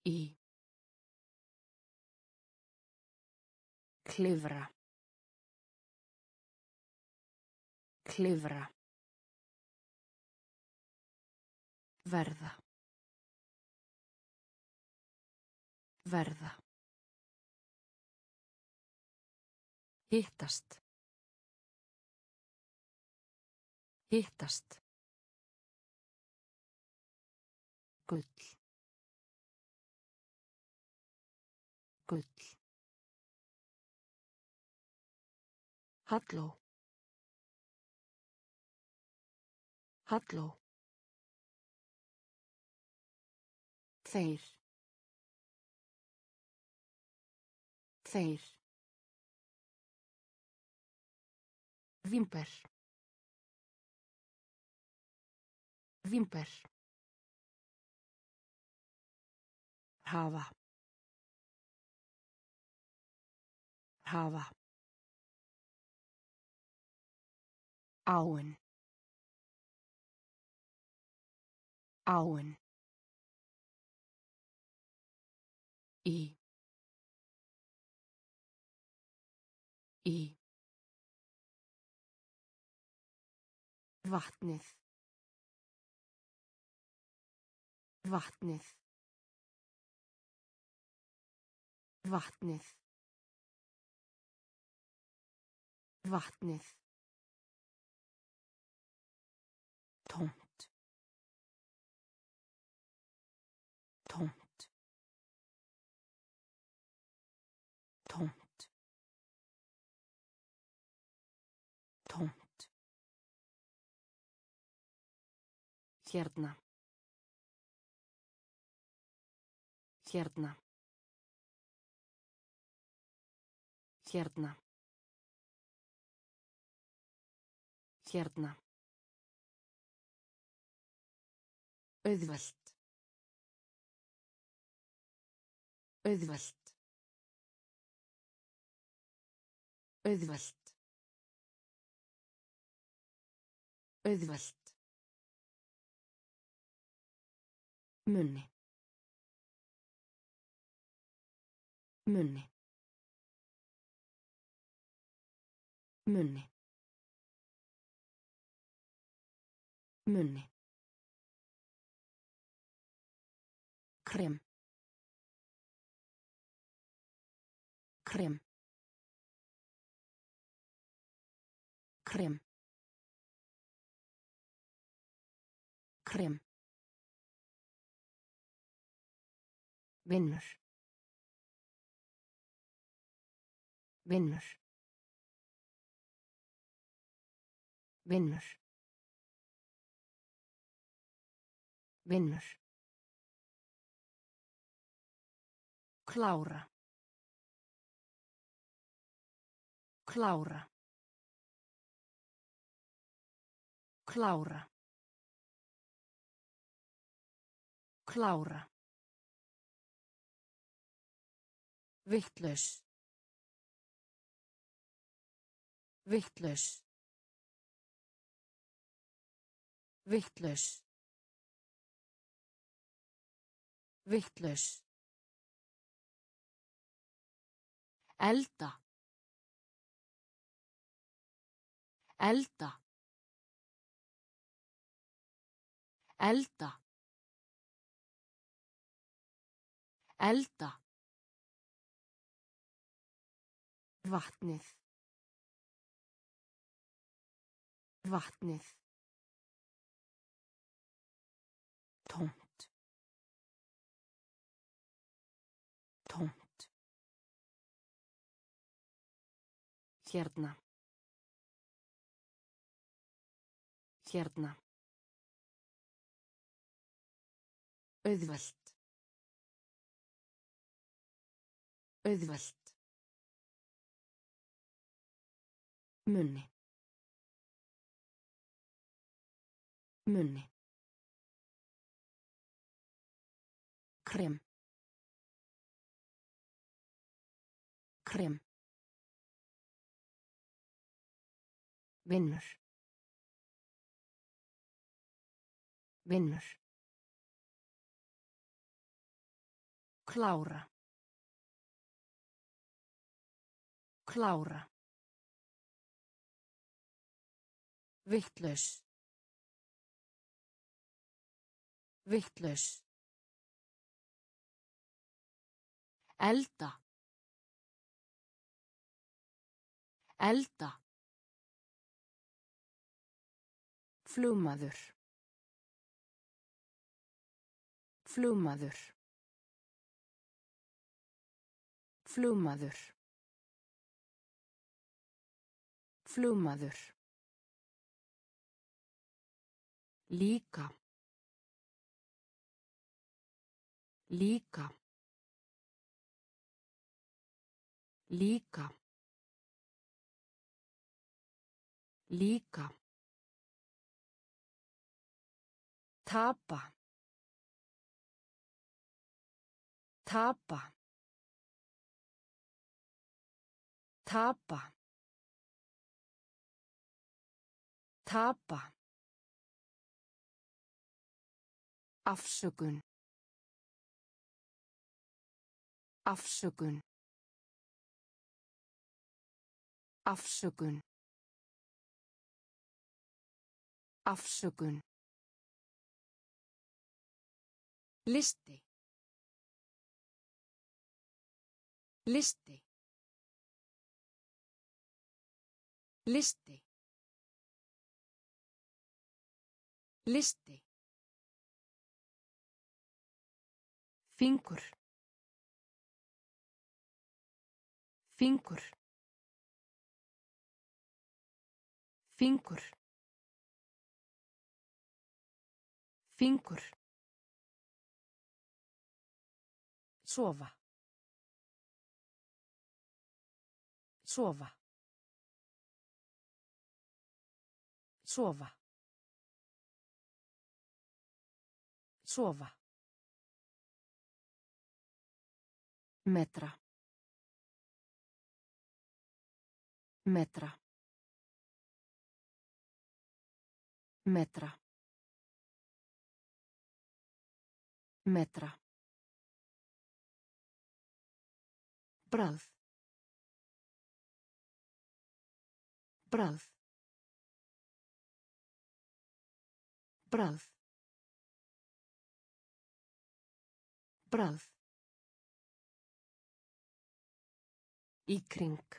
Í. Klifra. Klifra verða verða Hittast. Hittast. Gull. Gull. Halló. Halló. Þeir. Þeir. Vimper. Vimper. hafa hafa áin áin í í Vatnið. Vatnið. Vatnið. Vatnið. Hérna. Hérna. Hérna. Hérna. Auðvelt. Auðvelt. Auðvelt. Auðvelt. Munni. Munni. Munni. Munni. Krem. Krem. Krem. Krem. Vinnur. Vinnur. Vinnur. Vinnur. Klára. Klára. Klára. Klára. Vittlaus. Vittlaus. Vittlaus. Vittlaus. Elda. Elda. Elda. Elda. Vatnið. Vatnið. Tómt. Tómt. Hérna. Hérna. Auðvelt. Auðvelt. Munni. Munni. Krem. Krem. Vinnur. Vinnur. Klára. Klára. Vittlaus. Vittlaus. Elda. Elda. Flugmaður. Flugmaður. Flugmaður. Flugmaður. Líka. Líka. Líka. Líka. Tapa. Tapa. Tapa. Tapa. Afsökun. Afsökun. Afsökun. Afsökun. Listi. Listi. Listi. Listi. Fingur. Fingur. Fingur. Fingur. Sofa. Sofa. Sofa. Sofa. Metra. Metra. Metra. Metra. Bragð. Bragð. Bragð. Bragð. Í kring.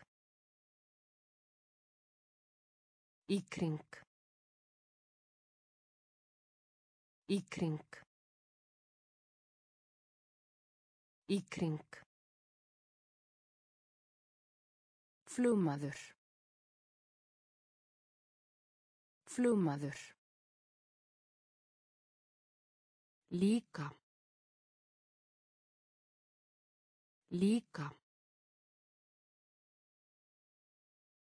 Í kring. Í kring. Í kring. Flugmaður. Flugmaður. Líka. Líka.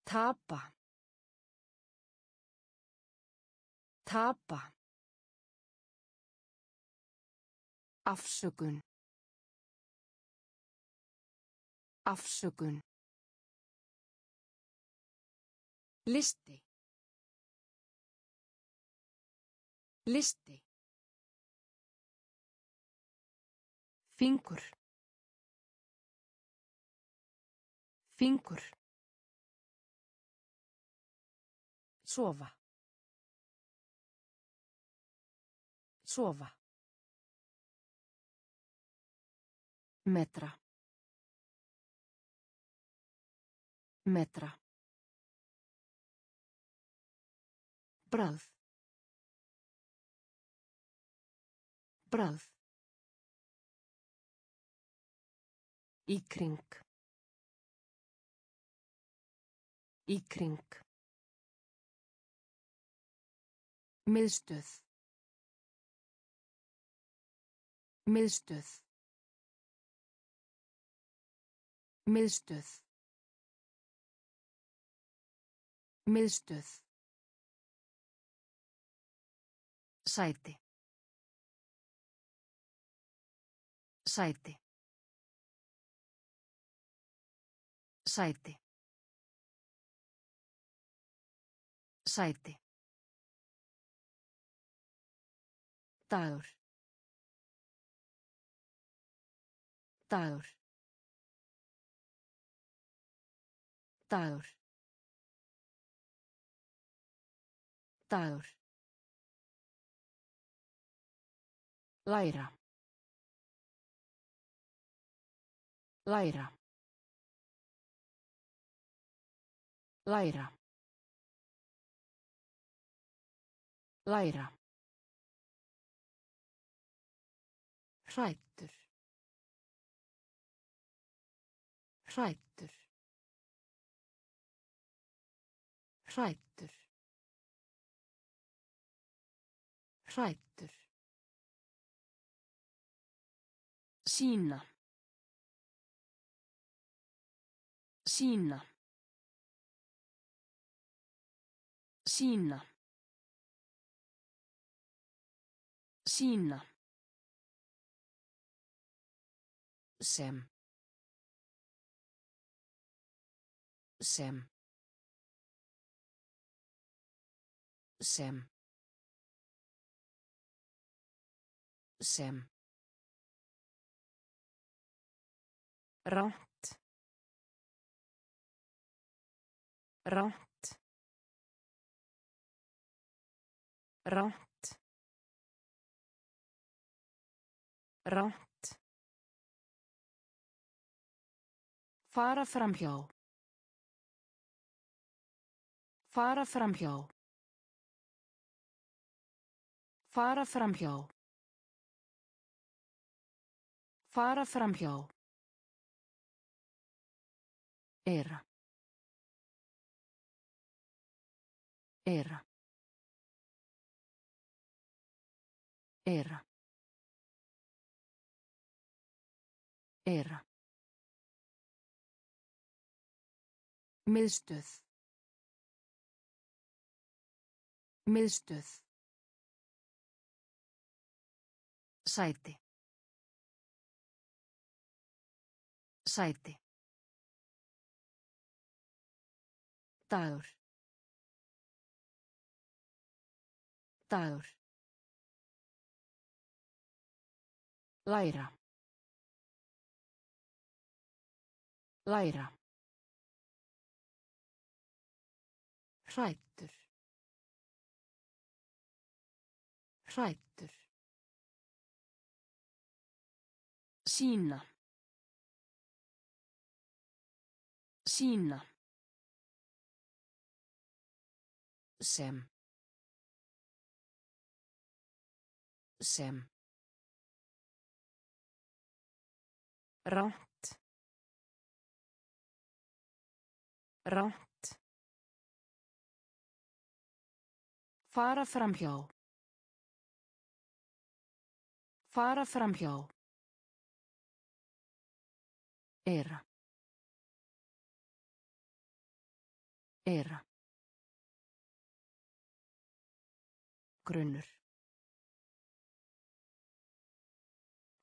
Tapa. Tapa. Afsökun. Afsökun. Listi. Listi. Fingur. Fingur. Sofa. Sofa. Metra. Metra. Bragð. Bragð. Í kring. Miðstöð. Miðstöð. Miðstöð. Miðstöð. Sæti. Sæti. Sæti. Sæti. Dagur. Dagur. Dagur. Dagur. Læra. Læra. Læra. Læra. Hrættur. Hrættur. Hrættur. Hrættur. Sína. Sína. Sína. Sína. Sem. Sem. Sem. Sem. Rátt rátt rátt rátt Fara framhjá. Fara framhjá. Fara framhjá. Fara framhjá. Era. Era. Era. Era. Miðstöð. Miðstöð. Sæti. Sæti. Dagur. Dagur. Læra. Læra. Hrættur. Hrættur. Sína. Sína. Sem. Sem. Ránt. Ránt. Fara framhjá. Fara framhjá. Era. Era. Grunnur.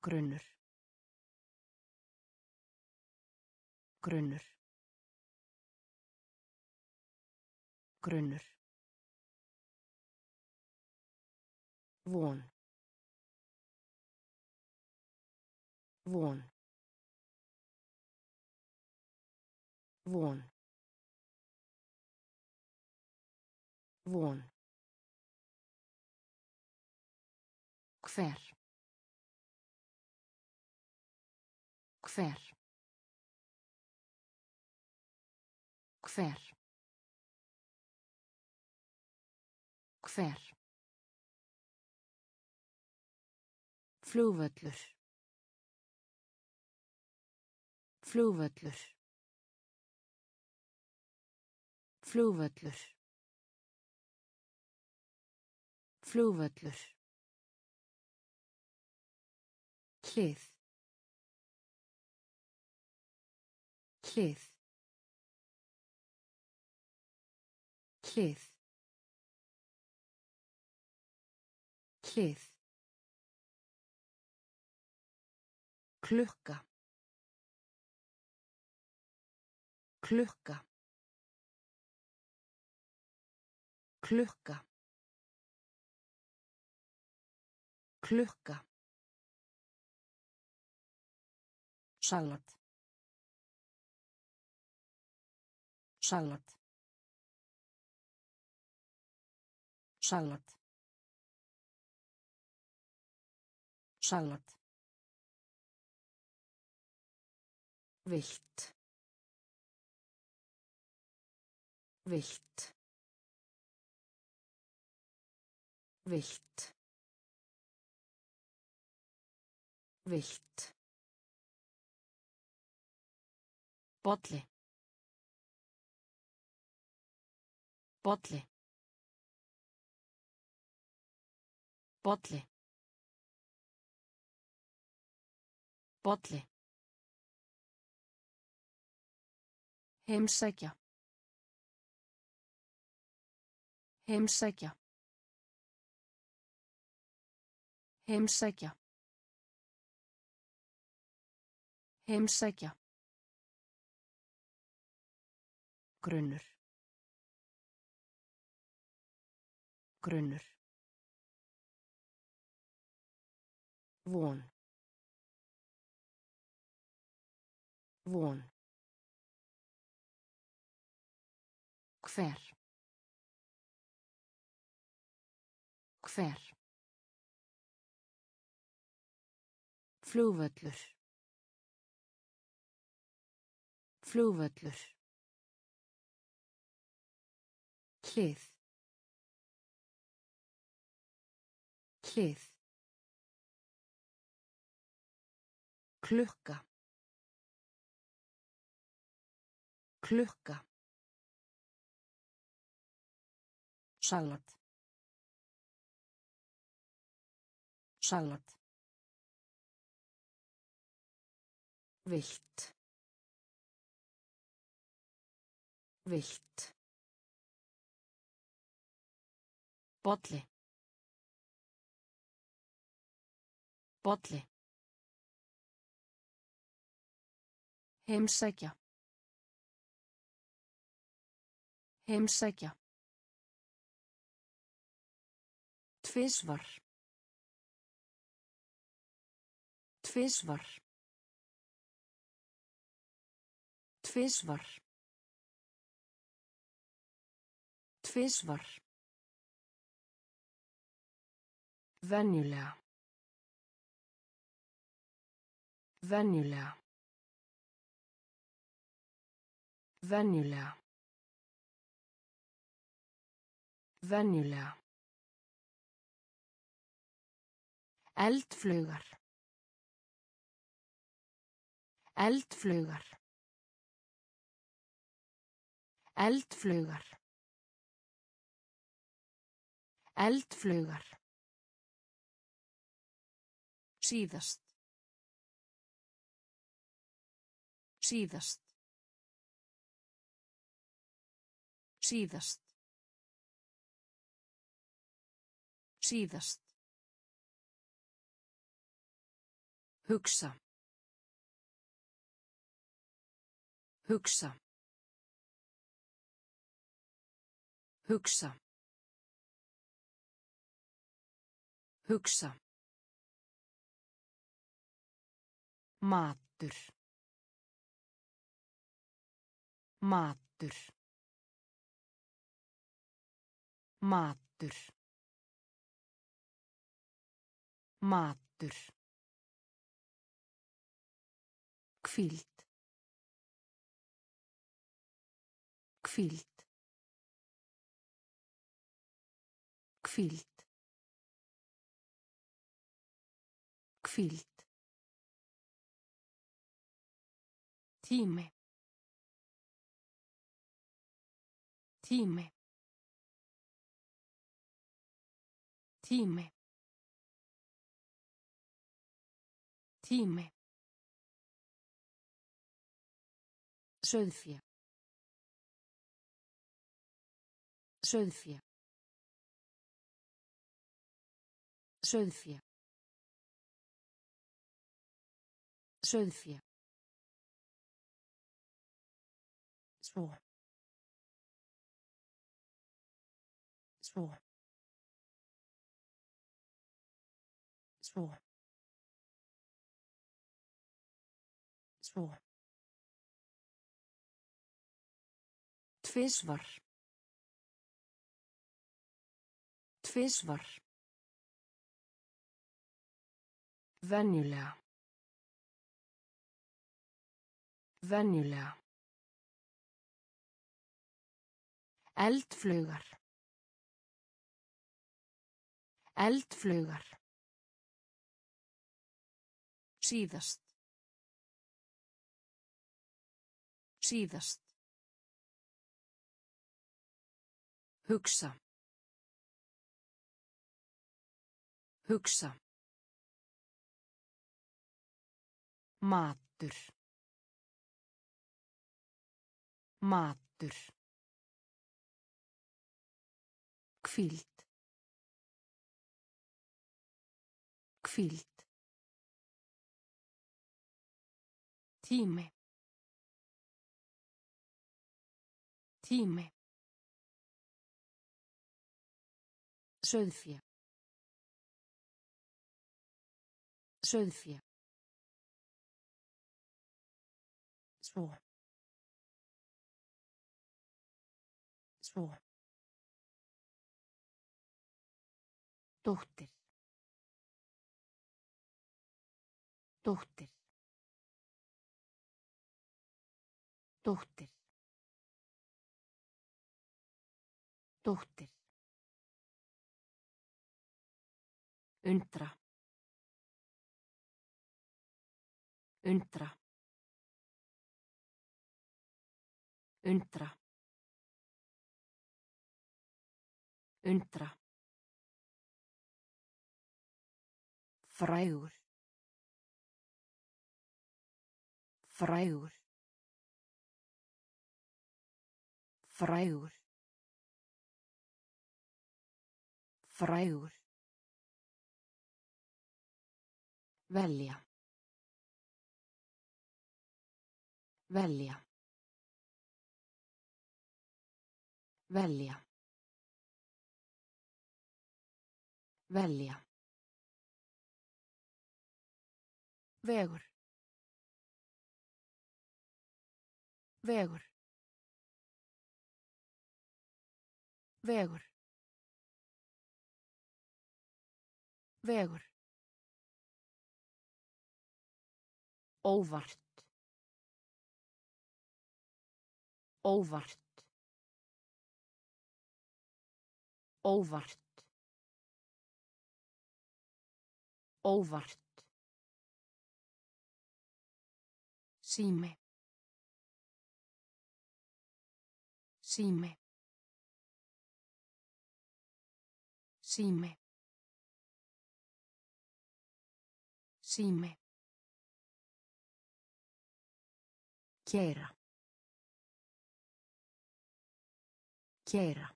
Grunnur. Grunnur. Grunnur. Von. Von. Von. Von. Hver. Hver. Hver. Hver. Flugvöllur. Flugvöllur. Flugvöllur. Flugvöllur. Hlið. Hlið. Hlið. Hlið. Klukka. Klukka. Klukka. Klukka. Salat. Salat. Salat. Salat. Vilt. Vilt. Vilt. Vilt. Bolli. Bolli. Bolli. Bolli. Heimsækja. Heimsækja. Heimsækja. Heimsækja. Grunnur. Grunnur. Von. Von. Hver. Hver. Flugvöllur. Flugvöllur. Hlið. Hlið. Klukka. Klukka. Salat. Salat. Vilt. Vilt. Bolli. Bolli. Heimsækja. Heimsækja. Tvisvar. Tvisvar. Tvisvar. Tvisvar. Venjulega. Venjulega. Venjulega. Venjulega. Eldflugar. Eldflugar. Eldflugar. Eldflugar. Síðast. Síðast. Síðast. Síðast. Hugsa. Hugsa. Hugsa. Hugsa. Matur. Matur. Matur. Matur. Hvíld. Hvíld. Hvíld. Hvíld. Tími. Tími. Tími. Tími. Sauðfé. Sauðfé. Sauðfé. Sauðfé. Svo. Svo. Svo. Svo. Tvisvar. Tvisvar. Venjulega. Venjulega. Eldflugar. Eldflugar. Síðast. Síðast. Hugsa. Hugsa. Matur. Matur. Hvíld. Hvíld. Tími. Tími. Sauðfé. Sauðfé. Svo. Svo. Dóttir. Dóttir. Dóttir. Dóttir. Undra. Undra. Undra. Undra. Frægur. Frægur. Frægur. Frægur. Velja. Velja. Velja. Velja. Vegur. Vegur. Vegur. Vegur. Óvart. Óvart. Óvart. Óvart. Sími. Sími. Sími. Sími. Chiera. Chiera.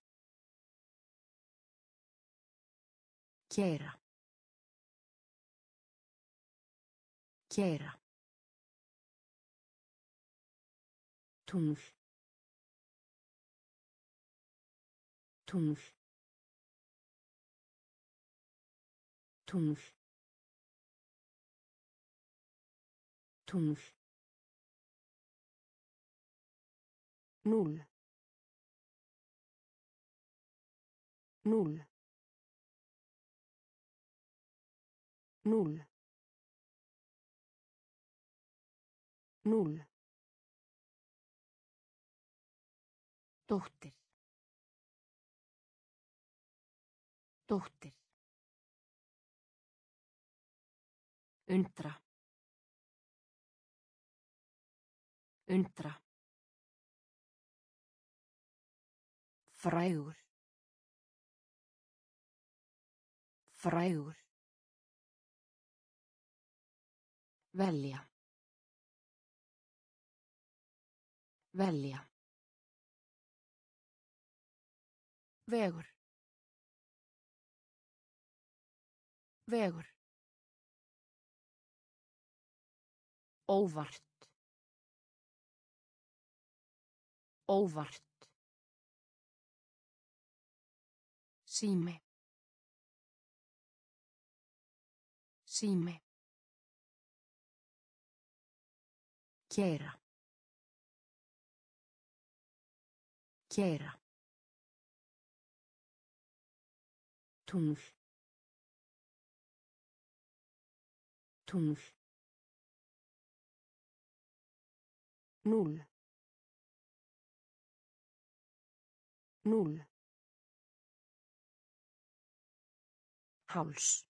Keira. Keira. Tungl. Tungl. Tungl. Tungl. Núll. Núll. Núll. Núll. Dóttir. Dóttir. Undra. Undra. Frægur. Frægur. Velja. Velja. Vegur. Vegur. Óvart. Óvart. Sími. Sími. Keira. Keira. Tungl. Tungl. Núll. Núll. Háls.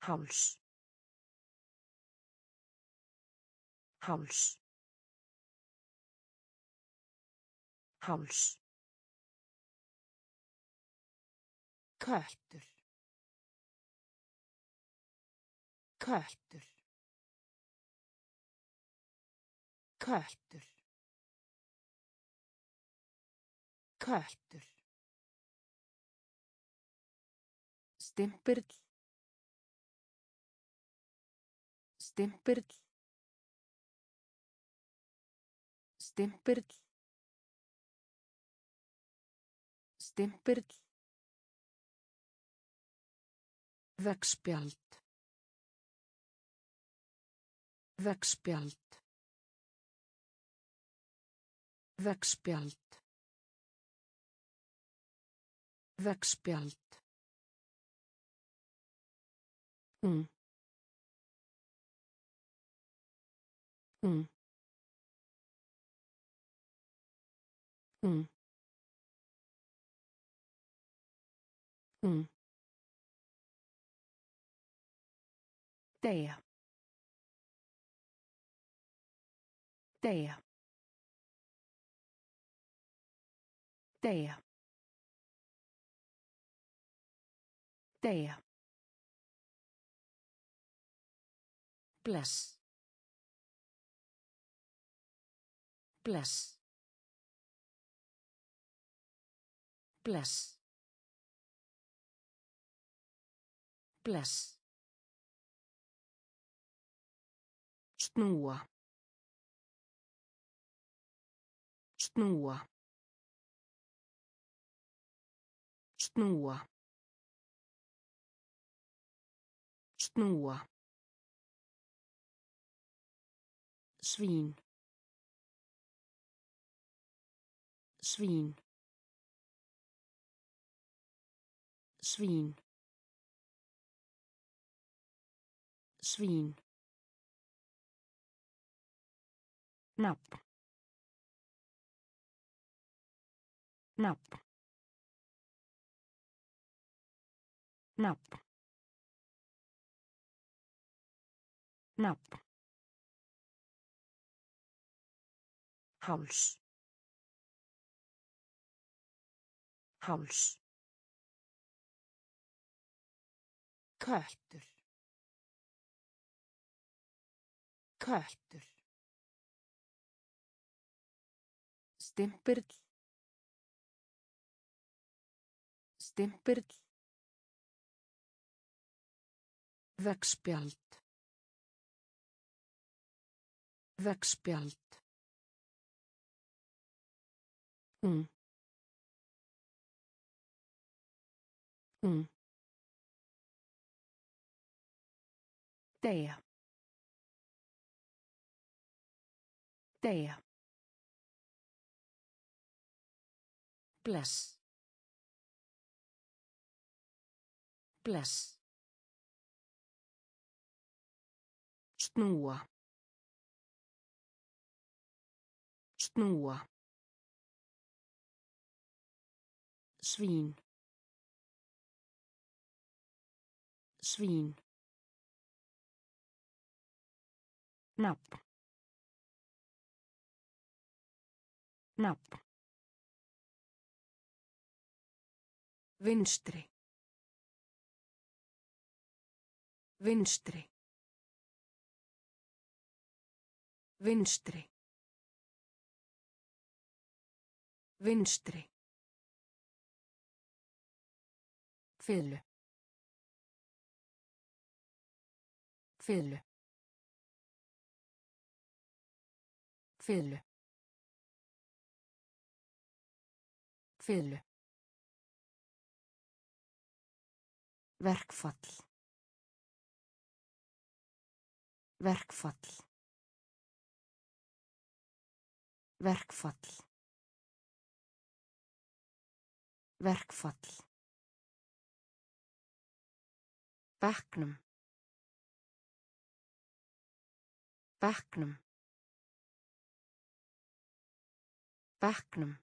Háls. Háls. Háls. Köttur. Köttur. Köttur. Köttur. Stimpirl. Stimpirl. Stimpirl. Stimpirl. Vegspjald. Vegspjald. Vegspjald. Vegspjald. Ung. Ung. Ung. Ung. Deyja. Deyja. Deyja. Deyja. Bless. Bless. Bless. Bless. Snúa. Snúa. Snúa. Snúa. Svín. Svín. Svín. Svín. Nafn. Nafn. Nafn. Nafn. Háls. Háls. Köttur. Köttur. Stimpirl. Stimpill. Vegspjald. Vegspjald. Ung. Ung. Deyja. Deyja. Bless. Bless. Snúa. Snúa. Svín. Svín. Nafn. Nafn. Vinstri. Vinstri. Vinstri. Vinstri. Fiðlu. Fiðlu. Fiðlu. Fiðlu. Verkfall. Verkfall. Verkfall. Verkfall. Bekknum. Bekknum. Bekknum.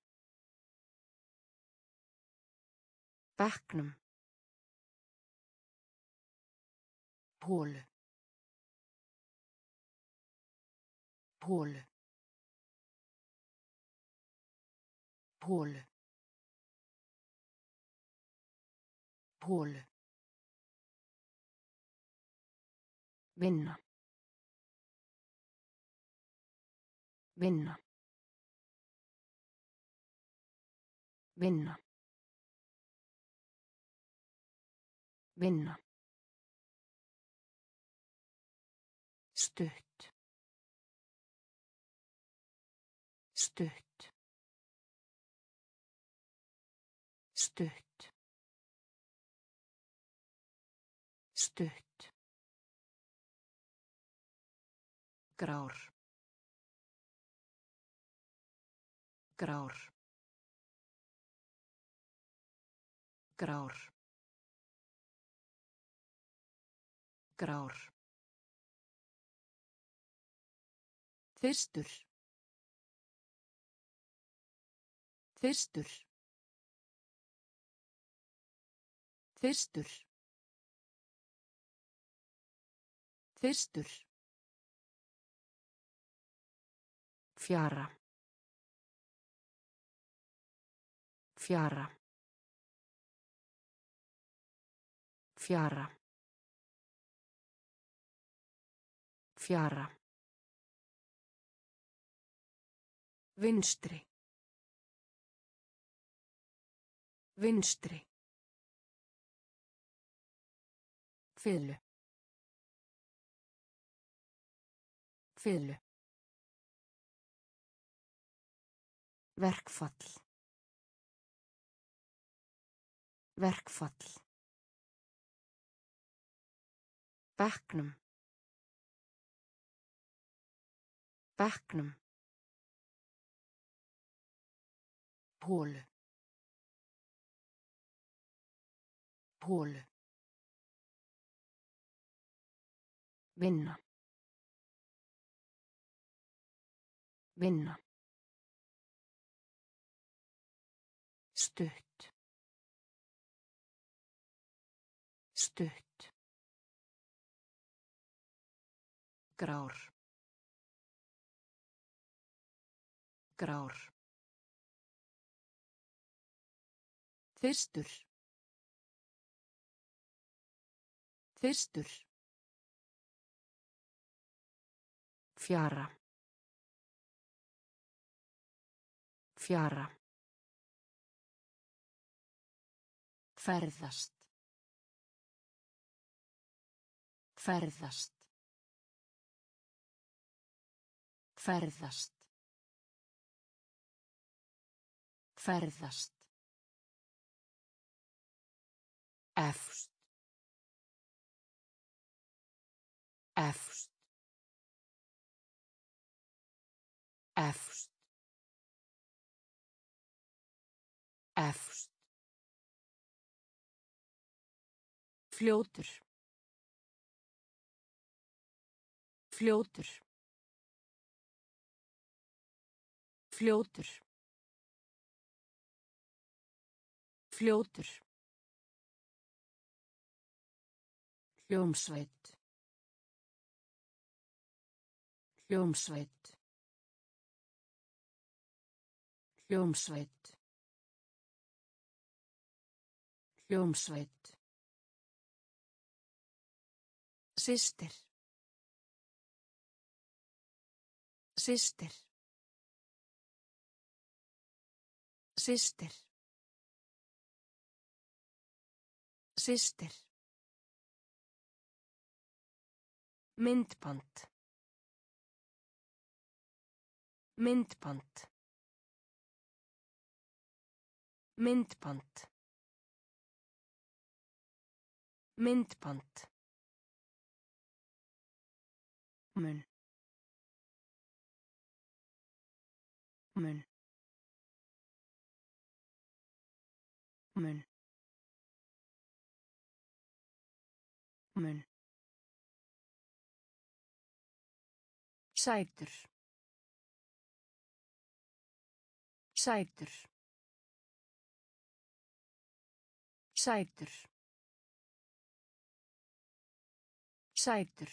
Bekknum. Hólu. Hólu. Hólu. Hólu. Vinna. Vinna. Vinna. Vinna. Grár. Grár. Grár. Grár. Þyrstur. Þyrstur. Þyrstur. Þyrstur. Fjara. Fjara. Fjara. Fjara. Vinstri. Vinstri. Fiðlu. Fiðlu. Verkfall. Verkfall. Bekknum. Bekknum. Hólu. Hólu. Vinna. Vinna. Grár. Grár. Þyrstur. Þyrstur. Fjara. Fjara. Ferðast. Ferðast. Ferðast. Ferðast. Efst. Efst. Efst. Efst. Fljótur. Fljótur. Fljótur. Fljótur. Hljómsveit. Hljómsveit. Hljómsveit. Hljómsveit. Systir. Systir. Systir. Systir. Myndband. Myndband. Myndband. Myndband. mun mun mun. Mun. Sætur. Sætur. Sætur. Sætur.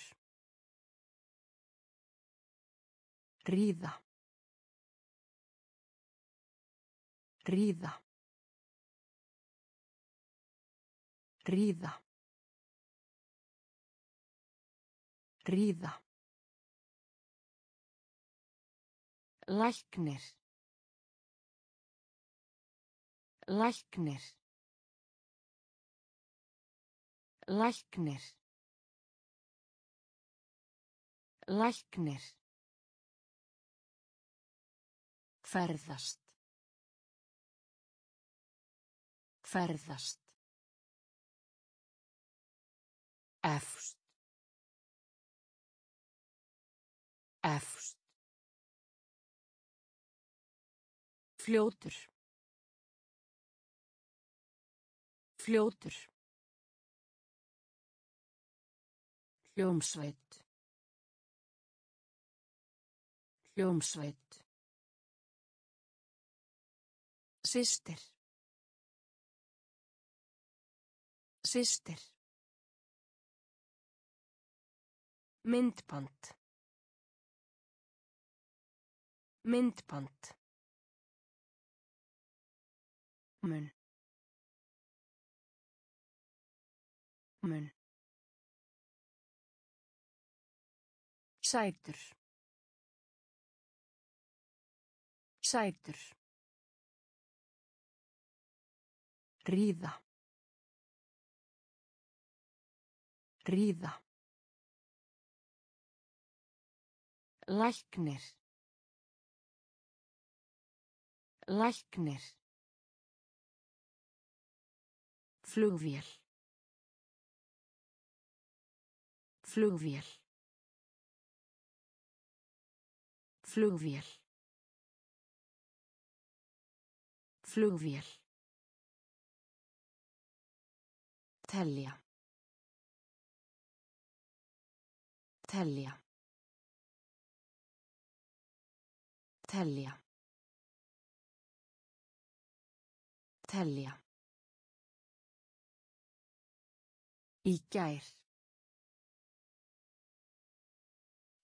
Ríða. Ríða. Ríða. Ríða. Læknir. Læknir. Læknir. Læknir. Ferðast. Ferðast. Efst. Efst. Fljótur. Fljótur. Hljómsveit. Hljómsveit. Systir. Systir. Myndband. Myndband. mun mun sætur sætur Ríða. Ríða. Læknir. Læknir. Flugvél. Flugvél. Flugvél. Flugvél. Telja. Telja. Telja. Telja. Í gær.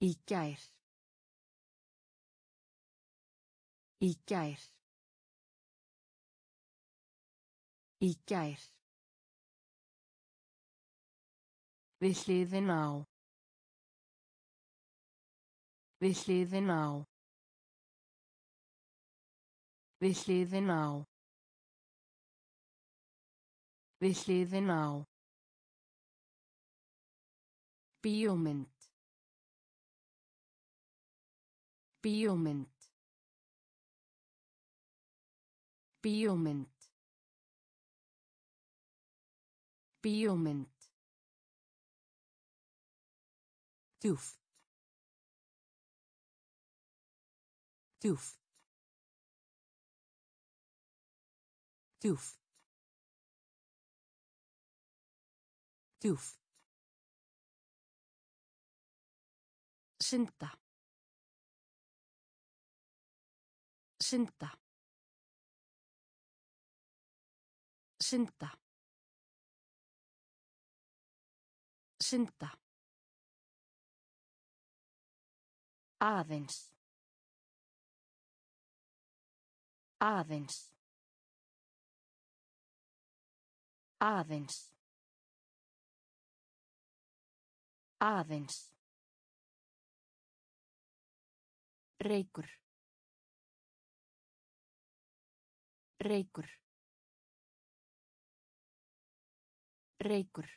Í gær. Í gær. Í gær. Við hliðin á. Við hliðin á. Við hliðin á. Við hliðin á. Bíómynd. Bíómynd. Bíómynd. Bíómynd. Djúft. Djúft. Djúft. Djúft. Synda. Synda. Synda. Synda. Aðeins. Aðeins. Aðeins. Aðeins. Reykur. Reykur. Reykur.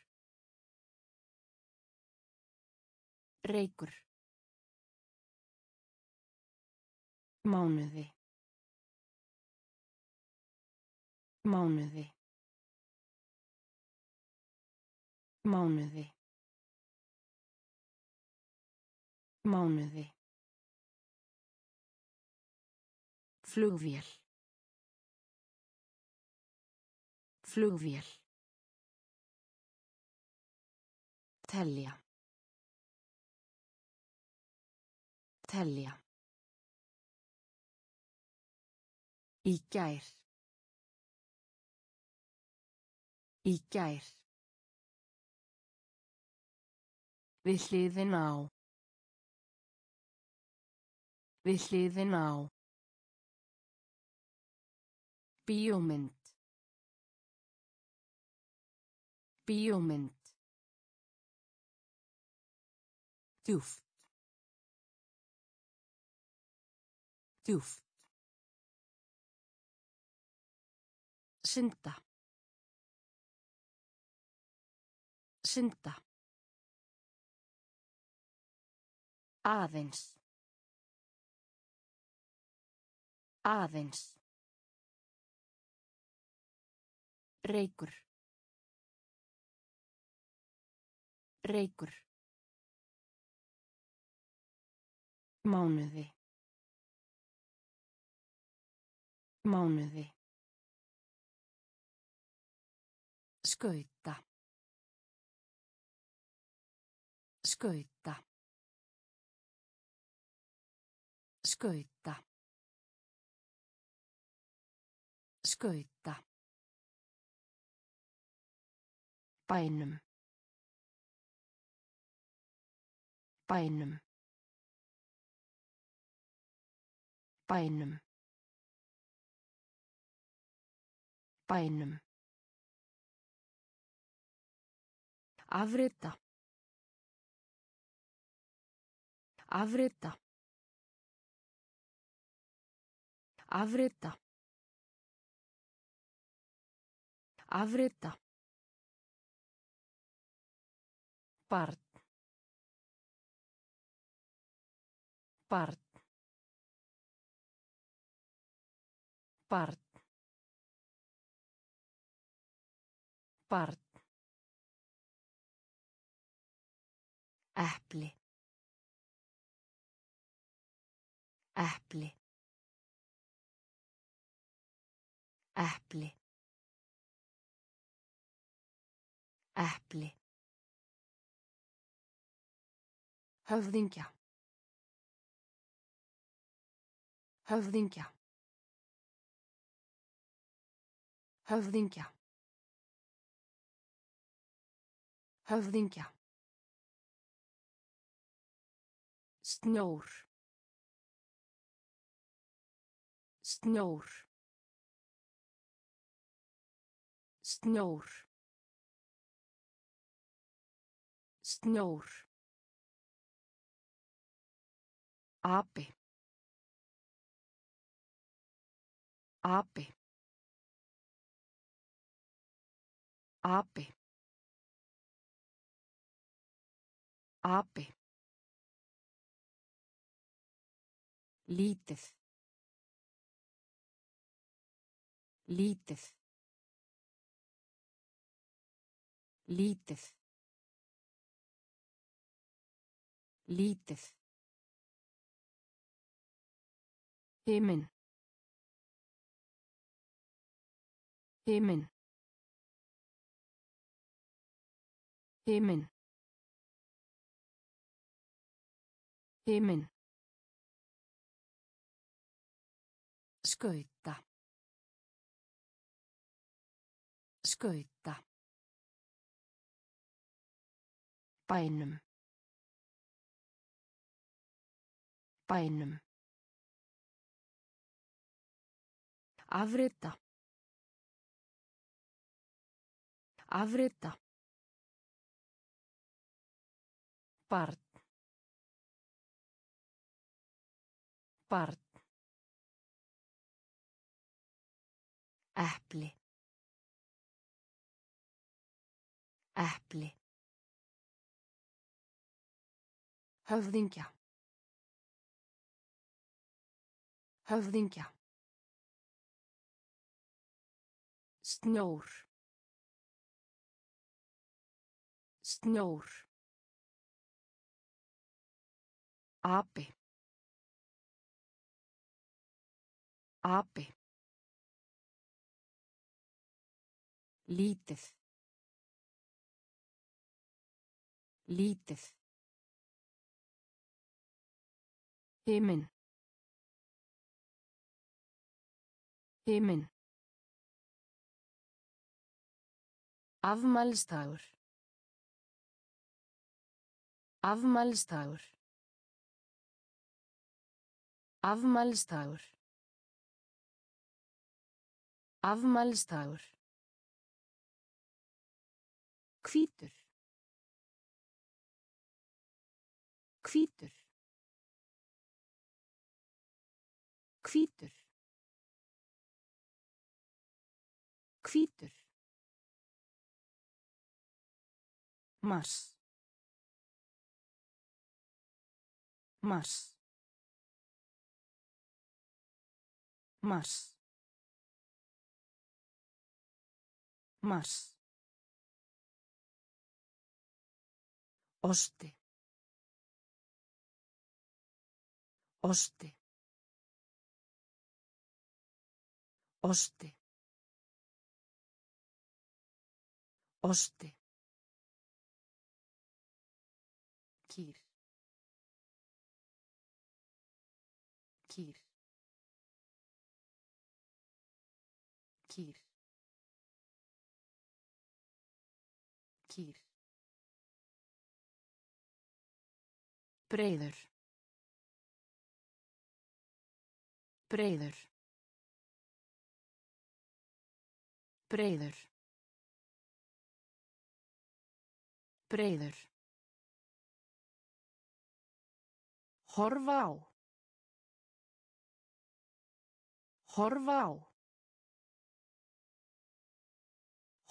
Reykur. Mánuði. Mánuði. Mánuði. Mánuði. Flugvél. Flugvél. Telja. Telja. Í gær. Í gær. Við hliðin á. Við hliðin á. Bíómynd. Bíómynd. Djúft. Djúft. Synda. Synda. Aðeins. Aðeins. Reykur. Reykur. Mánuði. Mánuði. Skauta. Skauta. Skauta. Skauta. Bænum. Bænum. Bænum. Bænum. Afrita. Afrita. Afrita. Afrita. Barn. Barn. Barn. Barn. Epli. Epli. Epli. Epli. Höfðingja. Höfðingja. Höfðingja. Höfðingja. Snjór. Snjór. Snjór. Snjór. Api. Api. Api. Api. Lítið. Lítið. Lítið. Lítið. Himinn. Himinn. Himinn. Himinn. Skauta. Skauta. Bænum. Bænum. Afrita. Afrita. Barn. Barn. Epli. Epli. Höfðingja. Höfðingja. Snjór. Snjór. Api. Api. Lítið. Lítið. Himinn. Himinn. Afmælistagur. Afmælistagur. Afmælistagur. Afmælistagur. Hvítur. Hvítur. Hvítur. Hvítur. Mars. Mars. Mars. Mars. Osti. Osti. Osti. Osti. Kýr. Kýr. Kýr. Kýr. Breiður. Breiður. Breiður. Breiður. Horfa á. Horfa á.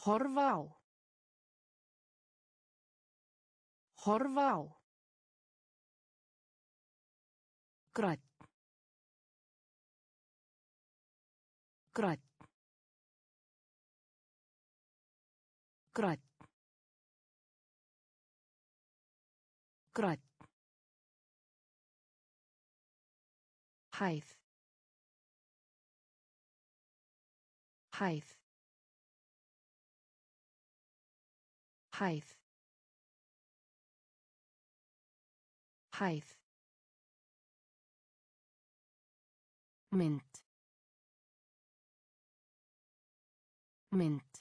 Horfa á. Horfa á. Grænn. Grænn. Grænn. Grænn. Hæð. Hæð. Hæð. Hæð. Mynd. Mynd.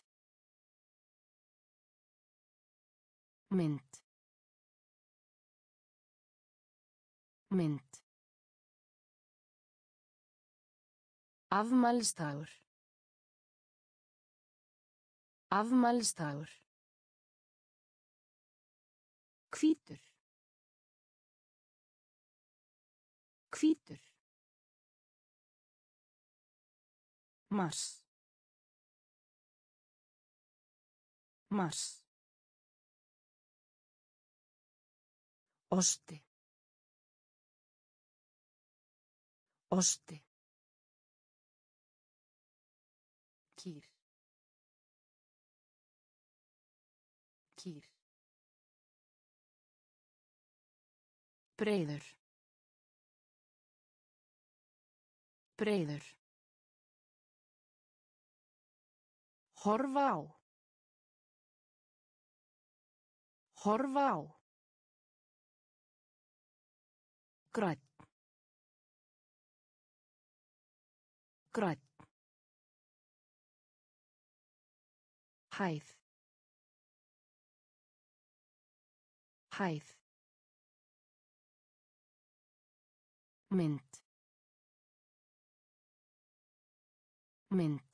Mynd. Mynd. Afmælistagur. Afmælistagur. Hvítur. Hvítur. Mars. Mars. Osti. Osti. Kýr. Kýr. Breiður. Breiður. Horfa á. Horfa á. Grænn. Grænn. Hæð. Hæð. Mynd. Mynd.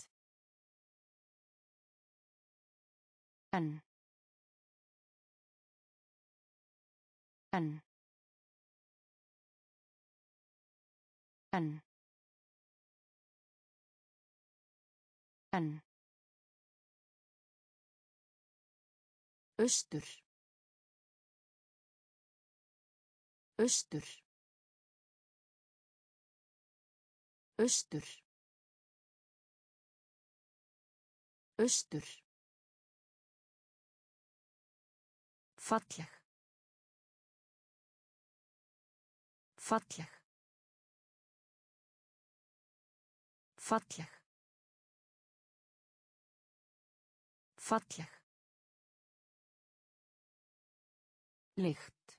En. En. En. En. Austur. Austur. Austur. Austur. Falleg. Falleg. Falleg. Falleg. Lykt.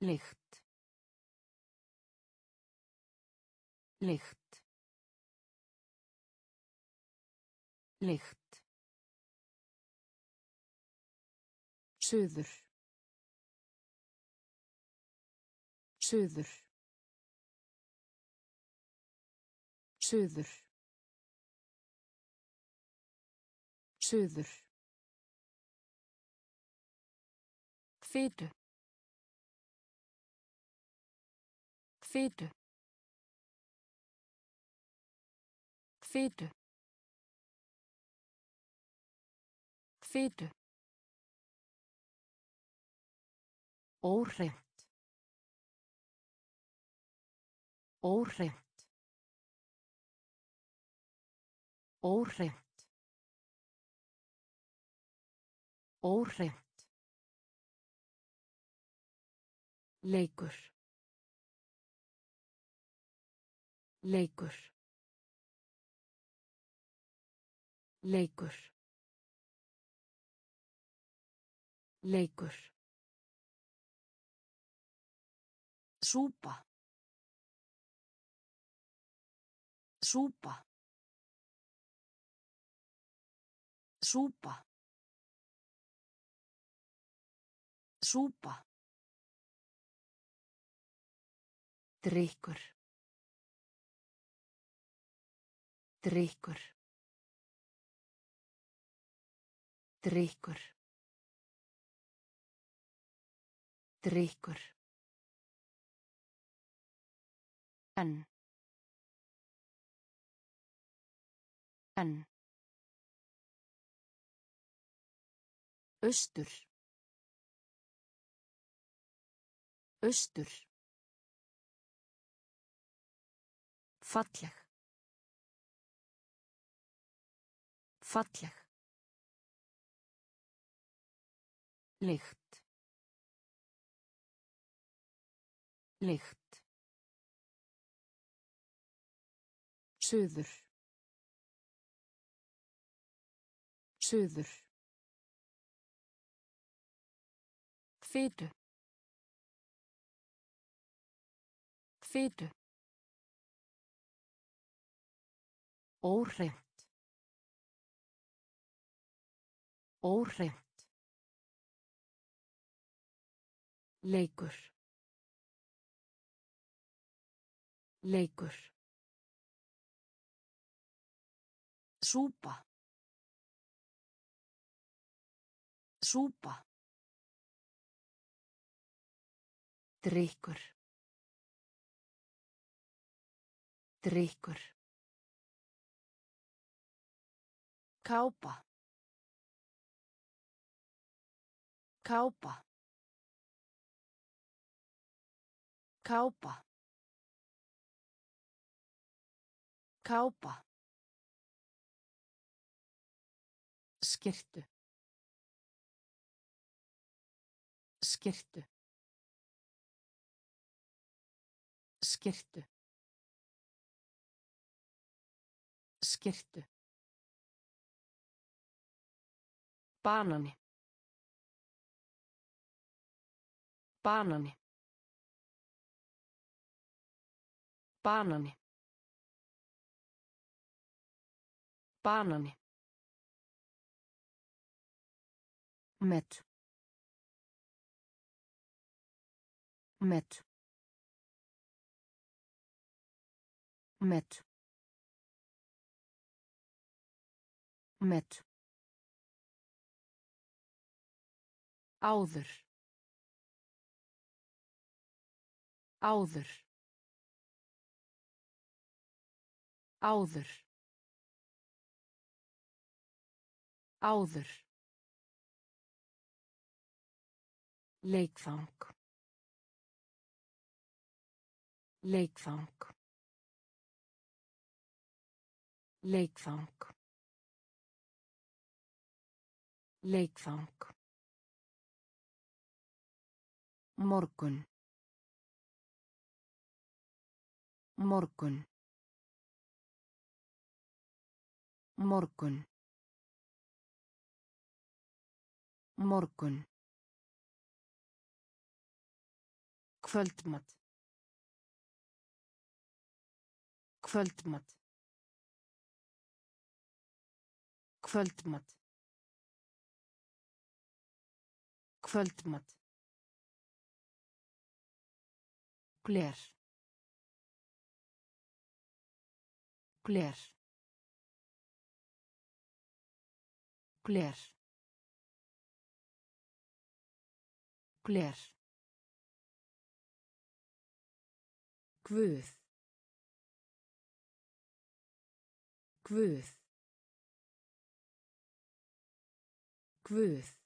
Lykt. Lykt. Lykt. Suður. Suður. Suður. Suður. Fitu. Fitu. Fitu. Fitu. Óhreint. Óhreint. Óhreint. Óhreint. Leikur. Leikur. Leikur. Leikur. Súpa. Súpa. Súpa. Súpa. Drykkur. Drykkur. Drykkur. Drykkur. En. En. Austur. Austur. Falleg. Falleg. Lykt. Lykt. Suður. Suður. Fitu. Fitu. Óhreint. Óhreint. Leikur. Leikur. Súpa. Súpa. Drykkur. Drykkur. Kápa. Kápa. Kápa. Kápa. Skirtu. Skirtu. Skirtu. Skirtu. Banani. Banani. Banani. Banani. met met met. Met. Áður áður áður áður leikfang. Leikfang leikfang. Leikfang. Morgun. Morgun. Morgun. Morgun. Kvöldmat. Kvöldmat. Kvöldmat. Kvöldmat. Gler. Gler. Gler. Gler. Guð. Guð. Guð.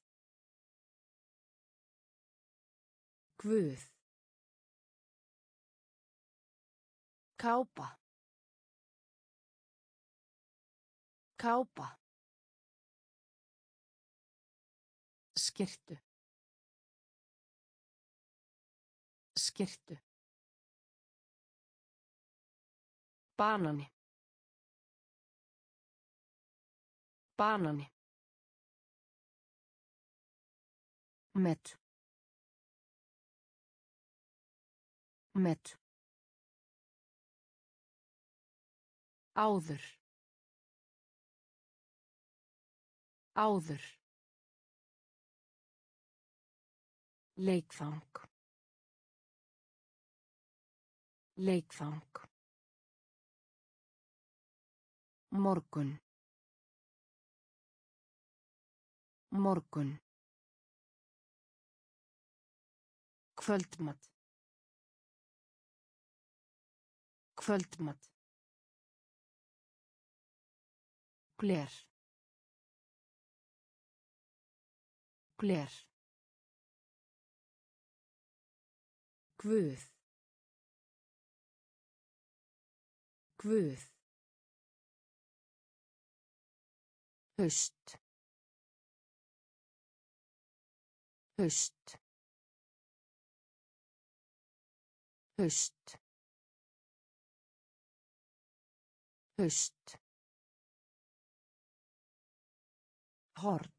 Guð. Kápa. Kápa. Skirtu. Skirtu. Banani. Banani. Met. Met. Áður. Áður. Leikfang. Leikfang. Morgun. Morgun. Kvöldmat. Kvöldmat. Gler. Gler. Guð. Guð. haust haust haust haust horn.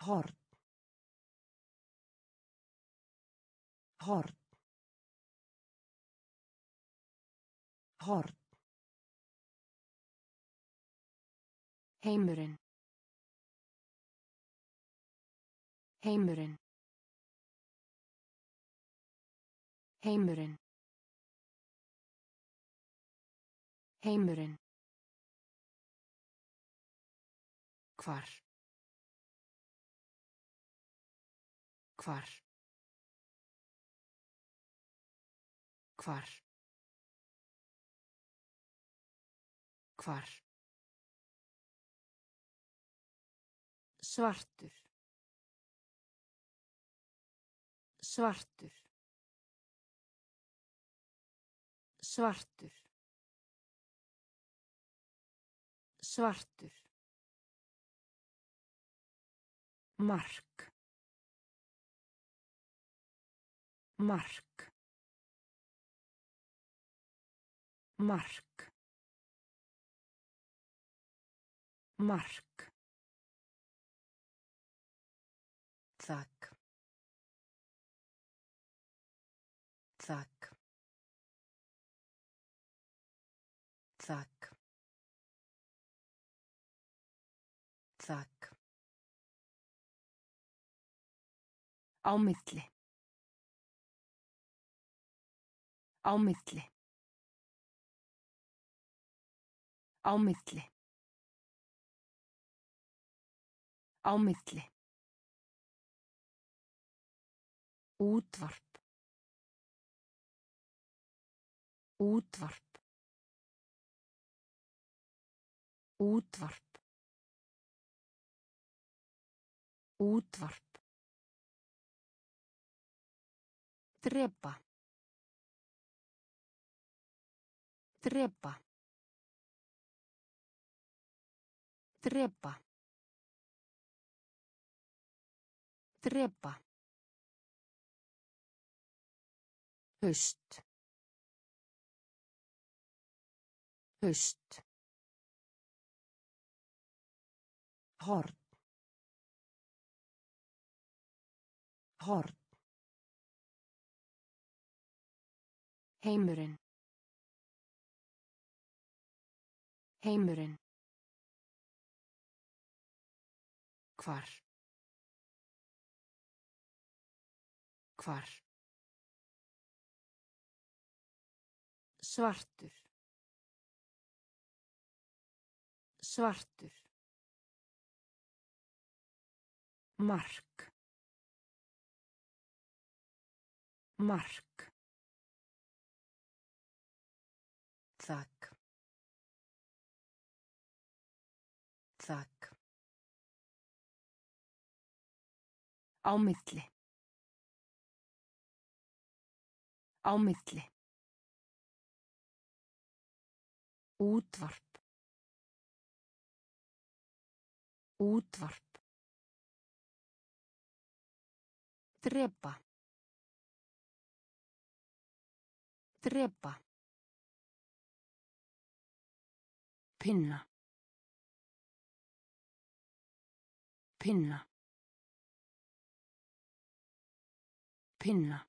Horn. Horn. Horn. Heimurinn. Heimurinn. Heimurinn. Heimurinn. Hvar. Hvar. Hvar. Hvar. Svartur. Svartur. Svartur. Svartur. Mark. Mark. Mark. Mark. Á milli. Á milli. Á milli. Á milli. Útvarp. Útvarp. Útvarp. Útvarp. Drepa. Drepa. Drepa. Drepa. Haust. Haust. Horn. Horn. Heimurinn. Heimurinn. Hvar. Hvar. Svartur. Svartur. Mark. Mark. Á milli. Á milli. Útvarp. Útvarp. Drepa. Drepa. Pinna. Pinna. Pinna.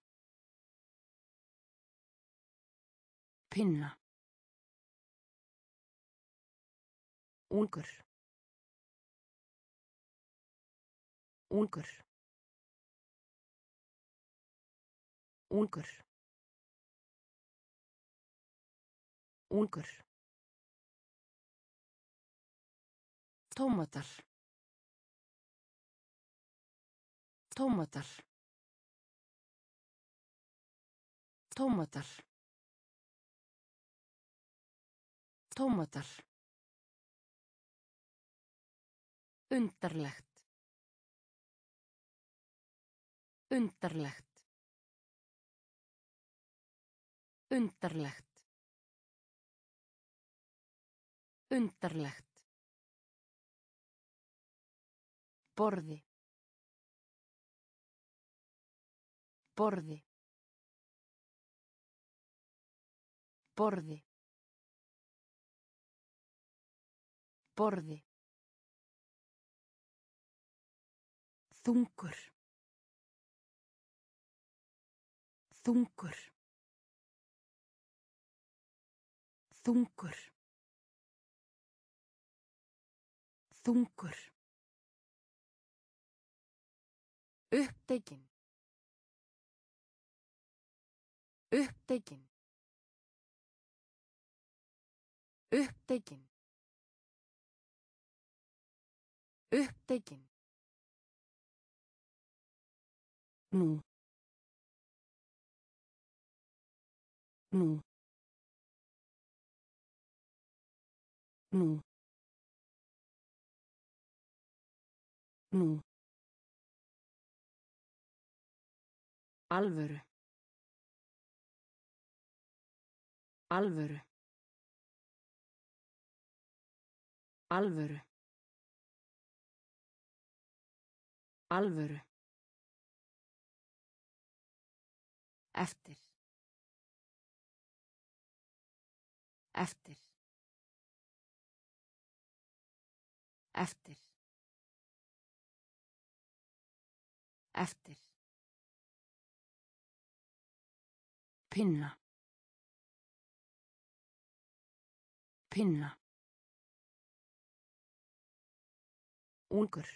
Pinna. Ungur. Ungur. Ungur. Ungur. Tómatar. Tómatar. Tómatar. Tómatar. Undarlegt. Undarlegt. Undarlegt. Undarlegt. Borði. Borði. Borði. Borði. Þungur. Þungur. Þungur. Þungur. Upptekin. Upptekin. Upptekin. Upptekin. Nú. Nú. Nú. Nú. Alvöru. Alvöru. Alvöru. Alvöru. Eftir. Eftir. Eftir. Eftir. Pinna. Pinna. Ungur.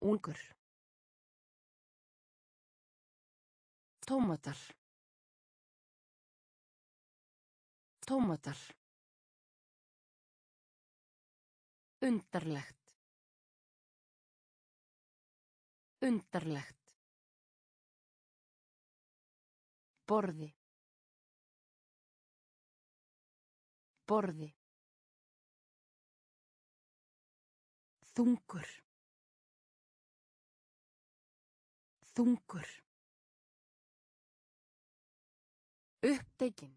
Ungur. Tómatar. Tómatar. Undarlegt. Undarlegt. Borði. Borði. Þungur. Þungur. Upptekinn.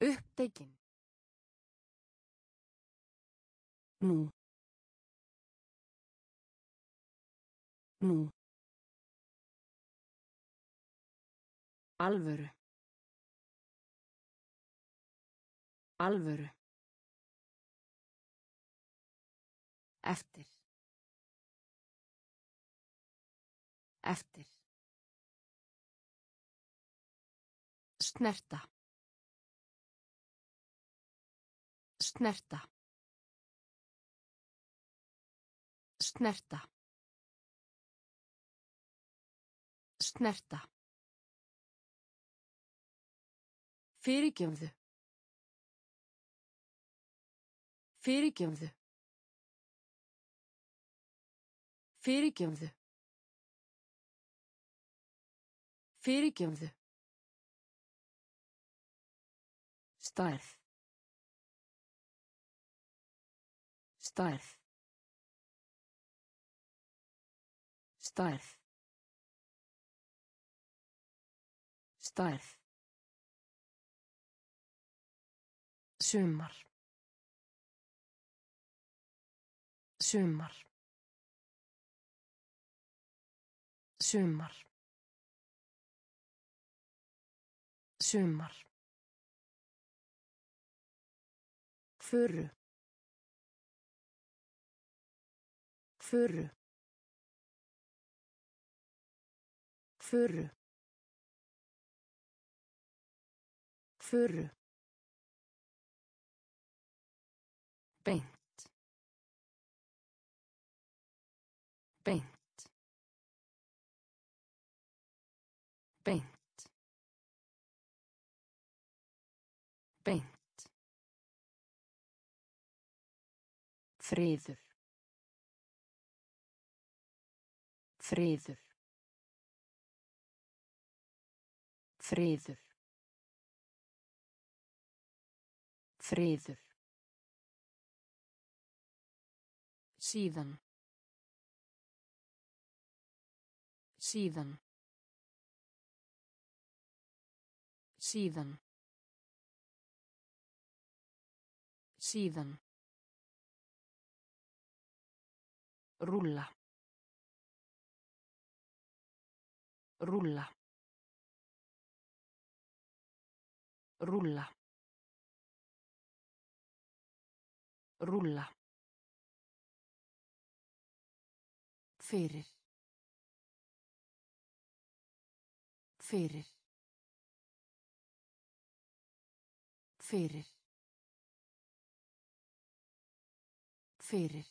Upptekinn. Nú. Nú. Alvöru. Alvöru. Eftir. Eftir. Snerta. Snerta. Snerta. Snerta. Fyrirgefðu. Fyrirgefðu. Fyrirgefðu. Fyrirgefðu. Stærð. Stærð. Stærð. Stærð. Sumar. Sumar. Sumar. Sumar. Furu. Furu. Furu. Furu. Beint. Beint. Beint. Beint. Friður. Friður. Friður. Friður. Síðan. Síðan. Síðan. Síðan. Rúlla. Rúlla. Rúlla. Rúlla. Fyrir. Fyrir. Fyrir. Fyrir.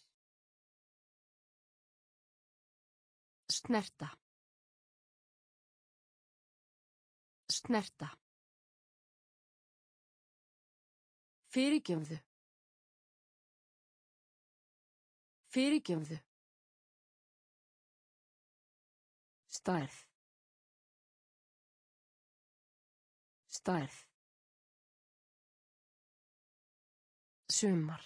Snerta. Snerta. Fyrirgefðu. Fyrirgefðu. Stærð. Stærð. Sumar.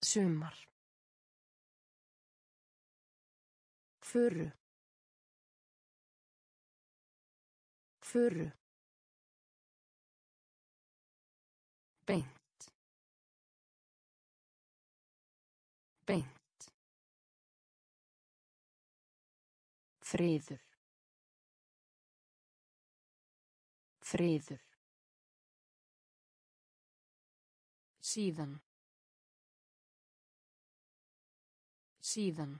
Sumar. Furu. Furu. Beint. Beint. Friður. Friður. Síðan. Síðan.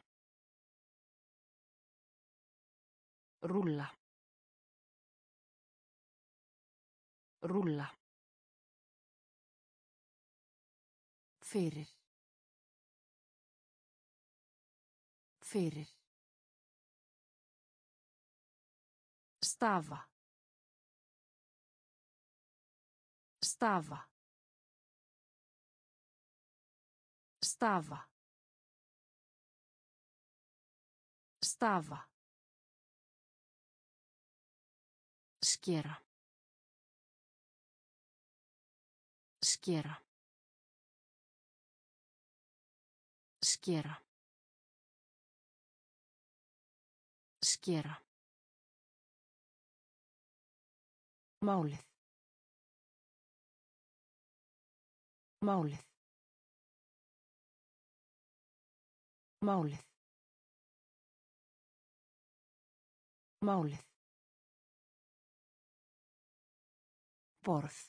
Rúlla. Rúlla. Fyrir. Fyrir. Stafa. Stafa. Stafa. Stafa. Skera. Skera. Skera. Skera. Málið. Málið. Málið. Málið. Borð.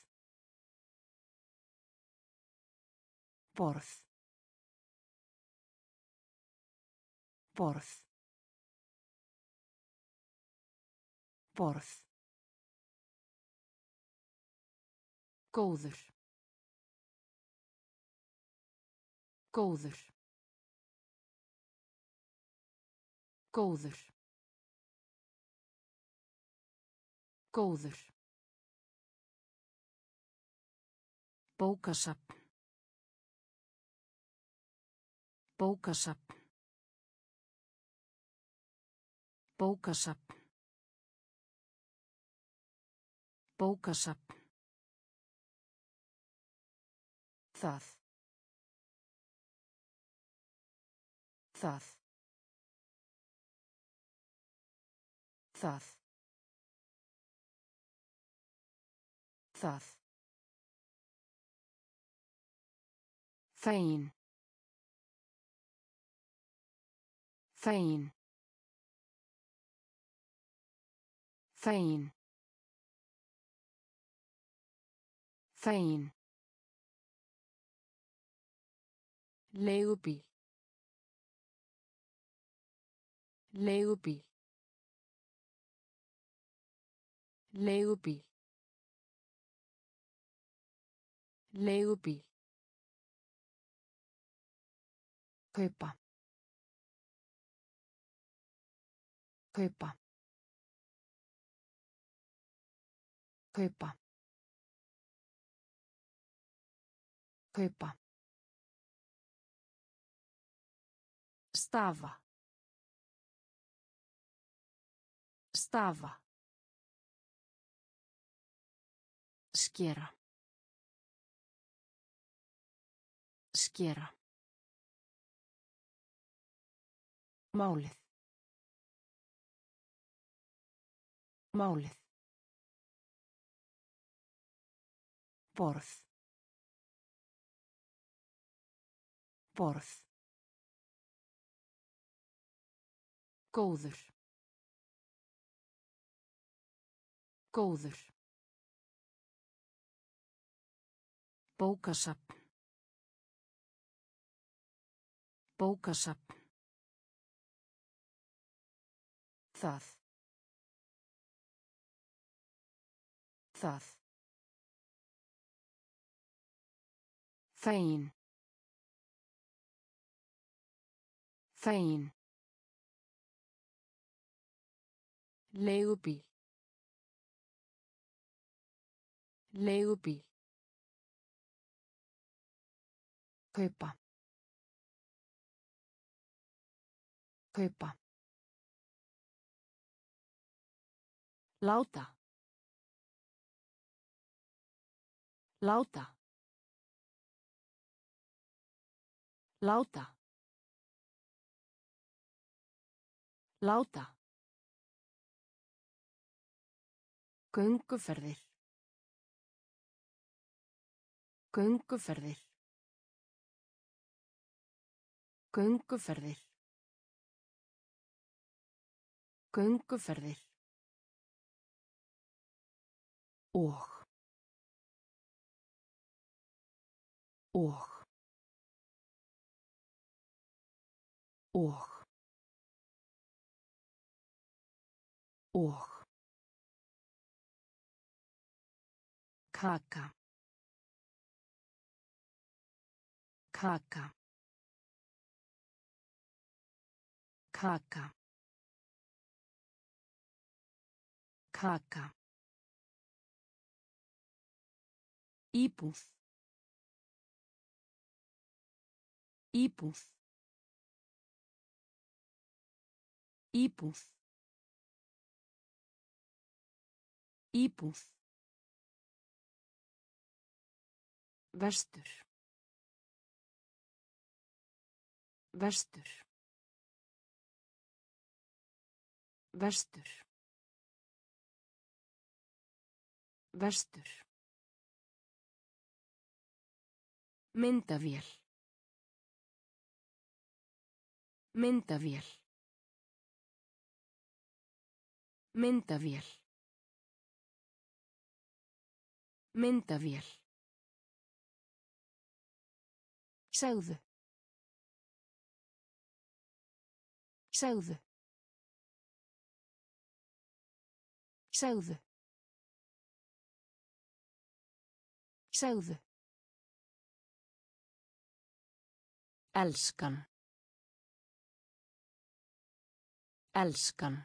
Borð. Borð. Borð. Góður. Góður. Góður. Góður. Bókasapn. Bókasapn. Bókasapn. Bókasapn. Það. Það. Það. Það. Þægin. Þægin. Þægin. Þægin. Leigubíl. Leigubíl. Leigubíl. Leigubíl. Kaupa. Kaupa. Kaupa. Kaupa. Stafa. Stafa. Skera. Skera. Málið. Málið. Borð. Borð. Góður. Góður. Bókasapn. Bókasapn. Það. Það. Þægin. Þægin. Leigubíl. Leigubíl. Kaupa. Kaupa. Láta. Láta. Láta. Láta. Gönguferðir. Gönguferðir. Gönguferðir. Gönguferðir. Og. Og. Og. Og. Kaka. Kaka. Kaka. Kaka. Íbúð. Íbúð. Íbúð. Íbúð. Vestur. Vestur. Vestur. Vestur. Myndavél. Myndavél. Myndavél. Myndavél. Segðu. Segðu. Segðu. Segðu. Elskan. Elskan.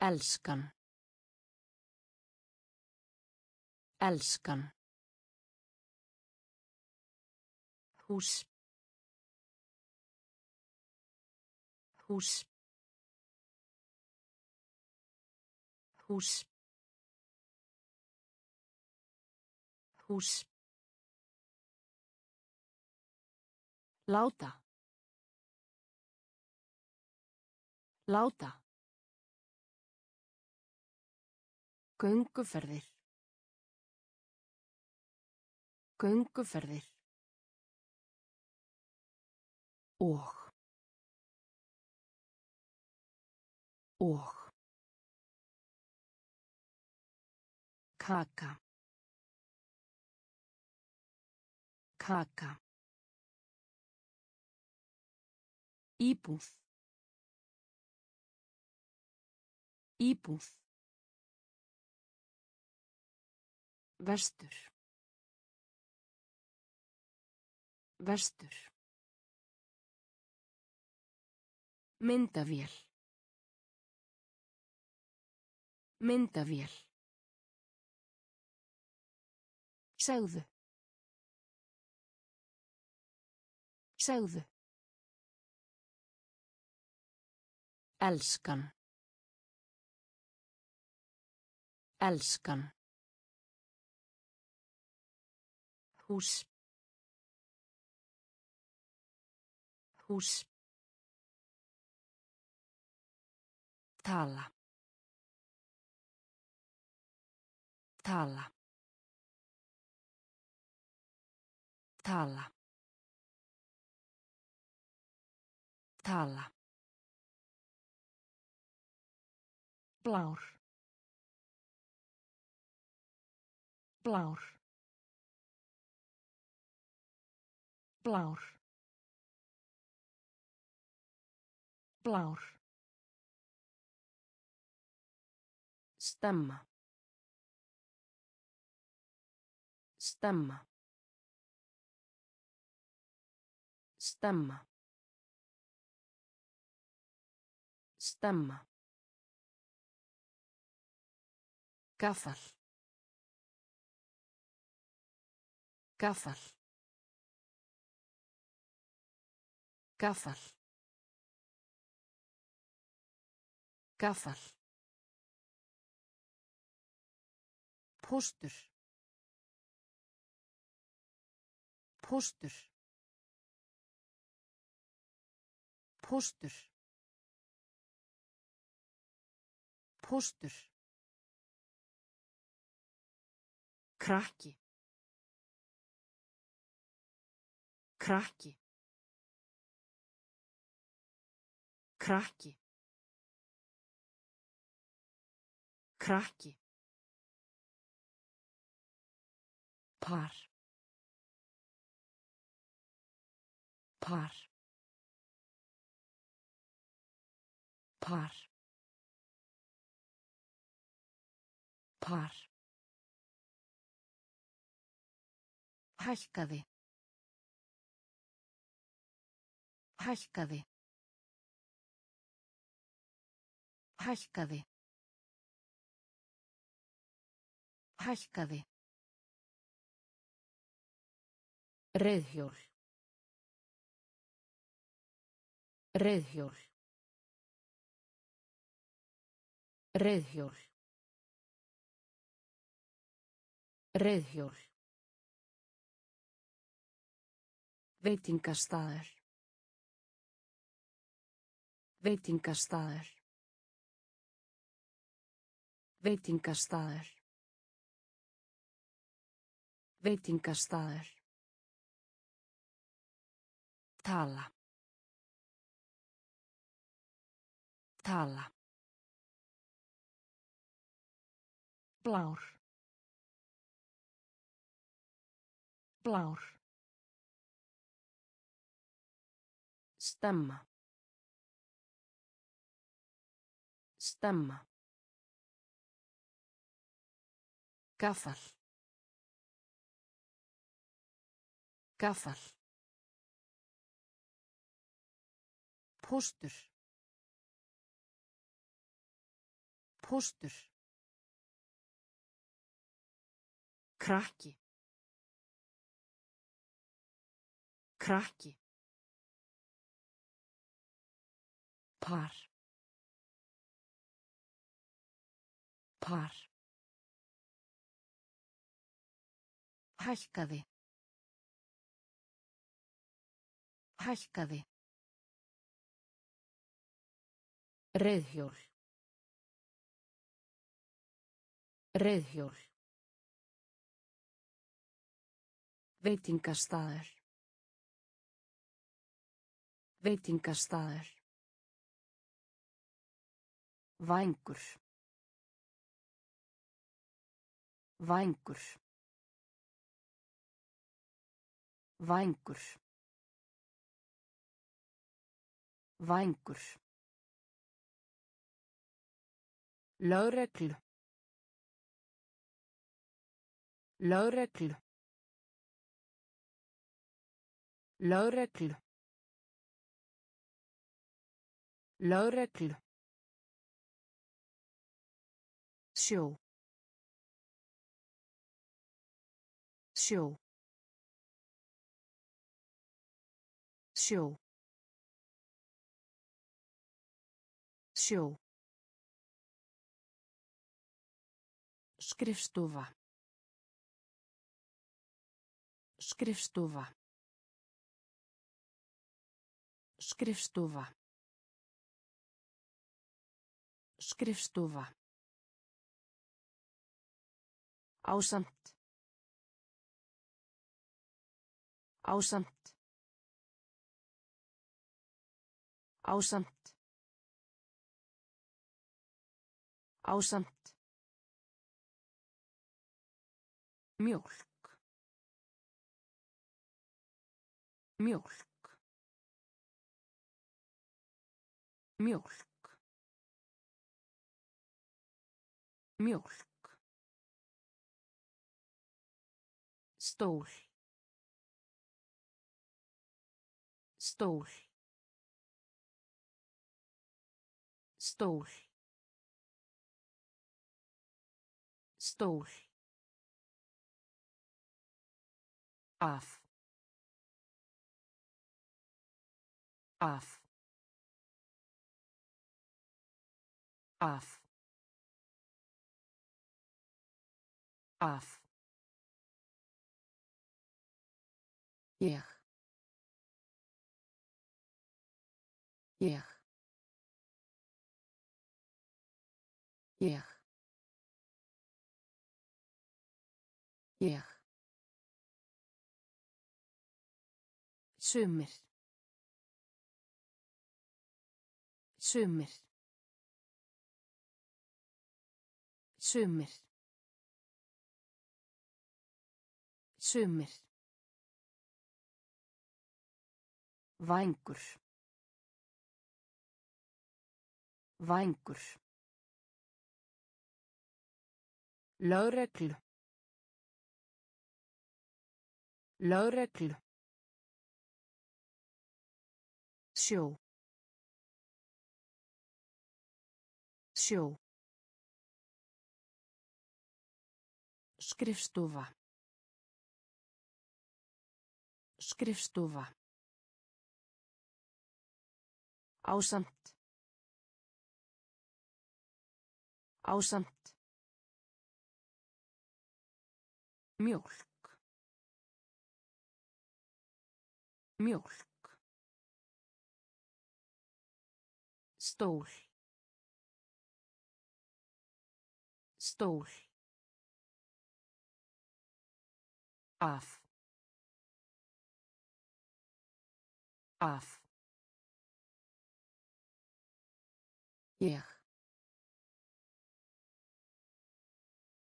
Elskan. Elskan. Hús. Hús. Hús. Hús. Láta. Láta. Gönguferðir. Gönguferðir. Og. Og. Kaka. Kaka. Íbúð. Íbúð. Vestur. Vestur. Myndavél. Myndavél. Segðu. Segðu. Elskan. Elskan. Hús. Hús. Tala. Tala. Tala. Tala. blár. Blár. Blár. Blár. Stemma. Stemma stemma stemma Gaffal. Gaffal. Gaffal. Gaffal. Póstur. Póstur. Póstur. Póstur. Krakki. Krakki. Krakki. Krakki. Par. Par. Par. Par. Hækkaði. Hækkaði. Hækkaði. Hækkaði. Reiðhjól. Reiðhjól. Reiðhjól. Reiðhjól. Veitingastaður. Veitingastaður. Veitingastaður. Veitingastaður. Tala. Tala. Blár. Blár. Stemma. Stemma. Gaffal. Gaffal. Póstur. Póstur. Krakki. Krakki. Par. Par. Hækkaði. Hækkaði. Reiðhjól. Reiðhjól. Veitingastaður. Veitingastaður. Vængur. Vængur. Vængur. Vængur. Lögreglu. Lögreglu. Lögreglu. Lögreglu. Sjó. Sjó. Sjó. Sjó. Skrifstofa. Skrifstofa. Skrifstofa. Skrifstofa. Ásamt. Ásamt. Ásamt. Ásamt. Mjólk. Mjólk. Mjólk. Mjólk. Stól. Stól. Stól. Stól. Af. Af. Af. Af. Ég. Ég. Ég. Ég. Sumir. Sumir. Sumir. Sumir. Vængur. Vængur. Lögreglu. Lögreglu. Sjó. Sjó. Skrifstofa. Skrifstofa. Ásamt. Ásamt. Mjólk. Mjólk. Stól. Stól. Af. Af. Ég.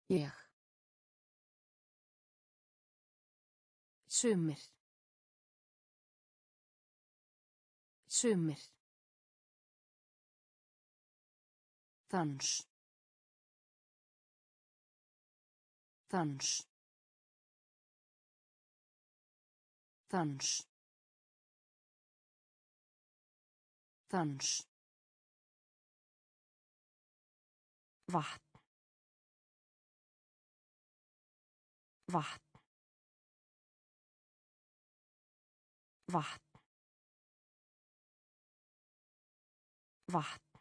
Ég. Sumir. Sumir. Dans. Dans. Dans. Dans. Vatn. Vatn. Vatn. Vatn.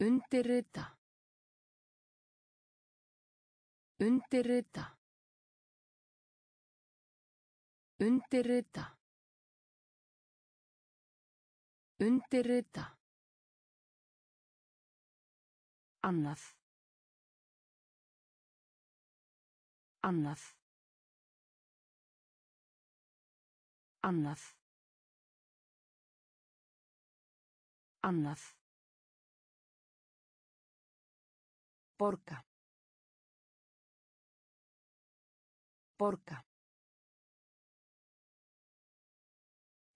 Undirrita. Undirrita. Undirrita. Undirrita. Annað. Annað. Annað. Annað. Borga. Borga.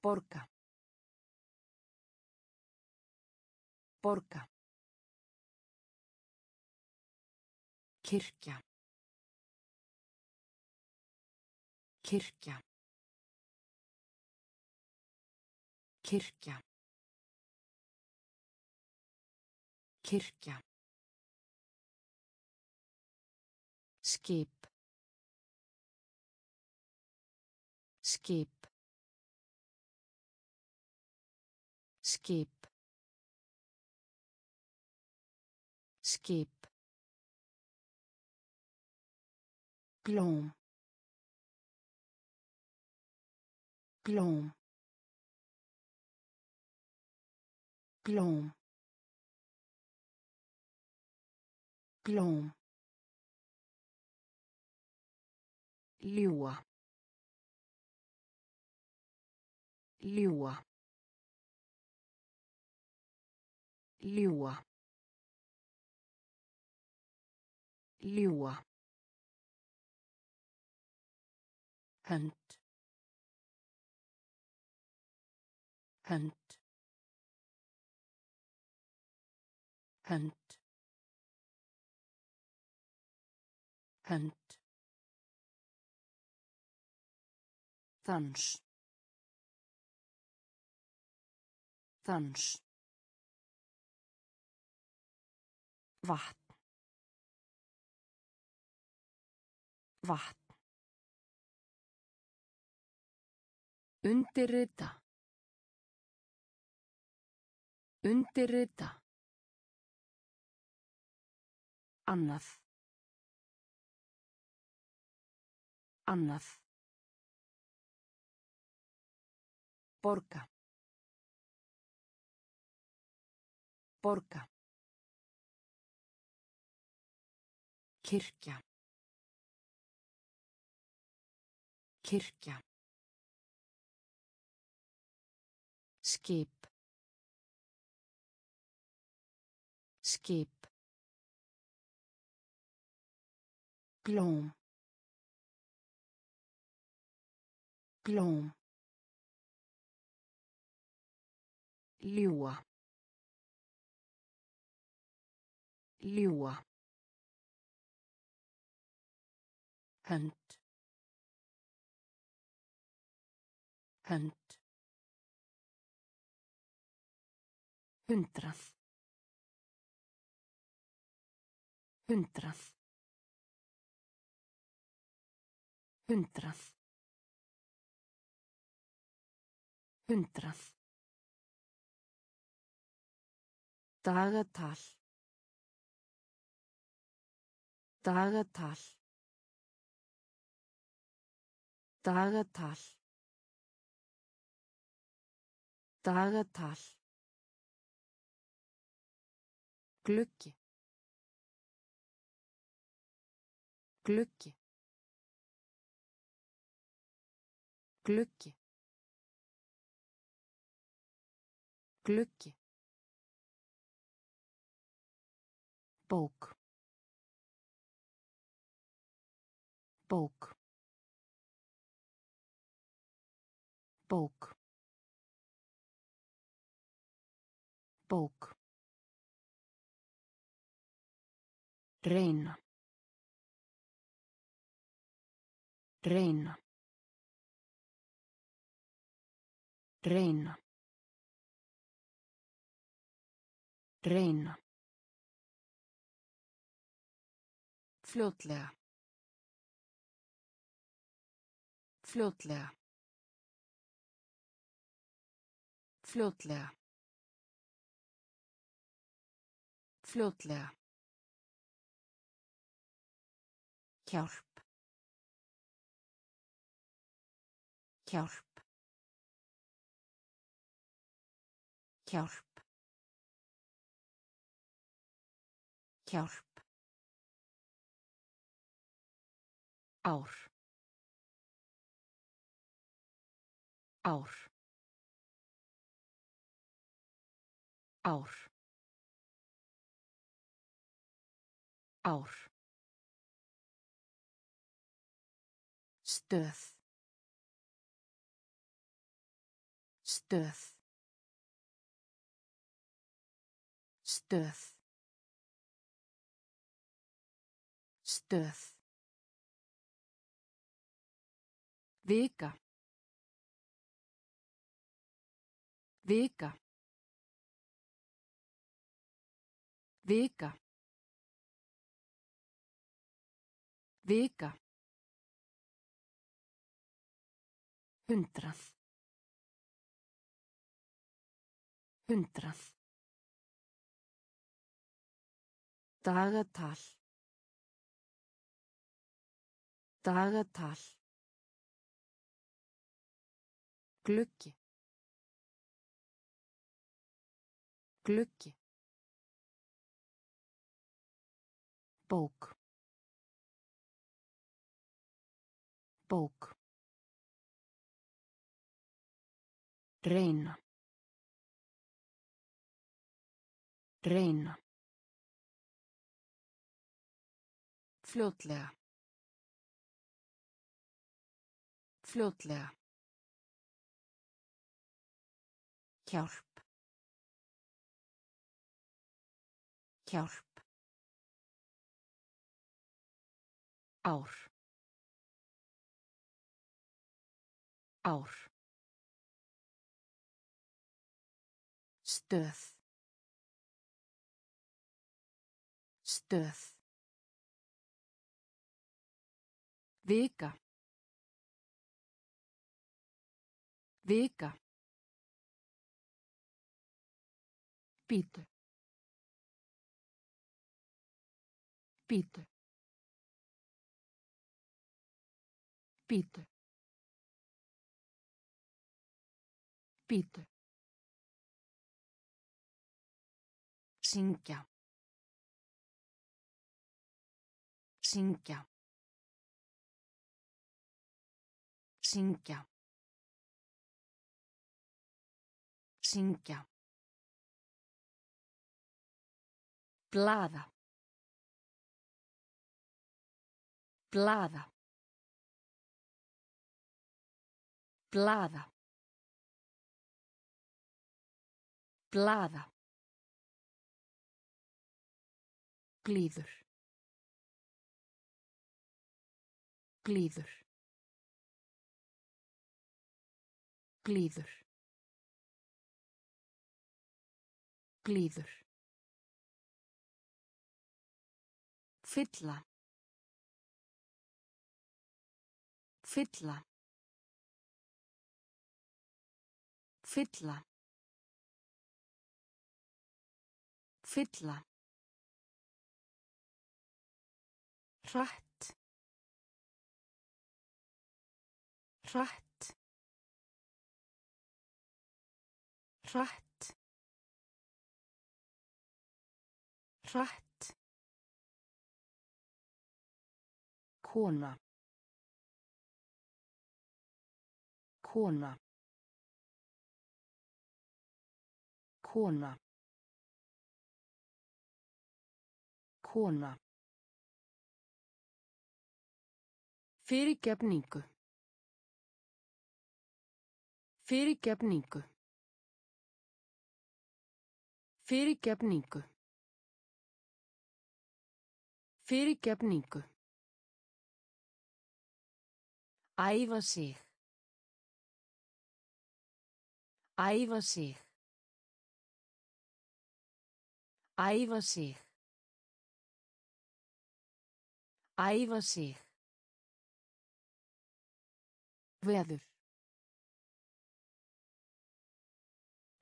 Porca. Porca. Kirkja. Kirkja. Kirkja. Kirkja. Skip. Skip. Skip. Skip. Glóm. Glóm. Glóm. Glóm. Ljúa. Ljúa. Ljúa. Ljúa. hönd hönd hönd hönd Dans. Dans. Vatn. Vatn. Undirrita. Undirrita. Annað. Annað. Borga. Borga. Kirkja. Kirkja. Skip. Skip. Glóm. Glóm. Ljúa. Ljúa. Hönd hönd Hundrað. Hundrað. Hundrað. Hundrað. Dagatal. Dagatal. Dagatal. Dagatal. Gluggi. Gluggi. Gluggi. Gluggi. Bók. Bók. Bók. Bók. Reyna. Reyna. Reyna. Reyna. Fljótlega. Fljótlega. Fljótlega. Fljótlega. Hjálp. Hjálp. Hjálp. Hjálp. Ár. Ár. Ár. Ár. Stöð. Stöð. Stöð. Stöð. Vika. Vika. Vika. Vika. Hundrað. Hundrað. Dagatal. Dagatal. Gluggi. Gluggi. Bók. Bók. Reyna. Reyna. Fljótlega. Fljótlega. Hjálp. Hjálp. Ár. Ár. Stöð. Stöð. Vika. Vika. Bítu. Bítu. Bítu. Bítu. Syngja. Syngja. Syngja. Syngja. Blaða. Blaða. Blaða. Blaða. Blíður. Blíður. Blíður. Blíður. Fylla. Fylla. Fylla. Fylla. Hratt. Hratt. Hratt. Hratt. Kona. Kona. Kona. Kona. Fyrirgefningu. Fyrirgefningu. Fyrirgefningu. Fyrirgefningu. Æfa sig. Æfa sig. Æfa sig. Æfa sig. Veður.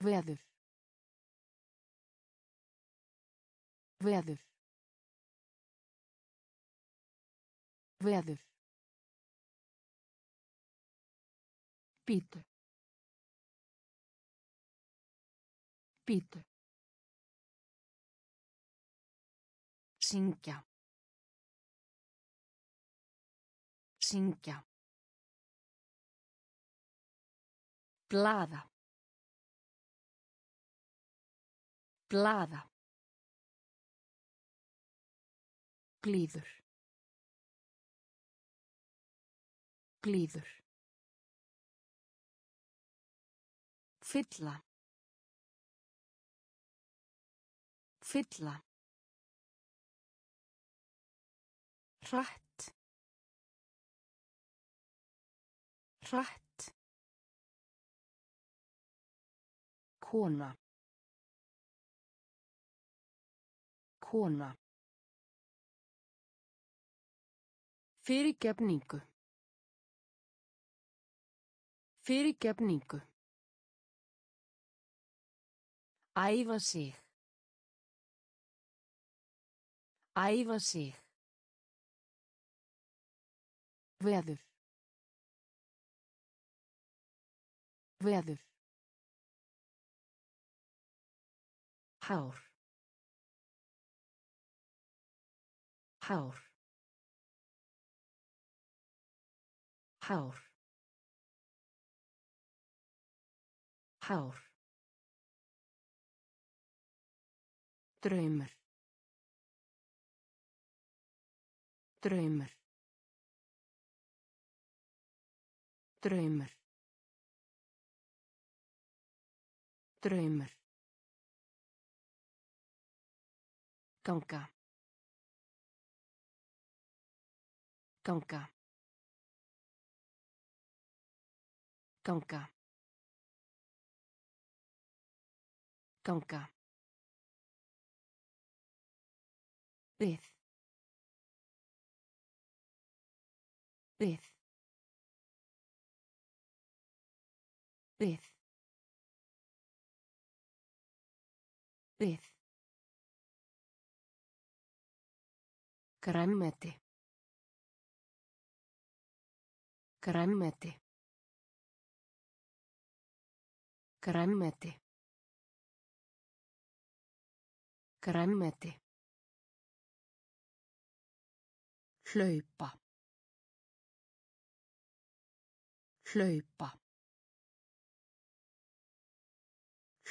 Veður. Veður. Veður. Bítu. Bítu. Syngja. Syngja. Blaða. Blaða. Blíður. Blíður. Fylla. Fylla. Hratt. Hratt. Kona. Kona. Fyrirgefningu. Fyrirgefningu. Æfa sig. Æfa sig. Veður. Veður. Hár. Hár. Hár. Hár. Draumur. Draumur. Draumur. Draumur. Ganga. Ganga. Ganga. Ganga. Við. Við. Við. Við. Græmmeti. Græmmeti. Græmmeti. Græmmeti. hlaupa hlaupa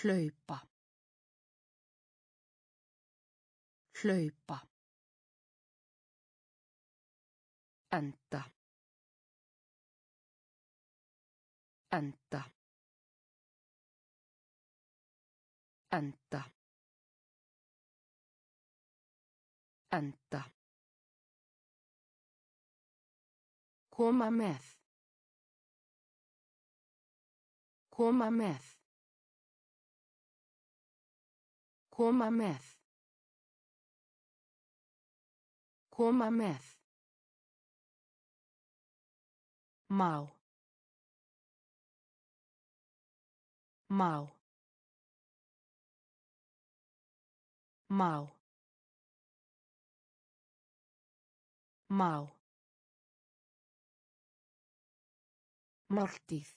hlaupa. Hlaupa. Enda. Enda. Enda. Enda. Koma með. Koma með koma með. Koma með. Má. Má. Má. Má. Máltíð.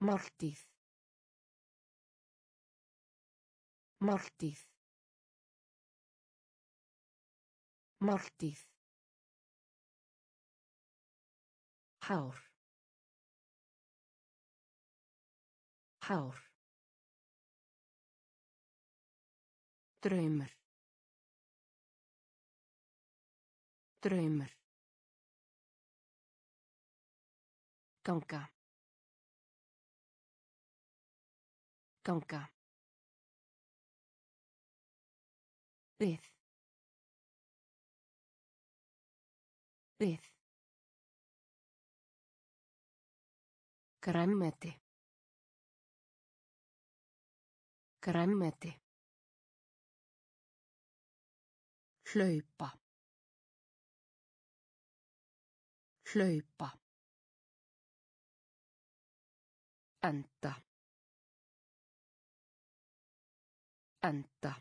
Máltíð. Máltíð. Máltíð. Hár. Hár. Draumur. Draumur. ganga ganga við. Við. Græmmeti græmmeti hlaupa. Hlaupa. Enda. Enda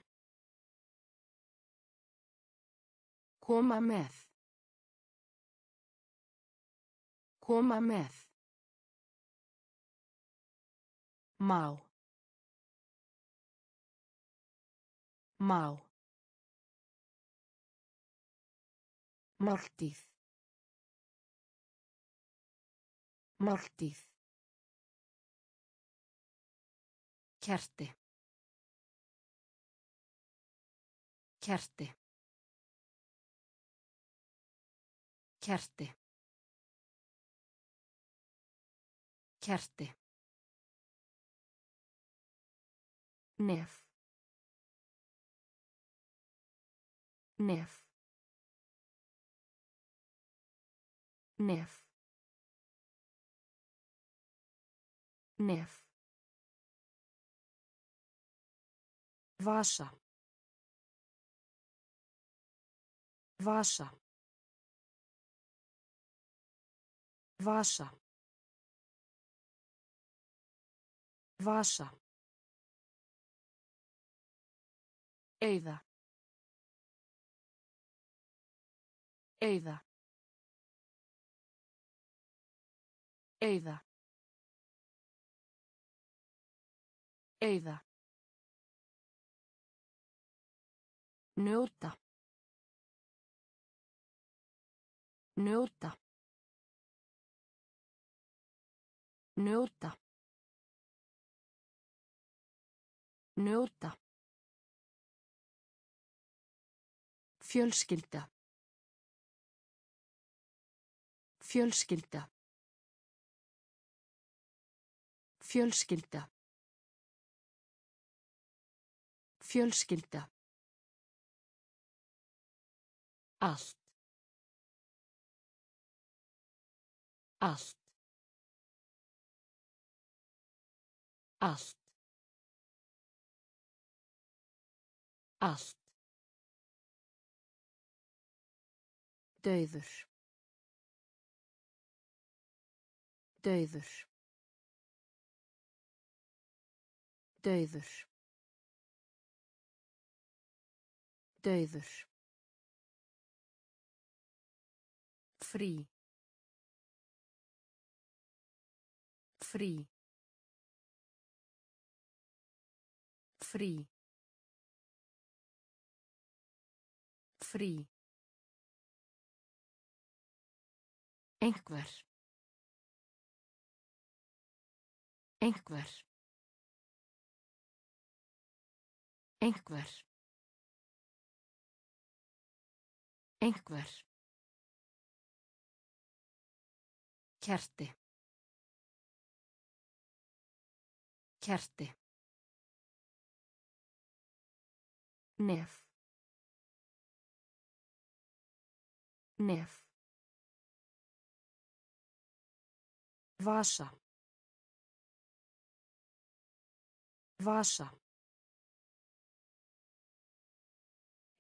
koma með. Koma með. Má. Má. Máltíð. Máltíð. Kerti. Kerti. Kerti. Kerti. Nef. Nef. Nef. Nef. Vasa. Vasa. Vasa. Vasa. Eyða. Eyða. Eyða. Eyða. Njóta. Njóta. Njóta. Njóta. Fjölskylda. Fjölskylda. Fjölskylda. Fjölskylda. Allt. Allt. Allt. Allt. Dauður. Dauður. Dauður. Dauður. Frí. Frí. Frí. Frí. Einhver. Einhver. Einhver. Einhver. Kerti. Kerti. Nef. Nef. Vasa. Vasa.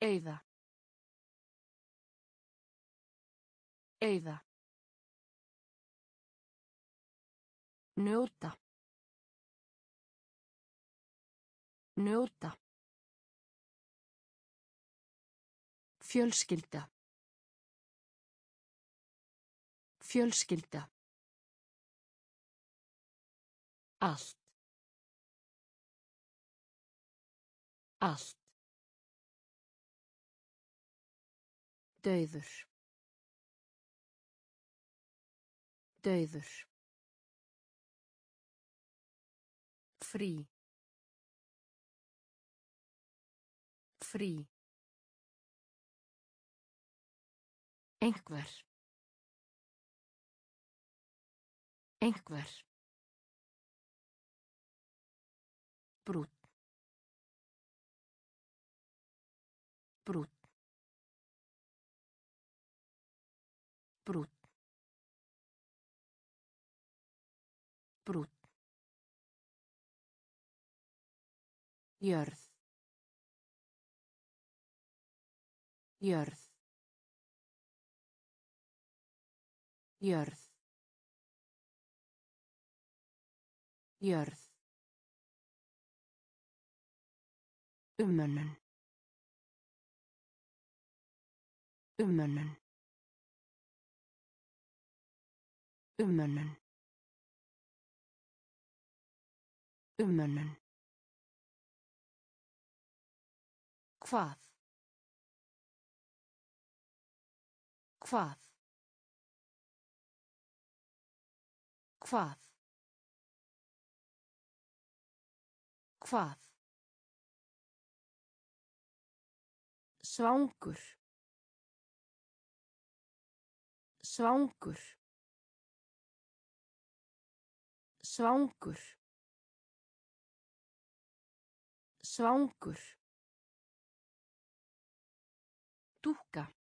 Eyða. Eyða. Njóta. Njóta. Fjölskylda. Fjölskylda. Allt. Allt. Dauður. Dauður. Frí. Frí. Einhver. Einhver. Brút. Brút. Brút. Brút. Jörð. Jörð. Jörð. Jörð. Umönnun. Umönnun. Umönnun. Umönnun. Hvað? Hvað? Hvað? Hvað? Svangur. Svangur. Svangur. Svangur. Dúkka.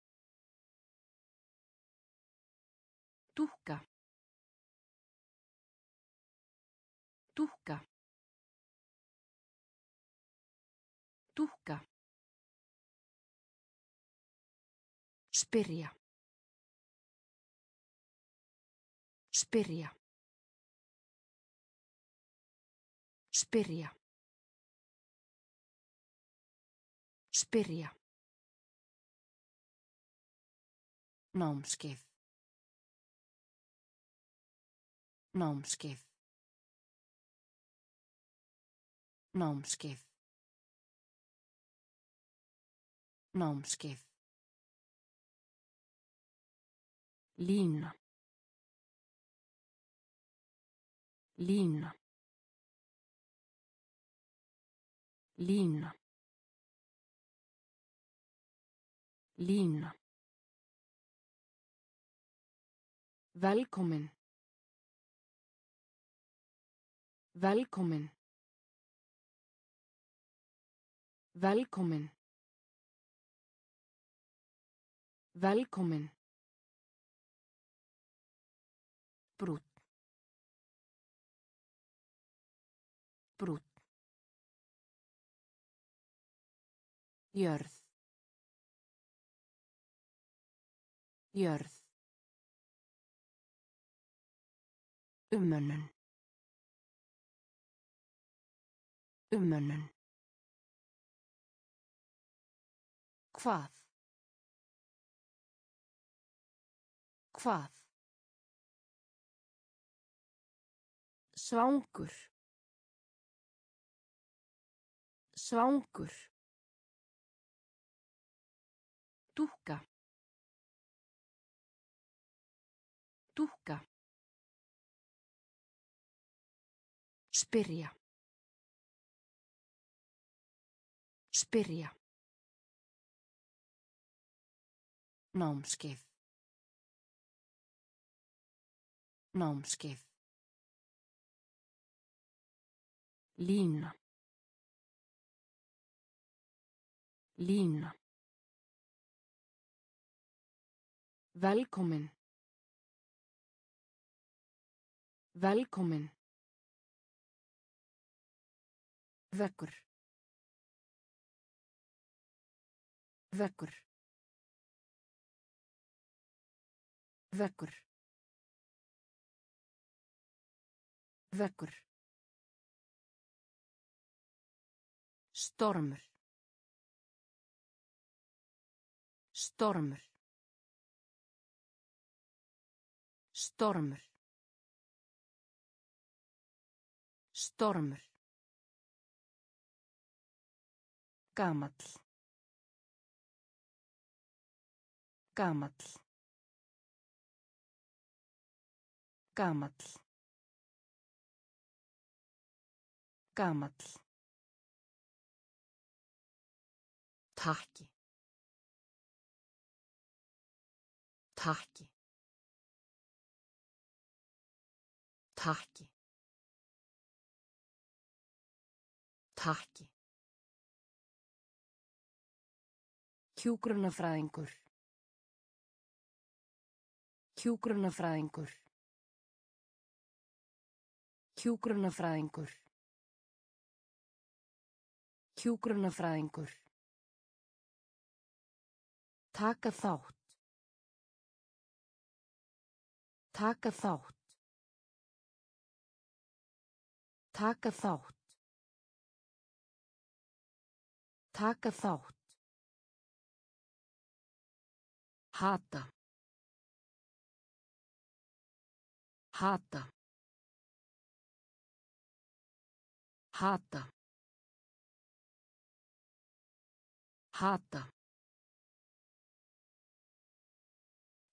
Spyrja. Spyrja. Spyrja. Spyrja. Námskeið. Námskeið. Námskeið. Námskeið. Lína. Lína. Lína. Lína. Velkomin. Velkomin. Velkomin. Velkomin. Brút. Brút. Jörð. Jörð. Umönnun. Umönnun. Hvað? Hvað? Svangur. Svangur. Dúkka. Dúkka. Spyrja. Spyrja. Námskeið. Námskeið. Lína. Lína. Velkomin. Velkomin. Vekkur. Vekkur. Vekkur. Vekkur. Stormur. Stormur. Stormur. Stormur. Gamall. Gamall. Gamall. Gamall. Takki. Takki. Takki. Takki. Hjúgrunafræðingur. Hjúgrunafræðingur. Hjúgrunafræðingur. Hjúgrunafræðingur. Taka þátt. Taka þátt. Taka þátt. Taka þátt. Hata. Hata. Hata. Hata.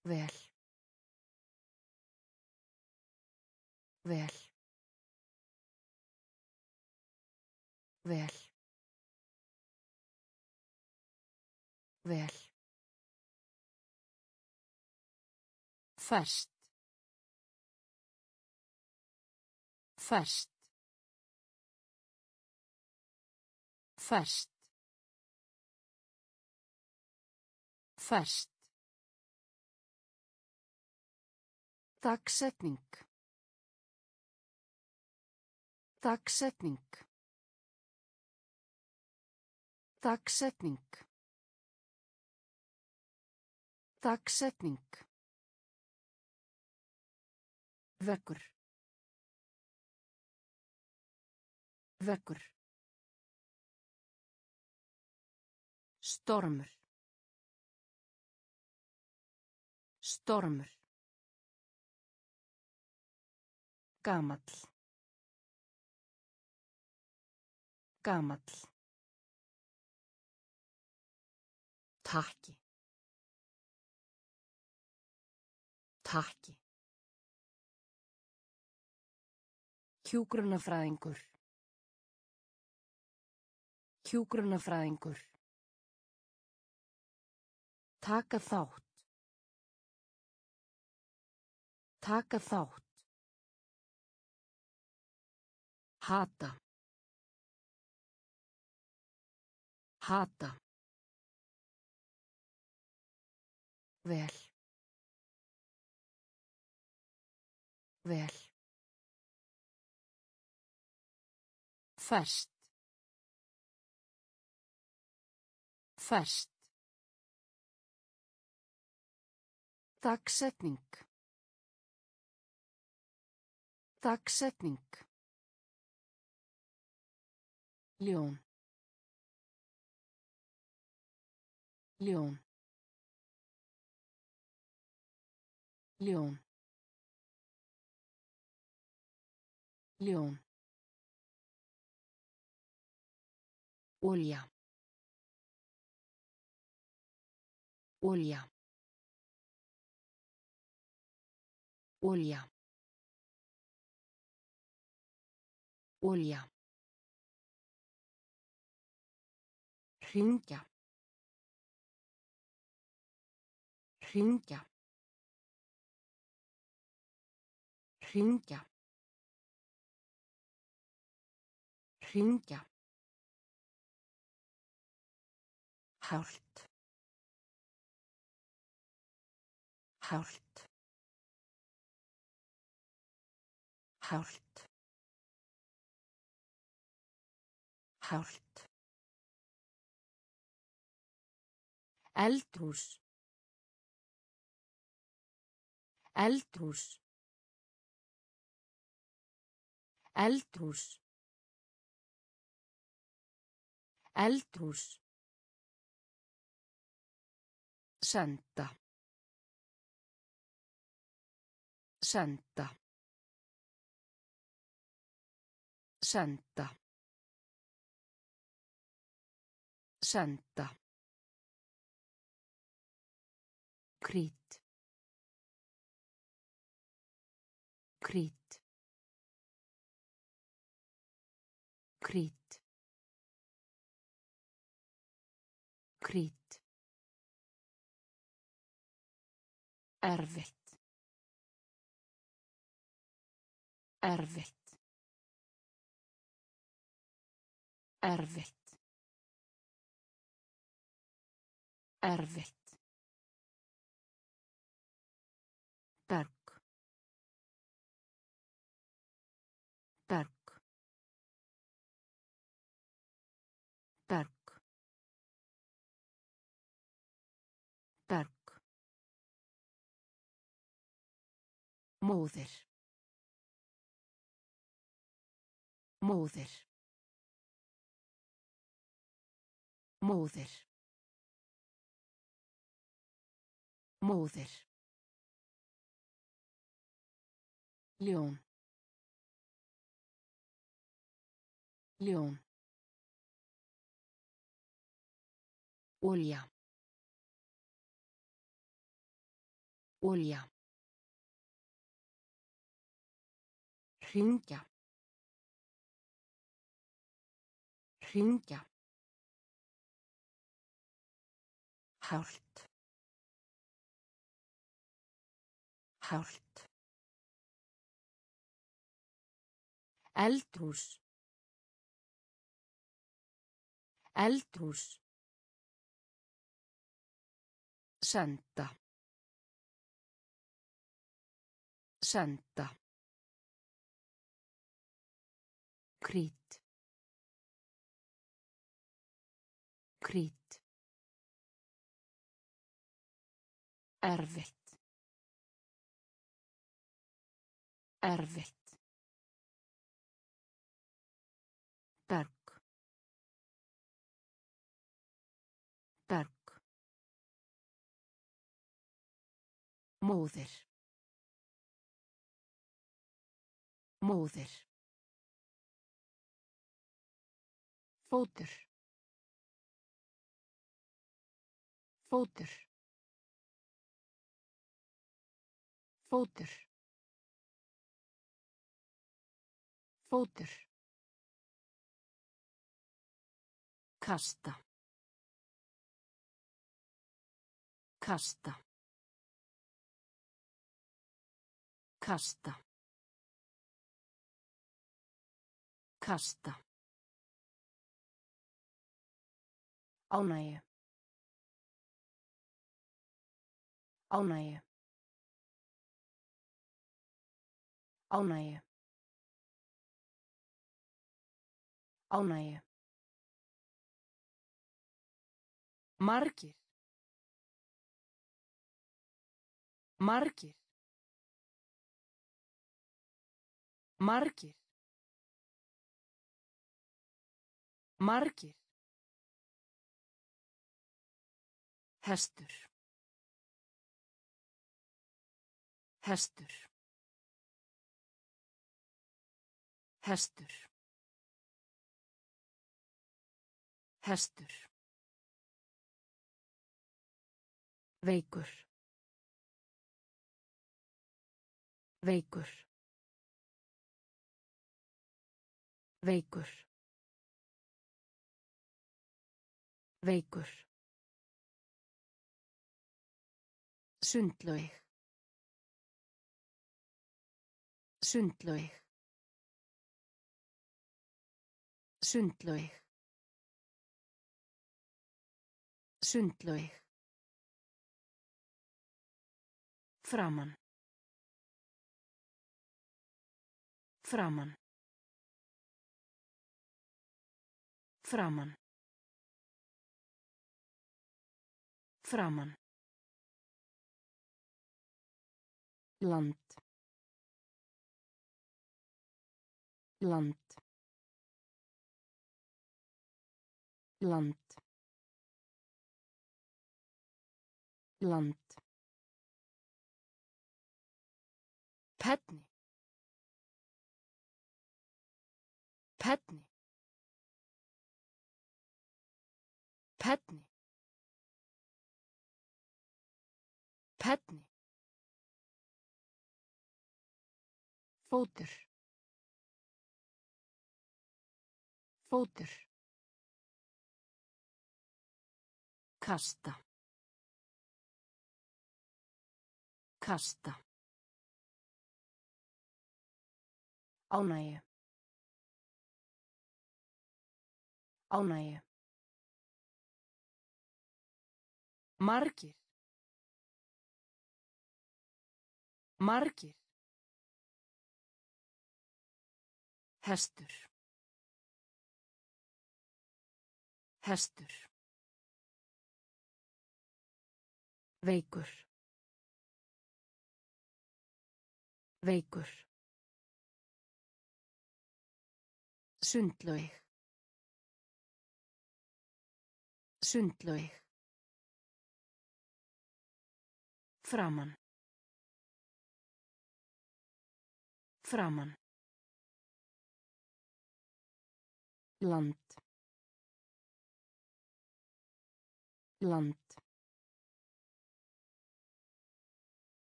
Vel. Vel. Vel. Vel. Fast. Fast. Fast. Fast. Dagsetning. Dagsetning. Dagsetning. Dagsetning. Vekkur. Vekkur. Stormur. Stormur. Gamall. Gamall. Takki. Takki. Hjúgrunafræðingur. Hjúgrunafræðingur. Taka þátt. Taka þátt. Hata. Hata. Vel. Vel. Fast. Fast. Dagsetning. Dagsetning. Ljón. Ljón. Ljón. Ljón. Olja. Olja. Olja. Olja. Hringja. Hringja. Hringja. Hringja. Hált. Hált. Hált. Hált. Eldhús. Eldhús. Eldhús. Eldhús. Senda. Senda. Senda. Senda. Krít. Krít. Krít. Krít. Erfitt. Erfitt. Erfitt. Erfitt. Móðir. Móðir. Móðir. Móðir. Ljón. Ljón. Olja. Olja. Hringja. Hringja. Hált. Hált. Eldhús. Eldhús. Senda. Senda. Krít. Krít. Erfitt. Erfitt. Berg. Berg. Móðir. Móðir. Fótur. Fótur. Fótur. Fótur. Kasta. Kasta. Kasta. Kasta. Ánægju. Ánægju. Ánægju. Ánægju. Margir. Margir. Margir. Margir. Hestur. Hestur. Hestur. Hestur. Veikur. Veikur. Veikur. Veikur. Sundlaug. Sundlaug. Sundlaug. Sundlaug. Framan. Framan. Framan. Framan. land land land land Patney. Patney. Patney. Patney. Fótur. Fótur. Kasta. Kasta. Ánægju. Ánægju. Margir. Margir. Hestur. Hestur. Veikur. Veikur. Sundlaug. Sundlaug. Framan. Framan. land land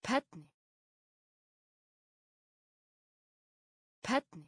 Petni. Petni.